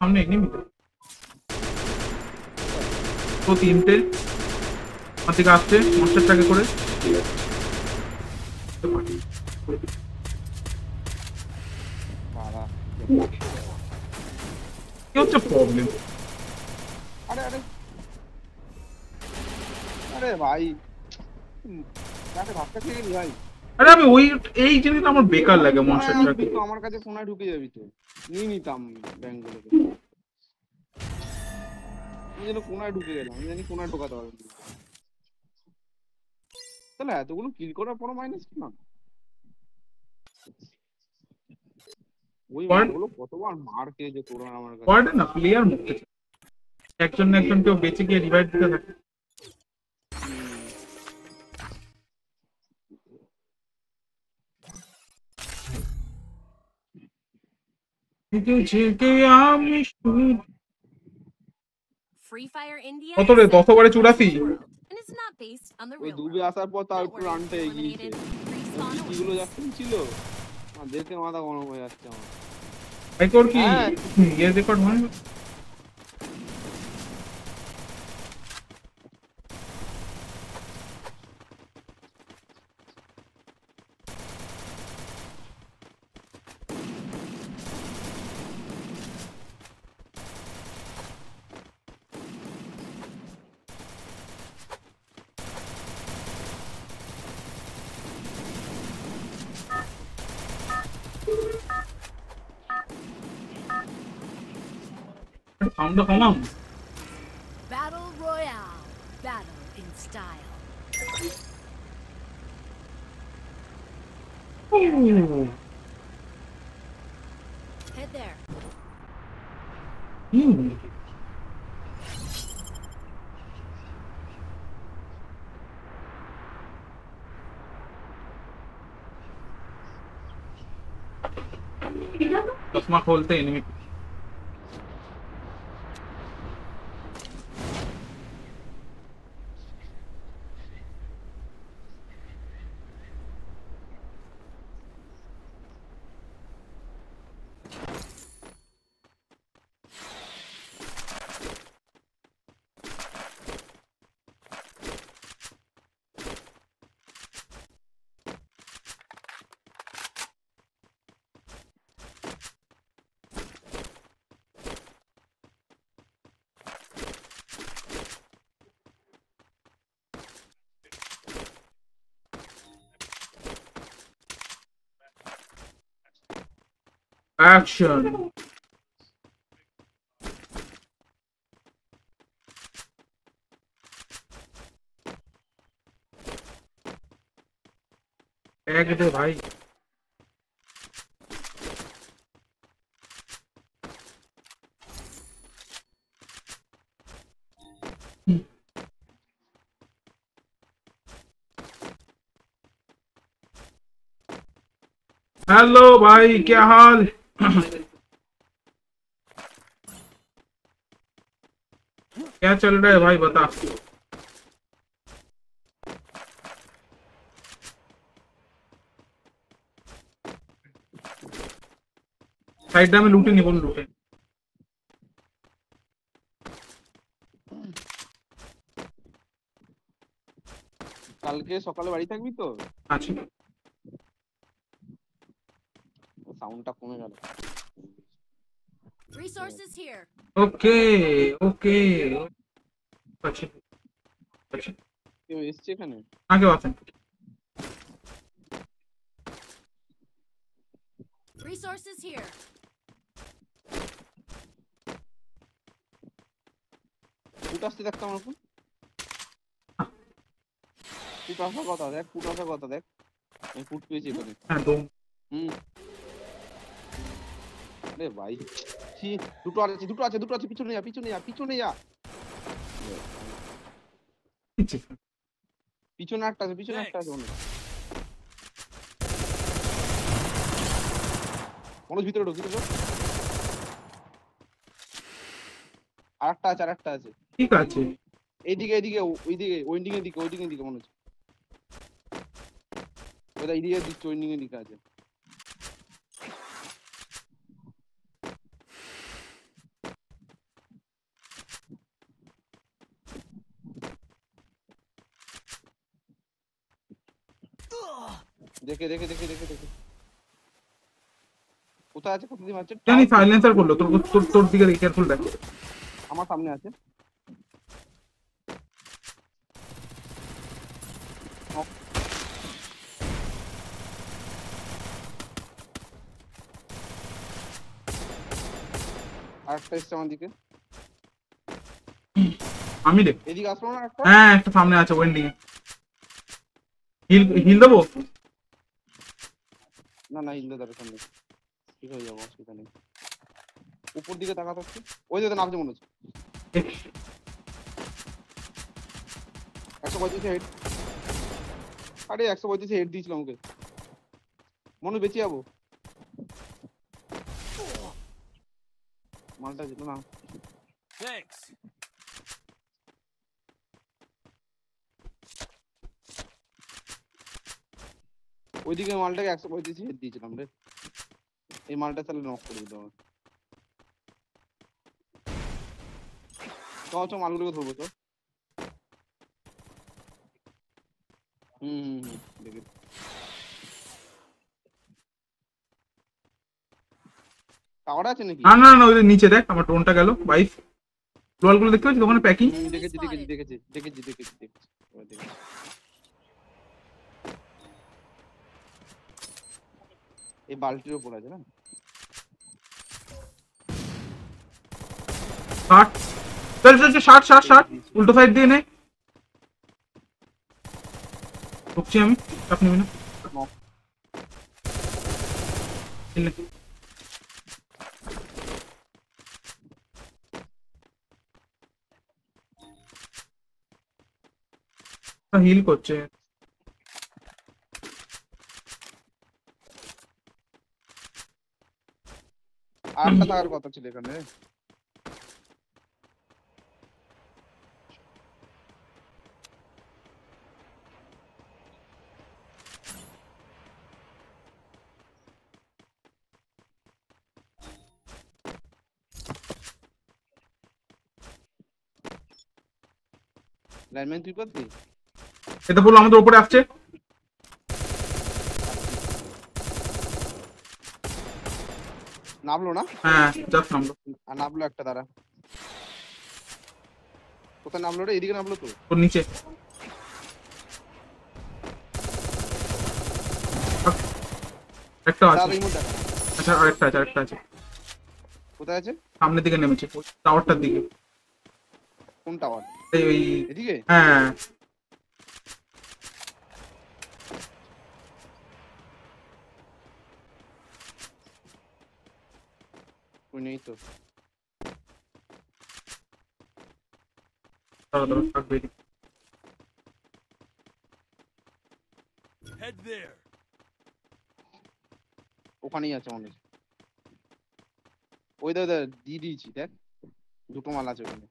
সামনে এনিমি তো? তিনটে আমার দিকে আসছে মাস্টারটাকে করে। কি হচ্ছে? প্রবলেম আরে আরে। আরে ভাই। হুম, ধাক্কা খেয়ে গেলি ভাই। আরে আমি ওই এই জিনিসটা আমার বেকার লাগে মনস্টারটাকে আমার কাছে ঢুকে যাবি তো। নিয়ে নিতাম ব্যাংকগুলোকে। আমি যেন কোনায় ঢুকে গেলাম আমি জানি কোনায় ঢোকাতে পারব না। তাহলে এতগুলো কিল করার পর মাইনাস না ওই What? কতবার মার খেয়েছে তোরা আমার কাছে ওয়ার্ডে না প্লেয়ার মুক্ত একজন না একজন কেউ বেঁচে গিয়ে রিভাইভ দিতে থাকে কত রে? দশ ওভারে চুরাশি? ওই ডুবে আসার পর তার উপর রানটা এগিয়েছে গুলো যখন ছিল দেখে মাথা গরম হয়ে যাচ্ছে আমার। রেকর্ড কি? হ্যাঁ। ইয়ের রেকর্ড হয়? Maganda ka. Battle Royale. Battle in style. Ooh. Head there. Hmm. That's my whole thing. action. Tag दे भाई हेलो भाई क्या हाल चल रहा है भाई बता সাইডটা আমি লুটে নিব লুটে কালকে সকালে বাড়ি থাকবি তো আচ্ছা সাউন্ডটা কমে গেল Resources here. ওকে ওকে আচ্ছা আচ্ছা কেউ এসছে এখানে? আগে বাতেন Resources here. ফুট আসতে দেখতো আমার ফোন ফুট আসার কথা দেখ ফুট আসার কথা দেখ। আমি ফুট পেয়েছি এখানে। হ্যাঁ তো হুম। আরে ভাই ছি দুটো আছে দুটো আছে দুটো আছে পিছনে যা পিছনে যা পিছনে যা। পিছনে একটা আছে পিছনে একটা আছে মনে। মনোজ ভিতরে ঢোক ভিতরে আর একটা আছে আর একটা আছে। ঠিক আছে। এইদিকে এইদিকে ওইদিকে ওইদিকে দিকে ওইদিকে দিকে মনে হচ্ছে। ওটা এইদিকে দিচ্ছে ওইদিকে দিকে আছে। দেখে দেখে দেখে দেখে দেখে। কোথায় আছে কতদিন আছে? জানি সাইলেন্সার করল তোর তোর তোর দিকে কেয়ারফুল দেখ। আমার সামনে আছে। আরেকটা এসছে আমার দিকে। আমি দেখ। এদিকে আসলো না একটা হ্যাঁ একটা সামনে আছে ওয়েন্ডিং হিল হিল দেবো? না না হিন্দু দরকার নেই ঠিক হয়ে যাব, অসুবিধা নেই। উপর দিকে তাকা থাকছে ওই দিকে নামছে মনে হচ্ছে। একশো পঁয়ত্রিশে হেড আরে, একশো পঁয়ত্রিশে হেড দিয়েছিলাম ওকে মনে, বেঁচে যাব? মালটা যেত না। ওইদিকে মালটাকে একশো পঁয়ত্রিশে হেড দিয়েছিলাম রে। এই মালটা তাহলে নক করে দিতে হবে। চ মালগুলোকে ধরবো তো হুম টাওয়ার আছে নাকি? না না না ওই নিচে দেখ আমার ড্রোনটা গেল বাইশ গ্লোয়ালগুলো দেখতে পাচ্ছিস? ওখানে প্যাকিং দেখেছি দেখেছি দেখেছি দেখেছি দেখেছি দেখেছি। এই বালতির ওপর আছে না ষাট চল চল চল, ষাট ষাট ষাট উল্টো সাইড দিয়ে নে ঢুকছি আমি চাপ নিবি না Knock. এই নে। হিল করছে আরেকটা থাকার কথা ছিল এখানে। লাইনম্যান তুই পারতি এটা বলল আমাদের উপরে আসছে। নামলো না হ্যাঁ জাস্ট নামলো আর নামলো একটা তারা কোথায় নামলো রে এদিকে নামলো তো ওর নিচে একটা তার আছে রিমোট দেখা আচ্ছা আচ্ছা আরেকটা আছে আরেকটা আছে কোথায় আছে সামনের দিকে নেমেছে টাওয়ারটার দিকে কোন টাওয়ার এই ওই এদিকে হ্যাঁ নেই তো ওখানেই আছে অনেক ওই দাদা দিয়ে দিয়েছি দেখ দুটো মাল আছে ওখানে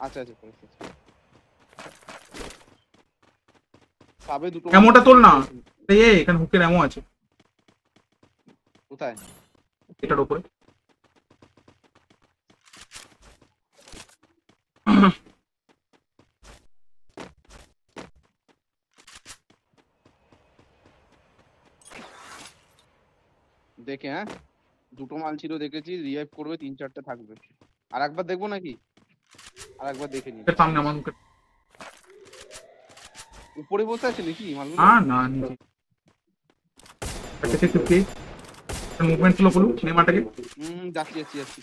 আচ্ছা আচ্ছা সাবে দুটো ক্যামোটা তোল না এই এই, এখানে হুকের এমন আছে কোথায় এটার উপরে দেখে হ্যাঁ দুটো মাল ছিল দেখেছি রিভাইভ করবে তিন চারটে থাকবে আর একবার দেখবো নাকি আর একবার দেখে নি এর সামনে আমার হুকের উপরে বসে আছে নাকি মালগুলো না না নিচে একটা ফিফটি মুভমেন্ট স্লো করুন সিনেমাটাকে। হুম যাচ্ছি যাচ্ছি যাচ্ছি.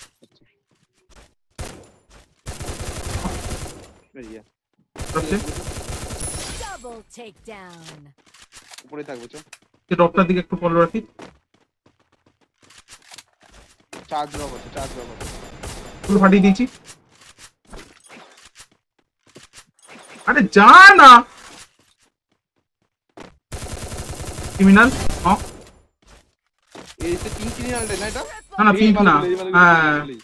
উপরে থাকবে চ দিকে একটু ফলো রাখি। চার্জ ড্রপ আছে চার্জ ড্রপ আছে। পুরো ফাটিয়ে দিয়েছি। আরে যা না! ক্রিমিনাল এই যে তিন ক্রিমিনালটা না এটা? না না পিঙ্ক না। মালগুলো, এই মালগুলো, হ্যাঁ। এইগুলোই।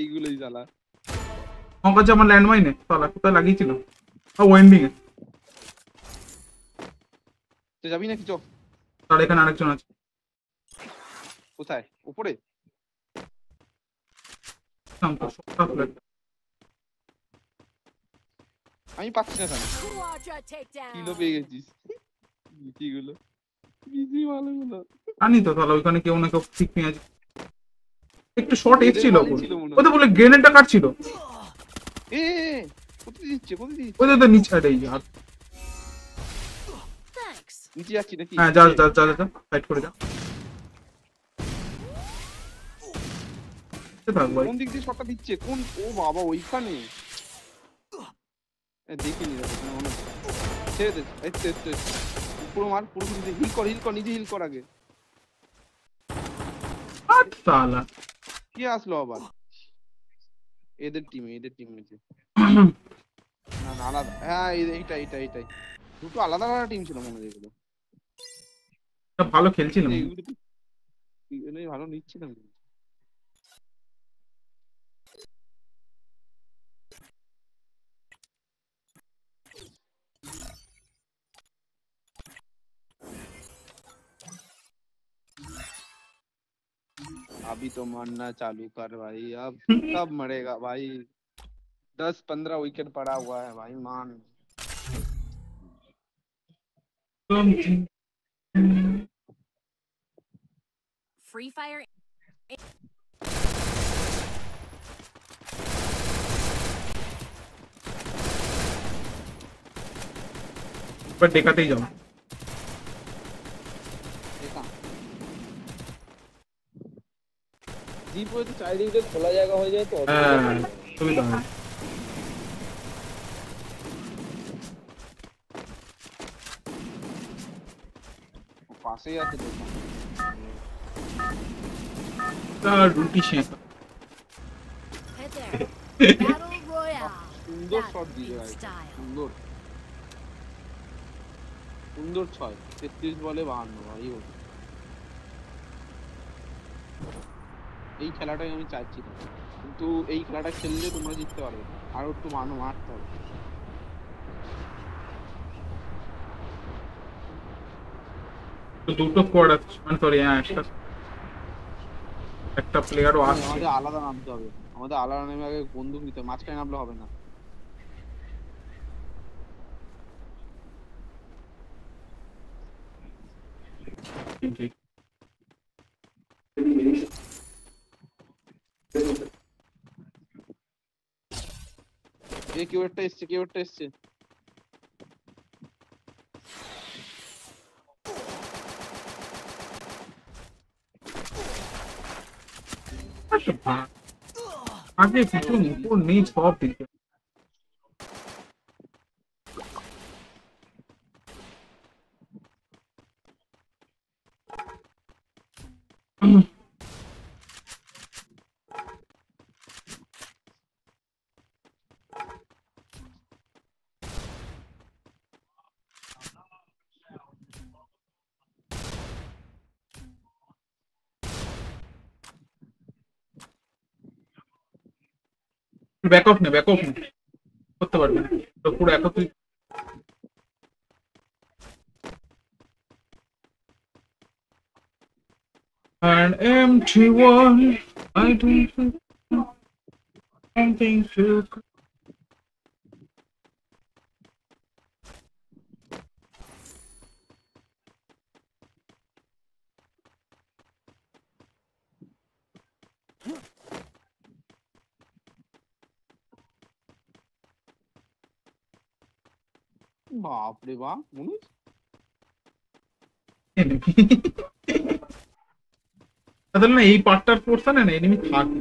এইগুলোই জ্বালা। আমার কাছে আমার ল্যান্ডমাইনে তাহলে কোথায় লাগিয়েছিল? ওয়েন্ডিং এ। তো যাবি নাকি চ। তার এখানে আরেকজন আছে। কোথায়? উপরে। আমি পাচ্ছি না কিলো পেয়ে গেছিস। বিচি ভালোগুলো জানি তো তাহলে ওইখানে কেউ না কেউ ঠিক নিয়ে আছে একটু শর্ট এসছিল হয়। ওদের বলে গ্রেনেডটা কাটছিল এ কোথায় দিচ্ছে কোথায় দিচ্ছে? ওদের তো নিচে আরে আর নিচে যাচ্ছি নাকি? হ্যাঁ যা যা যা যা সাইড করে যা। কোন দিক দিয়ে শটটা দিচ্ছে? কোন ও বাবা ওইখানে। এ, দেখিনি ছেড়ে দে। পুরো মার পুরো হিল কর হিল কর নিজে হিল কর আগে। সালা কে আসলো আবার? এদের টিমে এদের টিম নিচে। না না আলাদা। হ্যাঁ এই- এইটা এইটা এইটাই দুটো আলাদা আলাদা টিম ছিল মনে হয় এগুলো। ভালো খেলছিলাম। ভালো নিচ্ছিলাম। अभी तो मरना चालू कर भाई अब कब मरेगा भाई? दस पंद्रह विकेट पड़ा हुआ है भाई मान। फ्री फायर पर दिखाते ही जाओ জিপ হয়তো চারিদিকে খোলা জায়গা হয়ে যায় তো হ্যাঁ সুবিধা হয় পাশেই আছে দোকান তার রুটি শেষ Head there. Battle Royale. সুন্দর That শট দিয়ে beat ভাই style. সুন্দর সুন্দর ছয় তেত্রিশ বলে বাহান্ন ভাই এই খেলাটাই আমি চাইছিলাম কিন্তু এই খেলাটা খেললে তোমরা জিততে পারবে না। আরো একটু মানো মারতে হবে তো দুটো স্কোয়াড আছে মানে সরি হ্যাঁ একটা একটা প্লেয়ারও আসছে আমাদের আলাদা নামতে হবে আমাদের আলাদা নামে আগে বন্দুক নিতে হবে মাঝখানে নামলে হবে না ঠিক ये क्यों अट्टे इससे क्यों अट्टे इससे अरे पिछले को नहीं छाप दिया ব্যাক অফ নে ব্যাক অফ নে করতে পারবি না। তো পুরো একত্রিত An empty world, I don't think something to বাপরে বাপ মনুজ তাহলে না এই পার্টটার পোর্শনে না এনিমি থাকে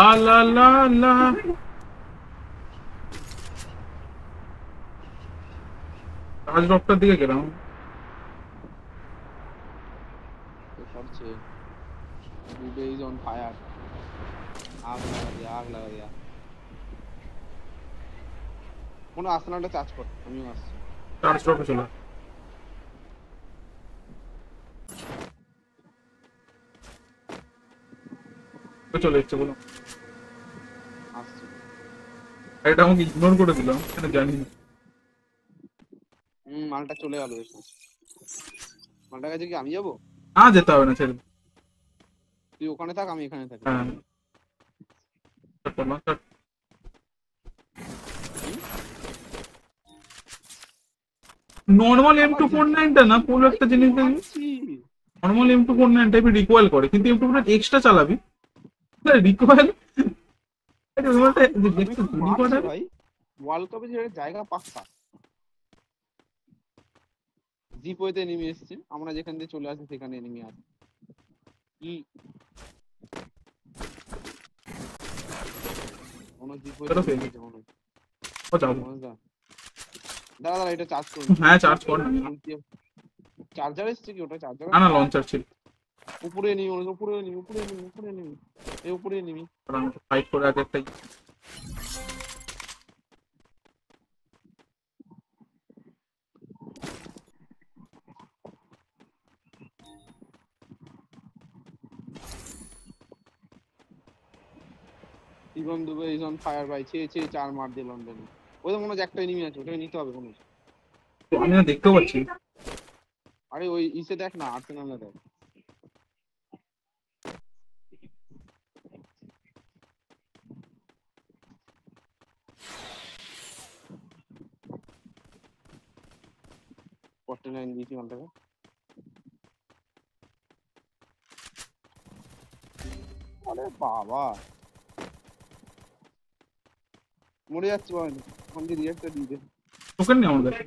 La la la la. রাজবাবটার দিকে গেলাম। इज ऑन फायर आग लगा आग আসনাটা চার্জ কর আমিও আসছি। চার্জ করতে চলে। চলে এসছে বলো। এটা আমাকে ইগনোর করে দিলাম এটা জানি না। হুম মালটা চলে গেল এসে মালটার কাছে কি আমি যাব? না যেতে হবে না ছেড়ে তুই ওখানে থাক আমি এখানে থাকি। হ্যাঁ। নর্মাল এম টু ফোর নাইনটা না পুরো একটা জিনিস normal M two four nine টাইপের রিকোয়েল করে কিন্তু এম টু ফোর এক্সট্রা চালাবি। ওয়ার্ল্ড কাপে জায়গা পাক্কা। নেমে এসছে। আমরা যেখান দিয়ে চলে আসি সেখানে নেমে আসি। কি? দাদা দাদা এটা চার্জ করুন। হ্যাঁ চার্জ কর চার্জার এসছে কি? ওটা চার্জার না লঞ্চার ছিল। উপরে নিই উপরে নিই উপরে নিই উপরে নিই এই উপরে নিবি ফাইট করে আগে একটা even Dubey is on fire ভাই ছে ছে চার মার দিয়ে লন্ডনে ওই তো মনে হচ্ছে একটা এনিমি আছে ওটাকে নিতে হবে কোনো আমি না দেখতেও পাচ্ছি আরে ওই ইসে দেখ না আর্সেনালে দেখ ফর্টি নাইন দিয়েছি মালটাকে আরে বাবা। মরে যাচ্ছে ভাই। আমাকে রিয়াক্টটা দিয়ে দে। টোকেন নেই আমার কাছে।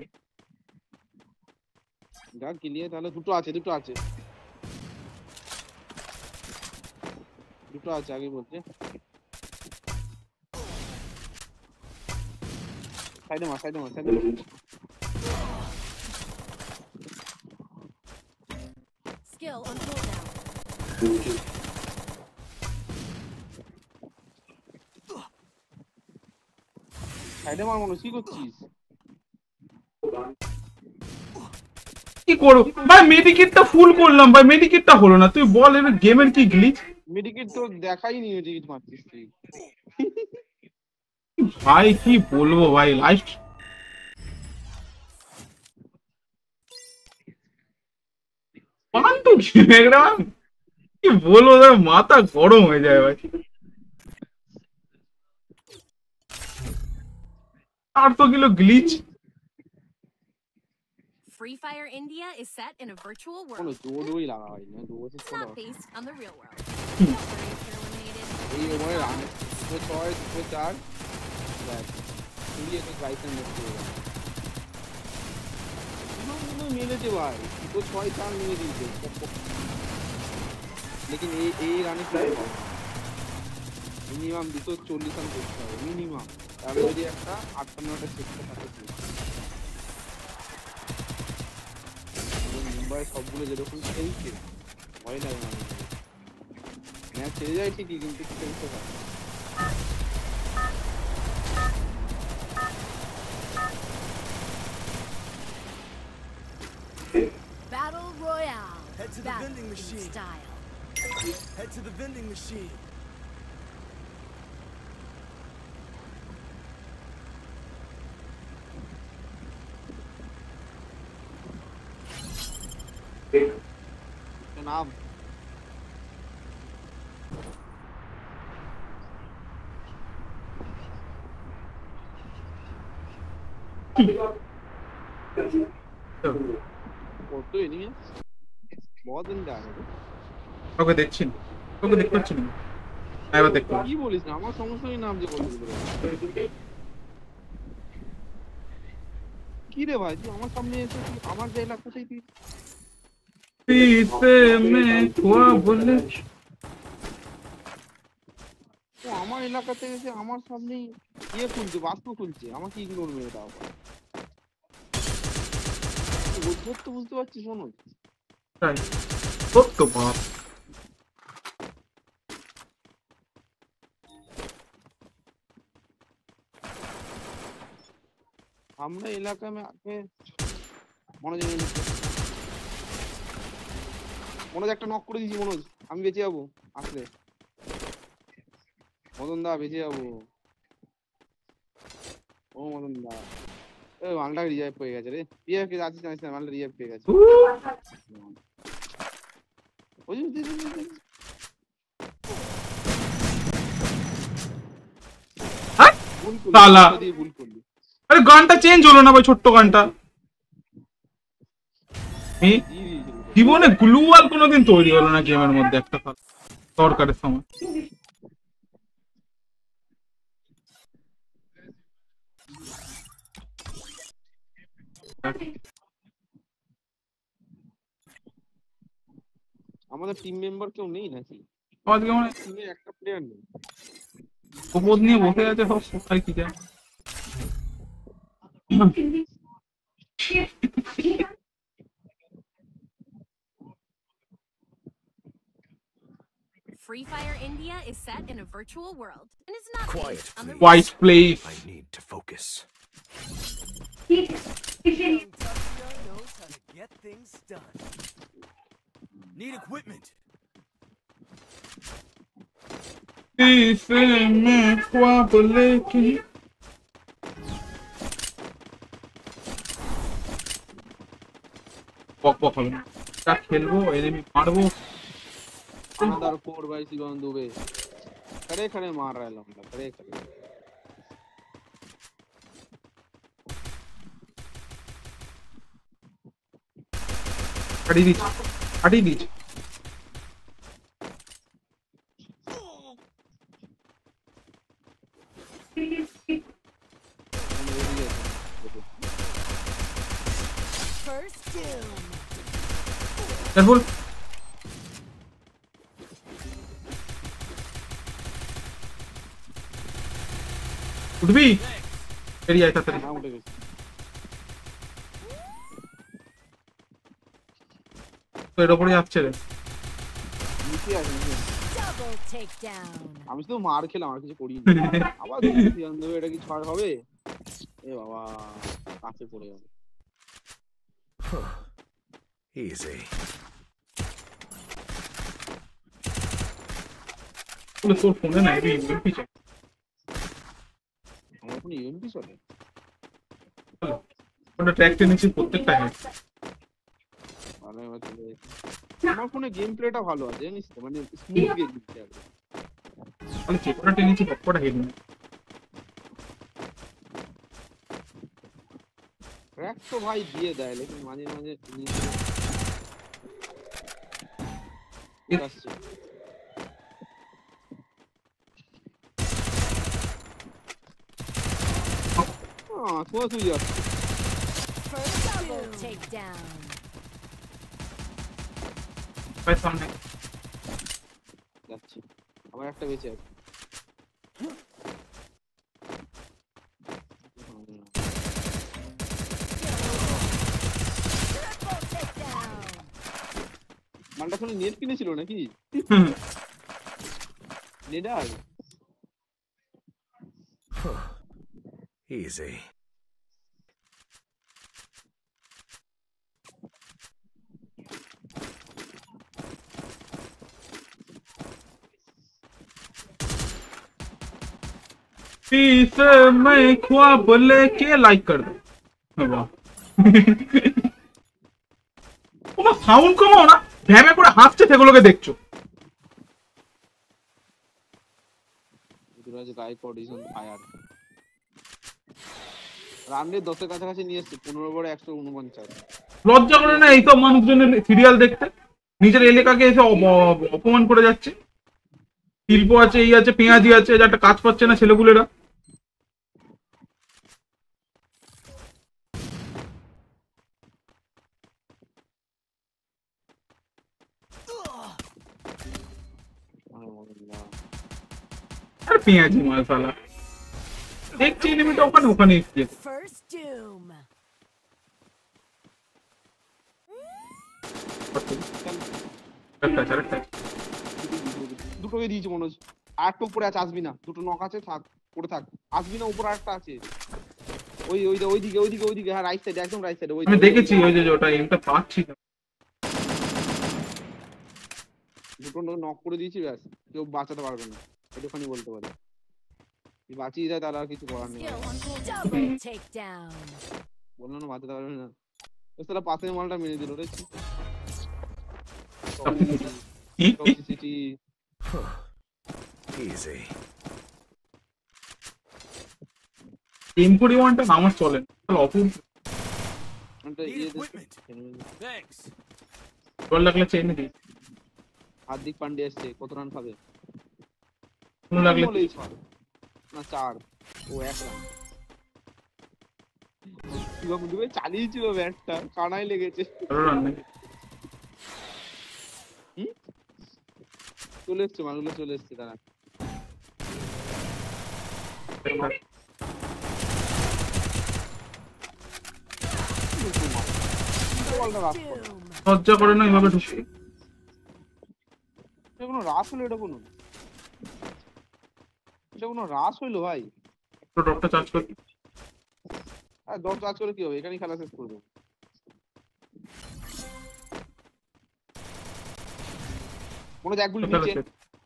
যা কিলিয়ে তাহলে দুটো আছে দুটো আছে। দুটো আছে আগে বলছে। সাইডে মার সাইডে মার সাইডে মার। cooldown. সাইডে মার মনে হয়, কি করছিস কি কি করবো ভাই মেডিকেটটা ফুল করলাম ভাই মেডিকেটটা হলো না তুই বল এবার গেমের কি গ্লিচ মেডিকেট তো দেখাই নি মেডিকেট মারছিস তুই ভাই কি বলবো ভাই লাস্ট পান তো খেলাম কি বলবো দাদা মাথা গরম হয়ে যায় ভাই আর তো kilo glitch Free Fire India is set in a virtual কোনো world. জোরই লাগা হয় না দু বছর It's পর not based on the real world. Hmm. Operator eliminated. এই ওভারে রান দুটো ছয় দুটো চার ব্যাস কুড়ি একুশ বাইশ রান করতে হবে কিন্তু মেরেছে ভাই দুটো ছয় চার মেরে দিয়েছে লেকিন এই এই রানে প্রায় মিনিমাম দুটো চল্লিশ রান করতে হবে মিনিমাম তাহলে যদি একটা আটান্নটা থাকে মুম্বাই সবগুলো যেরকম খেলছে ভয় লাগে না ম্যাচ ছেড়ে যায় ঠিকই কিন্তু খেলতে পারে Battle Royale. Head to the vending machine. Style. Head to the vending machine. जनाब फोटो ही नहीं है बहुत दिन ওকে দেখছি না ওকে দেখতে পাচ্ছি না? এবার দেখতে কি বলিস না আমার সমস্যা নেই নাম যে বলিস কি রে ভাই? তুই আমার সামনে এসে তুই আমার যে এলাকা তুই? পিতে মে খোয়া বলে। ও আমার এলাকাতে এসে আমার সামনে ইয়ে খুলছে বাস্তু খুলছে। আমাকে ইগনোর মেরে দাও। বুঝতে পারছি শোনো? তাই? সত্য বাপ আমরা এলাকা में आके মনোজ এনে নিচ্ছে। মনোজ একটা নক করে দিয়েছি মনোজ আমি বেঁচে যাবো আসলে মদন দা বেঁচে যাবো ও মদন দা এ মালটা রিজার্ভ পেয়ে গেছে রে রিজার্ভ কে আছিস না মালটা রিজার্ভ পেয়ে গেছে ওই যে, দে, দে, দে, দে। হ্যাঁ? ভুল করলি, আরে গানটা চেঞ্জ হলো না ভাই ছোট্ট গানটা। জীবনে গ্লুয়াল কোনোদিন তৈরি হলো না গেমের মধ্যে একটা দরকারের সময়। আমাদের টিম মেম্বার কেউ নেই নাকি? আজকে মানে টিমে একটা প্লেয়ার নেই। উপর নিয়ে বসে আছে সব কোথায় কি Free Fire India is set in a virtual world and is not quiet. Please. Quiet, please. I need to focus. Need equipment. Disse-me. পক পক হবে না যা খেলবো এনিমি মারবো another four by Sivan Dubey. खड़े खड़े मार रहा है लौंडा खड़े खड़े কাটিয়ে দিচ্ছি কাটিয়ে দিচ্ছি हम रेडी है देखो First kill. Careful. উঠবি? বেরিয়ে আয় তাড়াতাড়ি। তো এর ওপরে আসছে রে। আমি শুধু মার খেলাম আর কিছু করি আবার এটা কি ছাড় হবে? এ বাবা কাছে পড়ে যাবে। Easy. বলে তোর ফোনে না এবি ইউএমপি চাই আমার কোনো ইউএমপি চলে ওটা ট্র্যাক টেনেছি প্রত্যেকটা হেড ভালো এবার চলে গেছে। আমার ফোনে গেম প্লেটা ভালো আছে জানিস তো মানে স্মুথ গেম প্লে আছে মানে যে কটা টেনেছি সবকটা হেড নেই ট্র্যাক তো ভাই দিয়ে দেয় লেকিন মাঝে মাঝে নিয়ে আসছে আহ, তোমার তুই যাচ্ছে Double takedown. ভাই সামনে যাচ্ছি আমার একটা বেঁচে আছে Triple takedown. মালটা শুনে নেট কিনেছিল নাকি হুম। নেট আর Easy. पीस में ख्वाब लेके लाइक कर दो वाह তোমার সাউন্ড কমাও না ভ্যামে করে হাসছে সেগুলোকে দেখছো Ruturaj Gaikwad is on fire run rate দশের কাছাকাছি নিয়ে এসছে পনেরো বড় একশো উনপঞ্চাশ লজ্জা করে না এইসব মানুষজনের সিরিয়াল দেখতে নিজের এলাকাকে এসে অপ- অপ- অপমান করে যাচ্ছে শিল্প আছে এই আছে পেঁয়াজি আছে যে একটা কাজ পাচ্ছে না ছেলেগুলেরা পেঁয়াজি মশালা দেখছি লিমিট ওখানে ওখানে আছে। দুটোকে দিয়েছি মনে হচ্ছে। আরেকটা উপরে আছে আসবি না। দুটো নক আছে থাক পড়ে থাক। আসবি না উপরে আরেকটা আছে। ওই ওই ওই দিকে ওই দিকে ওই দিকে হ্যাঁ রাইট সাইডে একদম রাইট সাইডে ওই আমি দেখেছি ওই যে যে ওটা এমটা পাচ্ছি না। দুটো নক করে দিয়েছি ব্যাস। কেউ বাঁচাতে পারবে না। এটুখানি বলতে পারি। বাঁচিয়ে দেয় তারা আর কিছু করার নেই। বললাম না বাঁচাতে পারবে না। তারা পাশের মালটা মেরে দিল রে আমার চলে লাগলে চেন হার্দিক পান্ডে আসছে কত রান খাবে? লাগলে না চার। ও এক রান শিবম দুবে? চালিয়েছিল ব্যাটটা। কানায় লেগেছে। চলে এসছে মানুষগুলো চলে এসছে তারা করে না ঢুকে এটা কোনো রাস হলো এটা কোনো এটা কোনো রাস হইল ভাই? তো ডটটা চার্জ কর। আর ডট চার্জ করে কি হবে? এখানেই খেলা শেষ করবে। কোনো এক গুলি নিচে?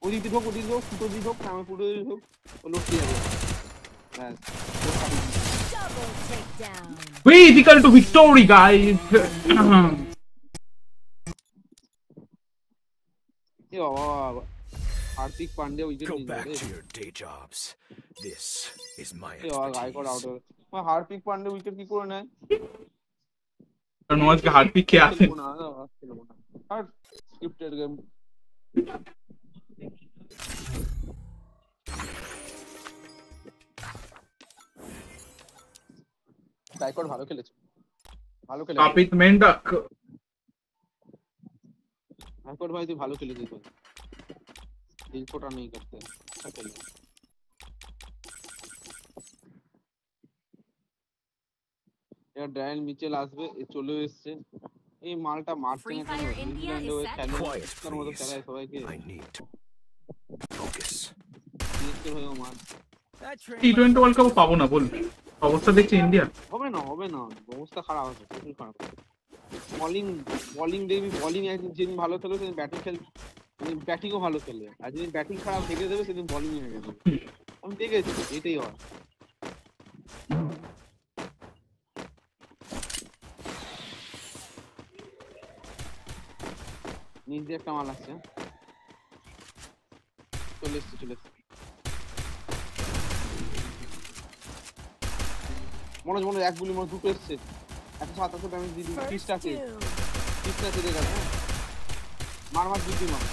ওই দিক হোক ওদিক হোক ফুটো দিক হোক আমার ফুটো দিক হোক ও লোক দিয়ে যাবে। ব্যাস। We equal to victory, guys. Yo, বাবা বাবা। হার্দিক পান্ডে উইকেট Go নিয়ে back যাবে to your day jobs. This is my এ বাবা গায়কোয়াড আউট expertise. হবে হার্দিক পান্ডে উইকেট কি করে নেয় কারণ ও আজকে হার্ট পিক খেয়ে আসেন খেলবো না, না, আর খেলবো না। আর স্ক্রিপ্টেড গেম গায়কোয়াড ভালো খেলেছে ভালো খেলেছে কাপিত মেন্ডাক গায়কোয়াড ভাই তুই ভালো খেলেছিস दिल छोटा नहीं करते ऐसा करिए এবার ড্রায়ন মিচেল আসবে চলে এসেছে। এই মালটা মারতে মতো খেলায় সবাইকে টি টোয়েন্টি ওয়ার্ল্ড কাপ পাবো না বল। অবস্থা দেখছি ইন্ডিয়া হবে না হবে না। অবস্থা খারাপ আছে প্রচুর খারাপ। বলিং বলিং দেখবি বলিং একদিন যেদিন ভালো খেলো সেদিন ব্যাটিং খেলবি। খেল ব্যাটিংও ভালো খেলবে আর যেদিন ব্যাটিং খারাপ হেগে দেবে সেদিন বলিং হেগে দেবে আমি দেখেছি এটাই হয়। নিচ দিয়ে একটা মাল আসছে চলে এসছে চলে এসছে। মনোজ মনোজ এক গুলি মনে দুটো এসছে। একশো সাতাশো ড্যামেজ দিয়ে doom. ত্রিশটাকে দিয়ে গেছে হ্যাঁ। মার মার দুটি মার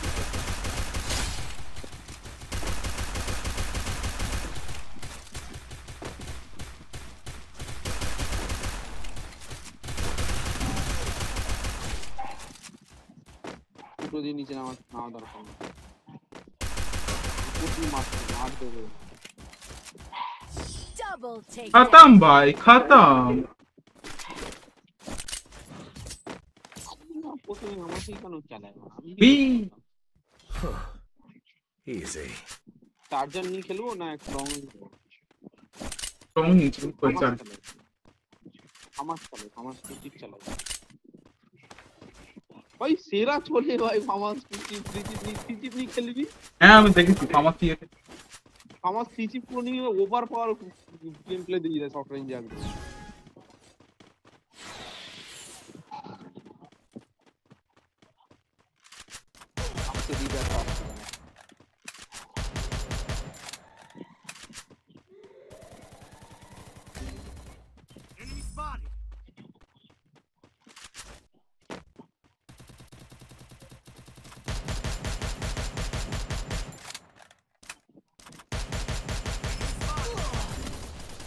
Double take खत्म भाई खत्म প্রথমে আমাকেই কেন চালায় না? আমি বি। Easy. চার্জার নিয়ে খেলবো না এক রং स्ट्रॉन्ग नीचे कोई चार আমার চালে আমার স্কুটি চালাবে ভাই সেরা চলে ভাই স্কুটি নিয়ে খেলবি? হ্যাঁ আমি দেখেছি ফামাস এতে আমার থ্রিচিপ পুরো নিয়ে ওভার পাওয়ার গেম প্লে দিয়ে দেয় শর্ট রেঞ্জ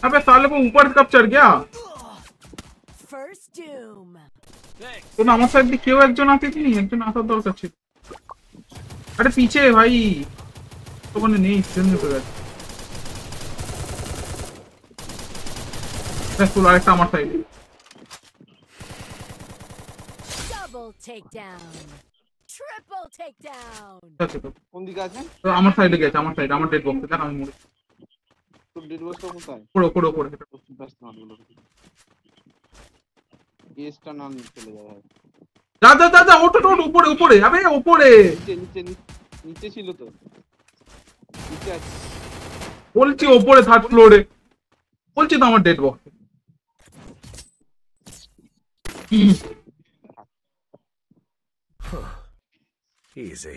अबे साले वो ऊपर कब चढ़ गया First doom. Thanks. তো আমার সাইড দিয়ে কেউ একজন আসেনি একজন আসার দরকার ছিল আরে পিছে ভাই ওখানে নেই সেমনি তো গেছে দেখ তুই আরেকটা আমার side Double takedown. Triple takedown. আছে তো কোন দিকে আছে তো আমার সাইডে গেছে আমার সাইড আমার ডেড বক্সে দেখ আমি মরে তোর ডেড বক্সটা কোথায়? পড়ো পড়ো পড়ো ব্যস্ত মারগুলো এসটা না চলে যাবে। যা যা যা যা ওটো ওটো উপরে উপরে আবে উপরে নিচে নিচে ছিল তো। নিচে আছে। বলছি ওপরে থার্ড ফ্লোরে বলছি তো আমার dead box Easy.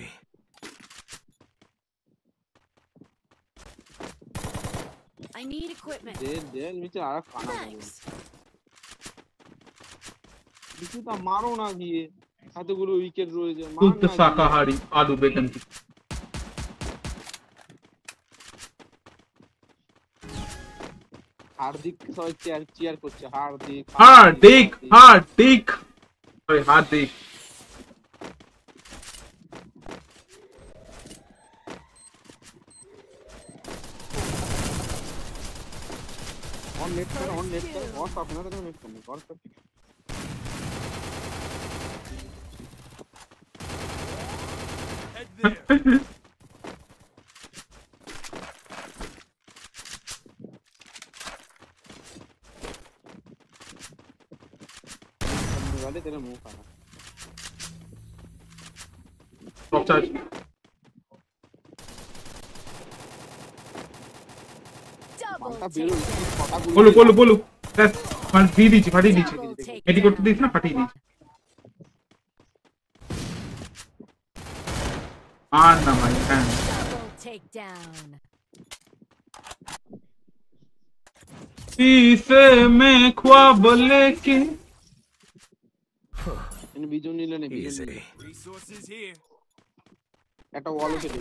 I need equipment. দে দে নিচে আর এক কানা মারবে। Thanks. কিছুটা মারো না গিয়ে এতগুলো উইকেট রয়েছে মার শুদ্ধ না গিয়ে। শাকাহারি আলু বেকন কি হার্দিক সবাই চেয়ার চেয়ার করছে Hardik Hardik Hardik sorry Hardik Warp up, another gonna make them. Warp up. Head there. वाले तेरा मुँह खाना Drop charge. Double. Bolu, bolu, bolu. কটা গুলি বলো বলো বলো ব্যাস মানে দিয়ে দিচ্ছি ফাটিয়ে দিচ্ছি Double এটি করতে takedown. দিস না ফাটিয়ে দিচ্ছি আর না ভাই হ্যাঁ Double takedown. शीशे में ख्वाब लेके এনে বিজন নিলে নে বিজন Easy. নিলে। Resources here. একটা ওয়াল কেটে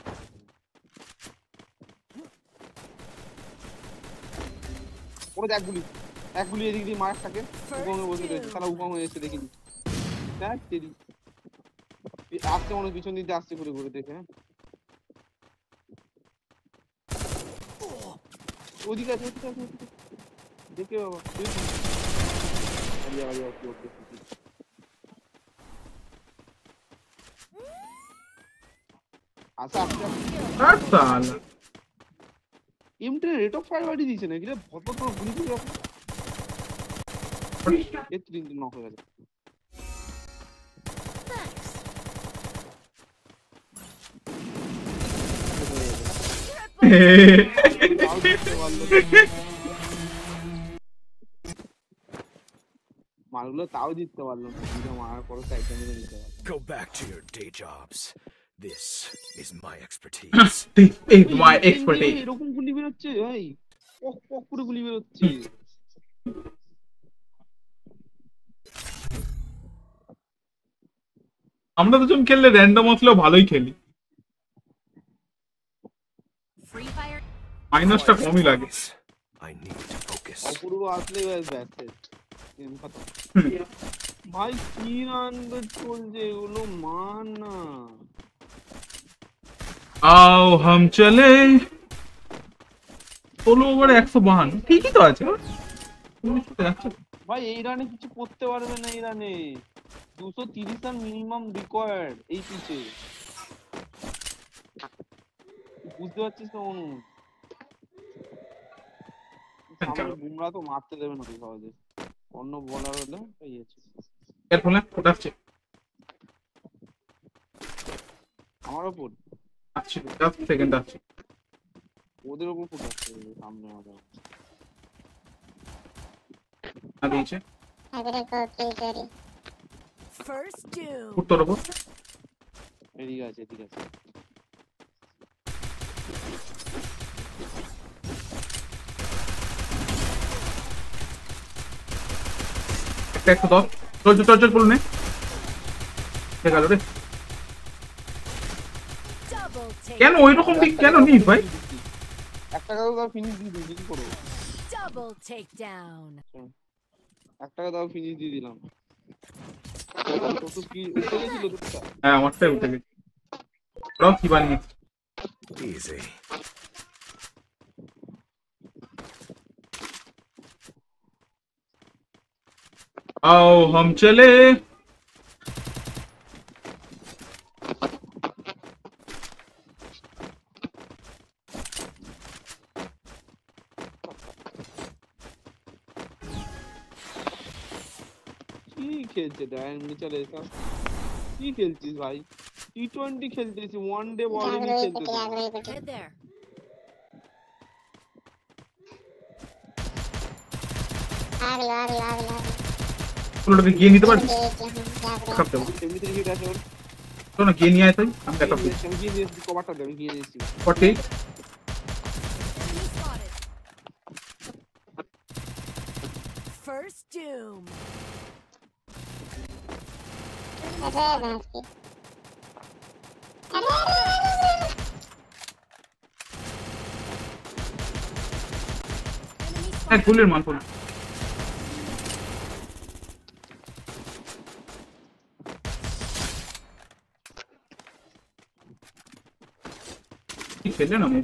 ওরে এক গুলি। এক গুলি এদিক দিয়ে মারাকটাকে উগমে বসে রয়েছে। তারা উগম হয়ে এসে দেখিনি। দেখ তেরি আসতে মনে পিছন দিতে আসতে ঘুরে ঘুরে দেখে হ্যাঁ? ওদিকে আছে দেখে বাবা আরে আরে এমটা রেট অফ ফায়ার বাড়ি দিয়েছে নাকি রে? গুলি এ তিন দিন নক হয়ে গেছে তাও জিততে পারল মারগুলো তাও জিততে পারল না। মারার পরে সাইডটা মেরে দিতে পারল Go back to your day jobs. This is my expertise. This is my expertise. এরকম গুলি বেরোচ্ছে ভাই পক পক করে গুলি বেরোচ্ছে আমরা দুজন খেললে র্যান্ডম আসলেও ভালোই খেলি মাইনাসটা কমই লাগে I need to focus. অপূর্ব আসলেই ব্যাস ব্যাস। Game খতম। ভাই কি রানবেট চলছে এগুলো মান না আও হাম চলে ষোলো ওভারে একশো বাহান্ন। ঠিকই তো আছে। ভাই এই রানে কিছু করতে পারবে না এই রানে দুশো তিরিশ রান মিনিমাম রিকোয়ার্ড এই পিচে বুঝতে পারছিস না অনু বুমরা তো মারতে দেবে না সহজে। অন্য বলার হলে পেয়েছে এর ফলে ফোটাচ্ছে আমার ওপর আসছে জাস্ট সেকেন্ড আসছে ওদের ওপর ফুটাচ্ছে সামনে আমাদের না দিয়েছে? উত্তর ওপর এদিকে আছে এদিকে আছে। একটা একশো দশ চল চল চল চল বলুন গেল রে। কেন ওই রকম দিক কেন নিস ভাই এক টাকা দাও ফিনিশ দিয়ে দিই কি করবো Double takedown. এক টাকা দাও ফিনিশ দিয়ে দিলাম কত কি উঠে গেছিল দুধটা হ্যাঁ আমারটাই উঠে গেছে ওরাও কি বানিয়ে Easy. आओ हम चले খেলছে ডায়ন মিচাল এসব কি খেলছিস ভাই টি টোয়েন্টি খেলতেছি ওয়ান ডে বলিং খেলতেছি Get there. পুরোটাকে গিয়ে নিতে পারবি ব্যাকআপ দেবো এমনিতে হিট আছে ওর শোনো না গিয়ে নিয়ে আয় তাই আমি ব্যাকআপ দিই আমি গিয়ে দিয়েছি কভারটা দে আমি গিয়ে দিয়েছি forty Enemy spotted. First doom. Kaczewski. É, pula, irmão, pula. Que pena, não,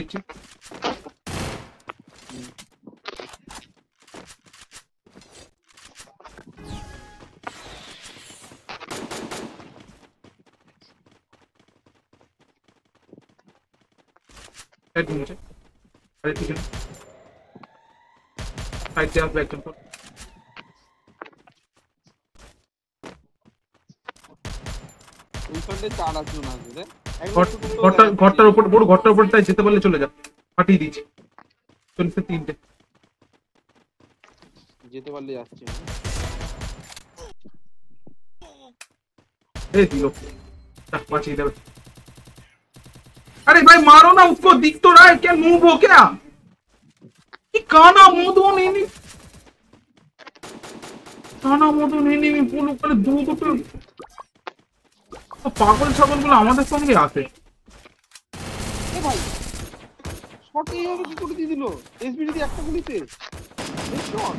did you? Head मुझे अरे ठीक है साइड से आप बैक जंप ऊपर से चार आसमान आ गए ঘরটা ঘরটার উপর বড় ঘরটার উপরটায় যেতে পারলে চলে যা ফাটিয়ে দিয়েছি চল্লিশে তিনটে যেতে পারলে যাচ্ছে এই দিল যা, বাঁচিয়ে দেবে अरे भाई मारो ना उसको दिख तो रहा है क्या मूव हो क्या ये काना मोदो नहीं नहीं কানা মতো নেই নেই পুল ওখানে দু দুটো পাগল ছাগলগুলো আমাদের সঙ্গে আসে এ ভাই শট এইভাবে কি করে দিয়ে দিল? এসবিডি দিয়ে একটা গুলিতে? শট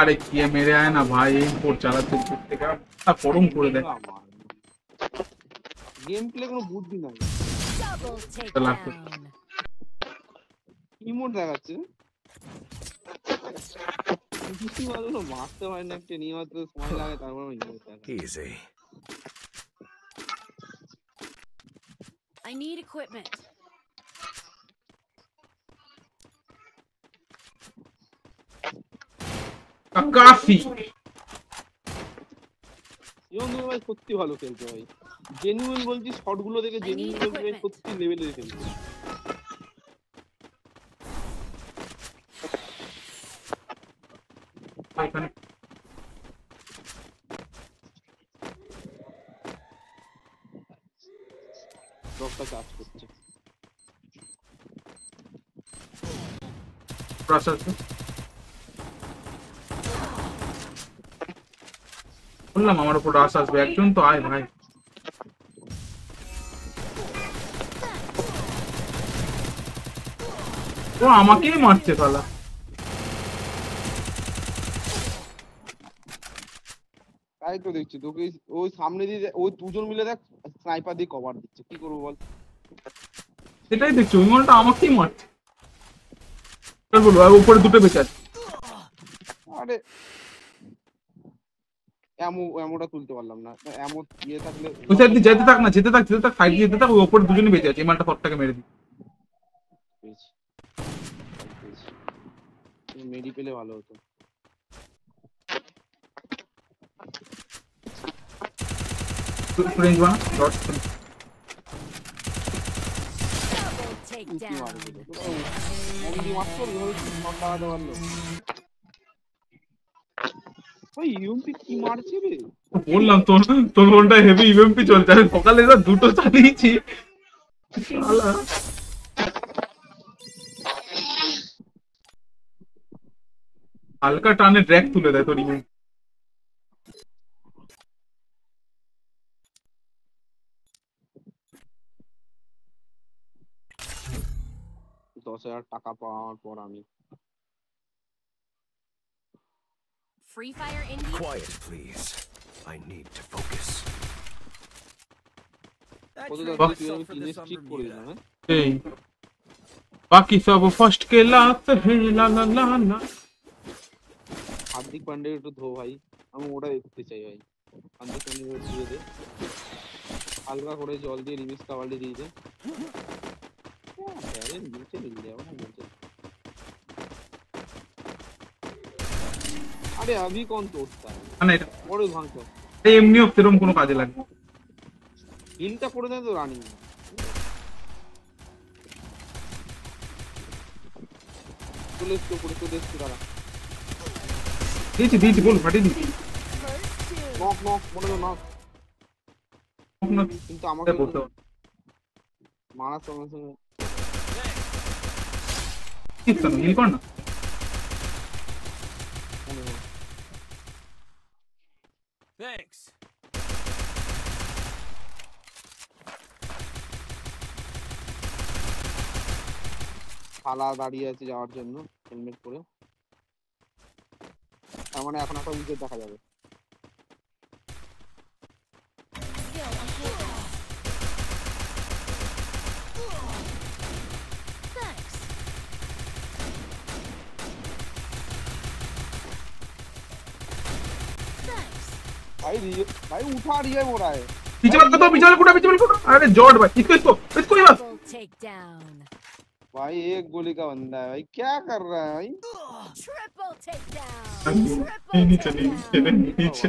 আরে কি মেরে আয় না ভাই এই ফোর আর গরম করে দেয় গেম প্লে কোনো বুদ্ধি নাই। দেখাচ্ছে? মারতে হয় না একটা নিয়ে মাত্র সময় লাগে তারপর ইমোট দেখা I need equipment. কাফি তুমি ভাই সত্যি ভালো খেলছে ভাই। জেনুইন বলছি শটগুলো দেখে জেনুইন বলছি. সত্যি লেভেলের খেলছে। এখানে ডগটা চার্জ করছে ক্রাশ আছে বললাম আমার উপর রাস আসবে একজন তো আয় ভাই ও আমাকেই মারছে শালা তাই তো দেখছি। তোকে ওই সামনে দিয়ে ওই দুজন মিলে দেখ স্নাইপার দিয়ে কভার দিচ্ছে। কি করব বল? সেটাই দেখছি ওই মালটা আমাকেই মারছে। বলব আর উপরে দুটো বেঁচে আছে। আরে এমো এমোটা তুলতে পারলাম না। এমো ইয়ে থাকলে ওই সাইড যেতে থাক না যেতে থাক যেতে থাক ফাইট যেতে থাক ওই ওপরে দুজনে বেঁচে আছে এই মালটা ফটটাকে মেরে পেয়েছি মেডি পেলে ভালো হতো রেঞ্জ বানা ডট Double কি takedown. মারবে এমডি মাত্র ওইভাবে শট লাগাতে পারল ইউএমপি মারছে রে? বললাম তোর তোর ফোনটা হেভি ইএমপি চলছে। আমি সকালে দুটো চালিয়েছি। শালা। হালকা টানে ড্র্যাক তুলে দেয় তোর ইএমপি হাজার টাকা পাওয়ার পর আমি Free Fire India. Quiet, please. I need to focus. কত Box. দরকার তুই আমি কিনে ঠিক করে দিলাম হ্যাঁ এই বাকি সব ফার্স্ট ক্লাস হে লা লা লা লা হার্দিক পান্ডে একটু ধো ভাই আমি ওটা দেখতে চাই ভাই হার্দিক পান্ডে একটু ধুয়ে দে হালকা করে জল দিয়ে রিমিক্স কাবাডি দিয়ে দে মারা মনে হয় মারার সঙ্গে সঙ্গে কেন হিল কর না Thanks. থালা দাঁড়িয়ে আছে যাওয়ার জন্য হেলমেট পরে তার মানে এখন একটা উইকেট দেখা যাবে भाई भाई उठा रही है मोरा है पीछे मत करो पीछे वाले फुटा पीछे वाले फुटा अरे जॉर्ड भाई इसको इसको इसको ही बस। Double भाई एक गोली का बंदा है भाई क्या कर रहा है भाई? Triple takedown. नहीं नीचे नीचे नीचे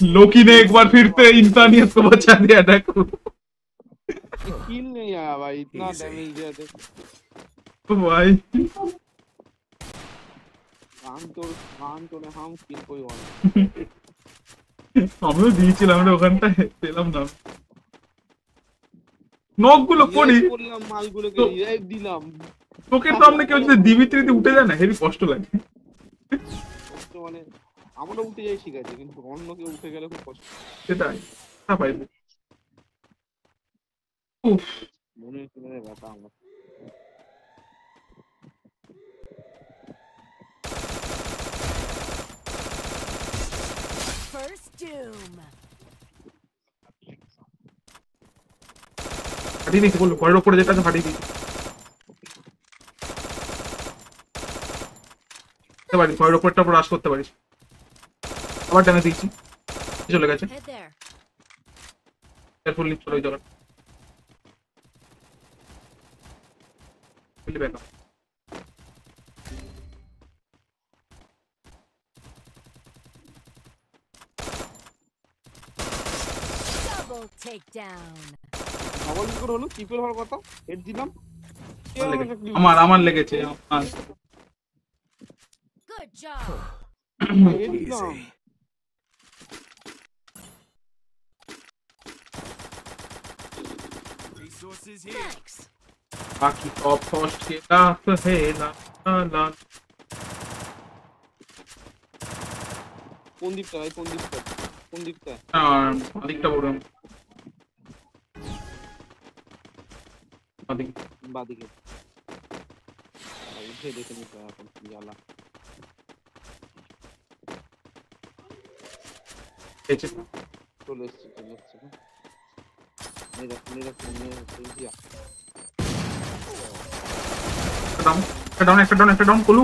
लोकी ने एक बार फिर से इंसानियत को बचा दिया देखो। किल नहीं आया भाई इतना डैमेज दिया थे भाई। আমরা দিয়েছিলাম রে ওখানটায় পেলাম না নখগুলো পড়ি মালগুলোকে দিলাম চোখের সামনে কেউ যদি দিবিত্রিতে উঠে যায় না হেভি কষ্ট লাগে মানে আমরা উঠে যাই ঠিক আছে কিন্তু অন্য কেউ উঠে গেলে খুব কষ্ট সেটাই না পাইবে উফ মনে হচ্ছে ব্যথা আমার First doom. ফাটিয়ে দিয়েছি বলল ঘরের ওপরে যেটা আছে ফাটিয়ে দিয়েছি। পারিস ঘরের ওপরটা উপর রাশ করতে পারিস আবার টানে দিয়েছি চলে গেছে. কেয়ারফুল চলে ওই জায়গাটা ডবল কি করে হলো কিপের হওয়ার কথা হেড দিলাম। আমার আমার লেগেছে আমার। Good job resources here. Thanks. बाकी टॉप কোন দিকটা কোন দিকটা? কোন দিকটা? আর দিকটা বলুন? বাদিকে। উঠে দেখে নিতে এখন চলে এসছি চলে এসছি একটা ডাউন একটা ডাউন একটা ডাউন কলু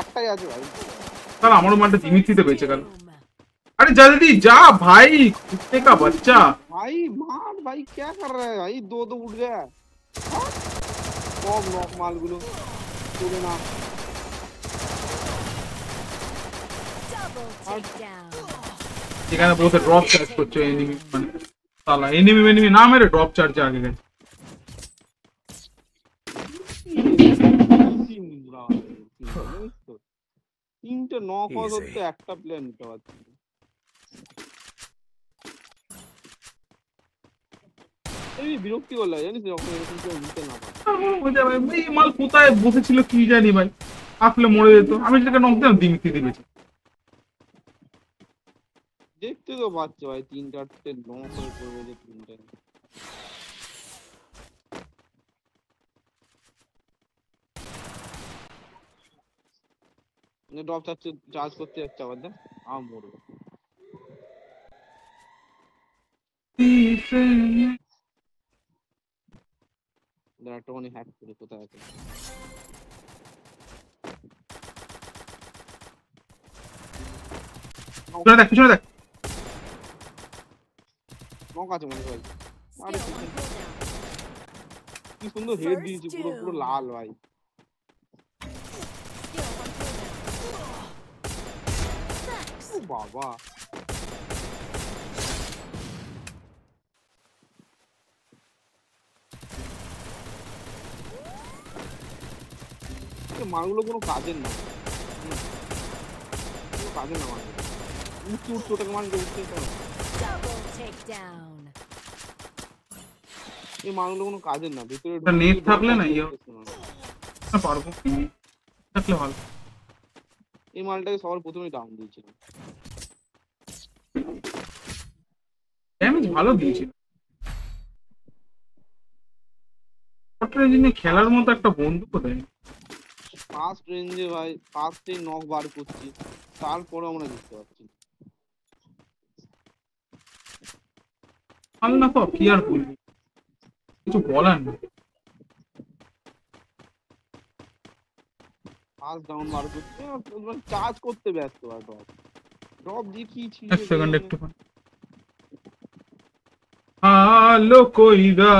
একটাই আছে ভাই আমারও মালটা জিমিত্রিতে পেয়েছে কারণ Doom. अरे जल्दी जा भाई कुत्ते का बच्चा भाई मार भाई क्या कर रहा है भाई दो दो उठ गया हाँ? सब नॉक माल गुलो चले ना Double takedown. এখানে বসে ড্রপ চার্জ করছে এনিমি মানে সালা এনিমি এনিমি না মেরে ড্রপ চার্জে আগে গেছে সিমরা, জানিস তো? তিনটে নক হওয়া Easy. সত্ত্বেও একটা প্লেয়ার নিতে পারছি এই বিরক্তি করল জানিস যখন এরকম কেউ নিতে না পারে। এই মাল কোথায় বসেছিল কি জানি ভাই। আসলে মরে যেত। আমি যেটাকে নক দিলাম দিমিত্রি দিয়েছে। দেখতে তো পাচ্ছ ভাই তিন চারটে নক পড়বে যে তিনটে। ড্রপ চার্জ চার্জ করতে যাচ্ছে আবার দেখ আম মরবে। দাঁড়া একটুখানি হ্যাক করি কোথায় আছে পিছনে দেখ পিছনে দেখ নক আছে মনে হয় আরে Skill on cooldown. কি সুন্দর হেড First দিয়েছি পুরো পুরো doom. লাল ভাই Skill on cooldown. Thanks. ও বাবা কোনো কাজের না। কোনো কাজের না উঠতে উঠতে ওটাকে মালকে উঠতে তো এই মালগুলো কোনো কাজের না। ভিতরে ঢুকে থাকলে না ইয়ে? না, পারব থাকলে ভালো। এই মালটাকে সবার প্রথমে ডাউন দিয়েছিলাম। ড্যামেজ ভালো দিয়েছিল। খেলার মতো একটা বন্দুক দেয় ফার্স্ট রেঞ্জে ভাই ফার্স্টেই নক বার করছি তারপরে আমরা জিততে পারছি না। ভালো না তো কি আর বলবি কিছু বলার নেই। ফার্স্ট ডাউন বার করছে চার্জ করতে ব্যস্ত আর ড্রপ ড্রপ দেখিয়েছি এক সেকেন্ড একটু হ্যালো কইরা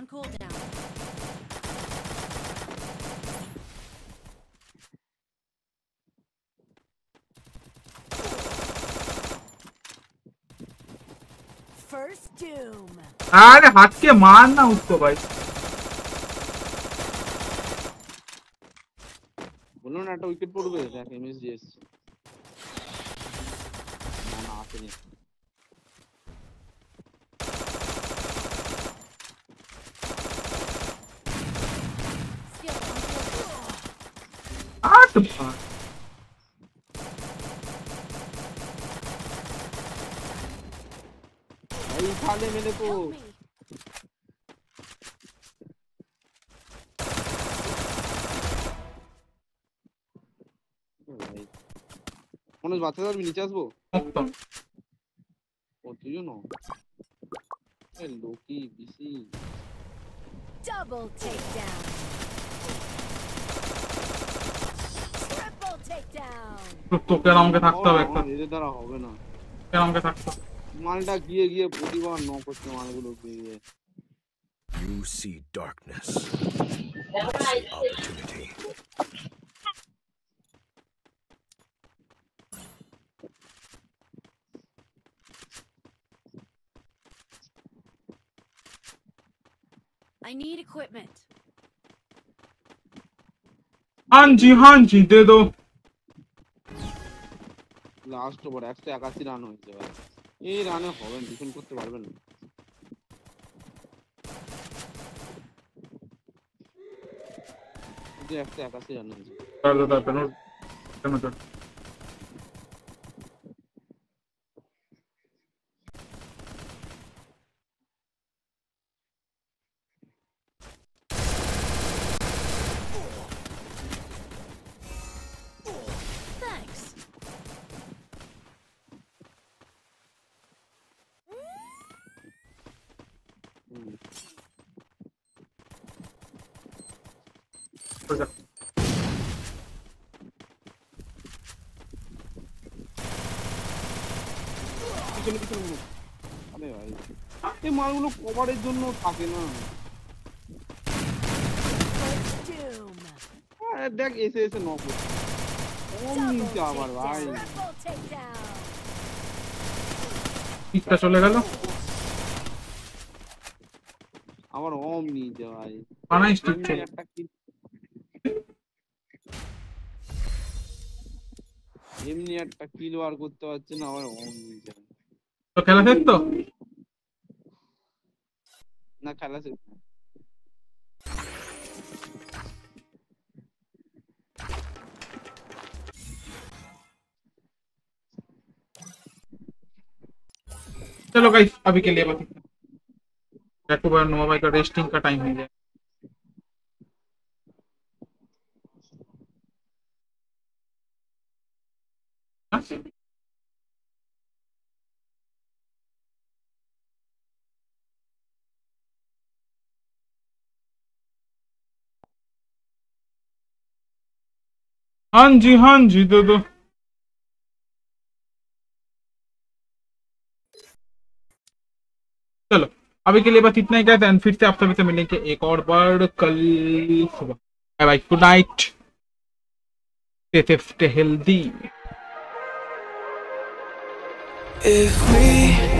on cooldown. अरे हाथ के मारना उसको भाई। बोलो ना तो विकेट पड़ गए थे एमएसजीएस ना ना आते नहीं। आठ बार ভাই উঠালে মেরে তো Help me. ভাই মনোজ বাচ্চা যাবি নিচে আসবো मुक्त ও তুইও না এ লোকি বিসি Double takedown. তোকে আর আমাকে থাকতে হবে একটা এদের দ্বারা হবে না তোকে আর আমাকে থাকতে হবে। মালটা গিয়ে গিয়ে প্রতিবার ন করছে মালগুলো গিয়ে You see darkness. I see opportunity. I need equipment. हाँ जी हाँ जी दे दो লাস্ট ওভার একশো একাশি রান হয়েছে ভাই। এই রানে হবেন ডিফেন্ড করতে পারবেন না। একশো একাশি রান হয়েছে। এই কভারের জন্য থাকে না. আরে দেখ এসে এসে নক কম নিচে আবার ভাই. পিকটা চলে গেল? আবার অম নিচে ভাই। বানাই স্টিক এমনি একটা কিল বার করতে পারছে না আবার অম নিচে তো খেলা শেষ তো? ना खाला से चलो गाइस अभी के लिए बस याकूब और नोवा भाई का रेस्टिंग का टाइम हो गया। Thank हाँ जी हाँ जी, दे, दो। चलो, अभी के लिए बस इतना ही कहते हैं फिर से आप सभी से मिलेंगे एक और बार कल सुबह। Bye bye good night stay safe stay healthy If we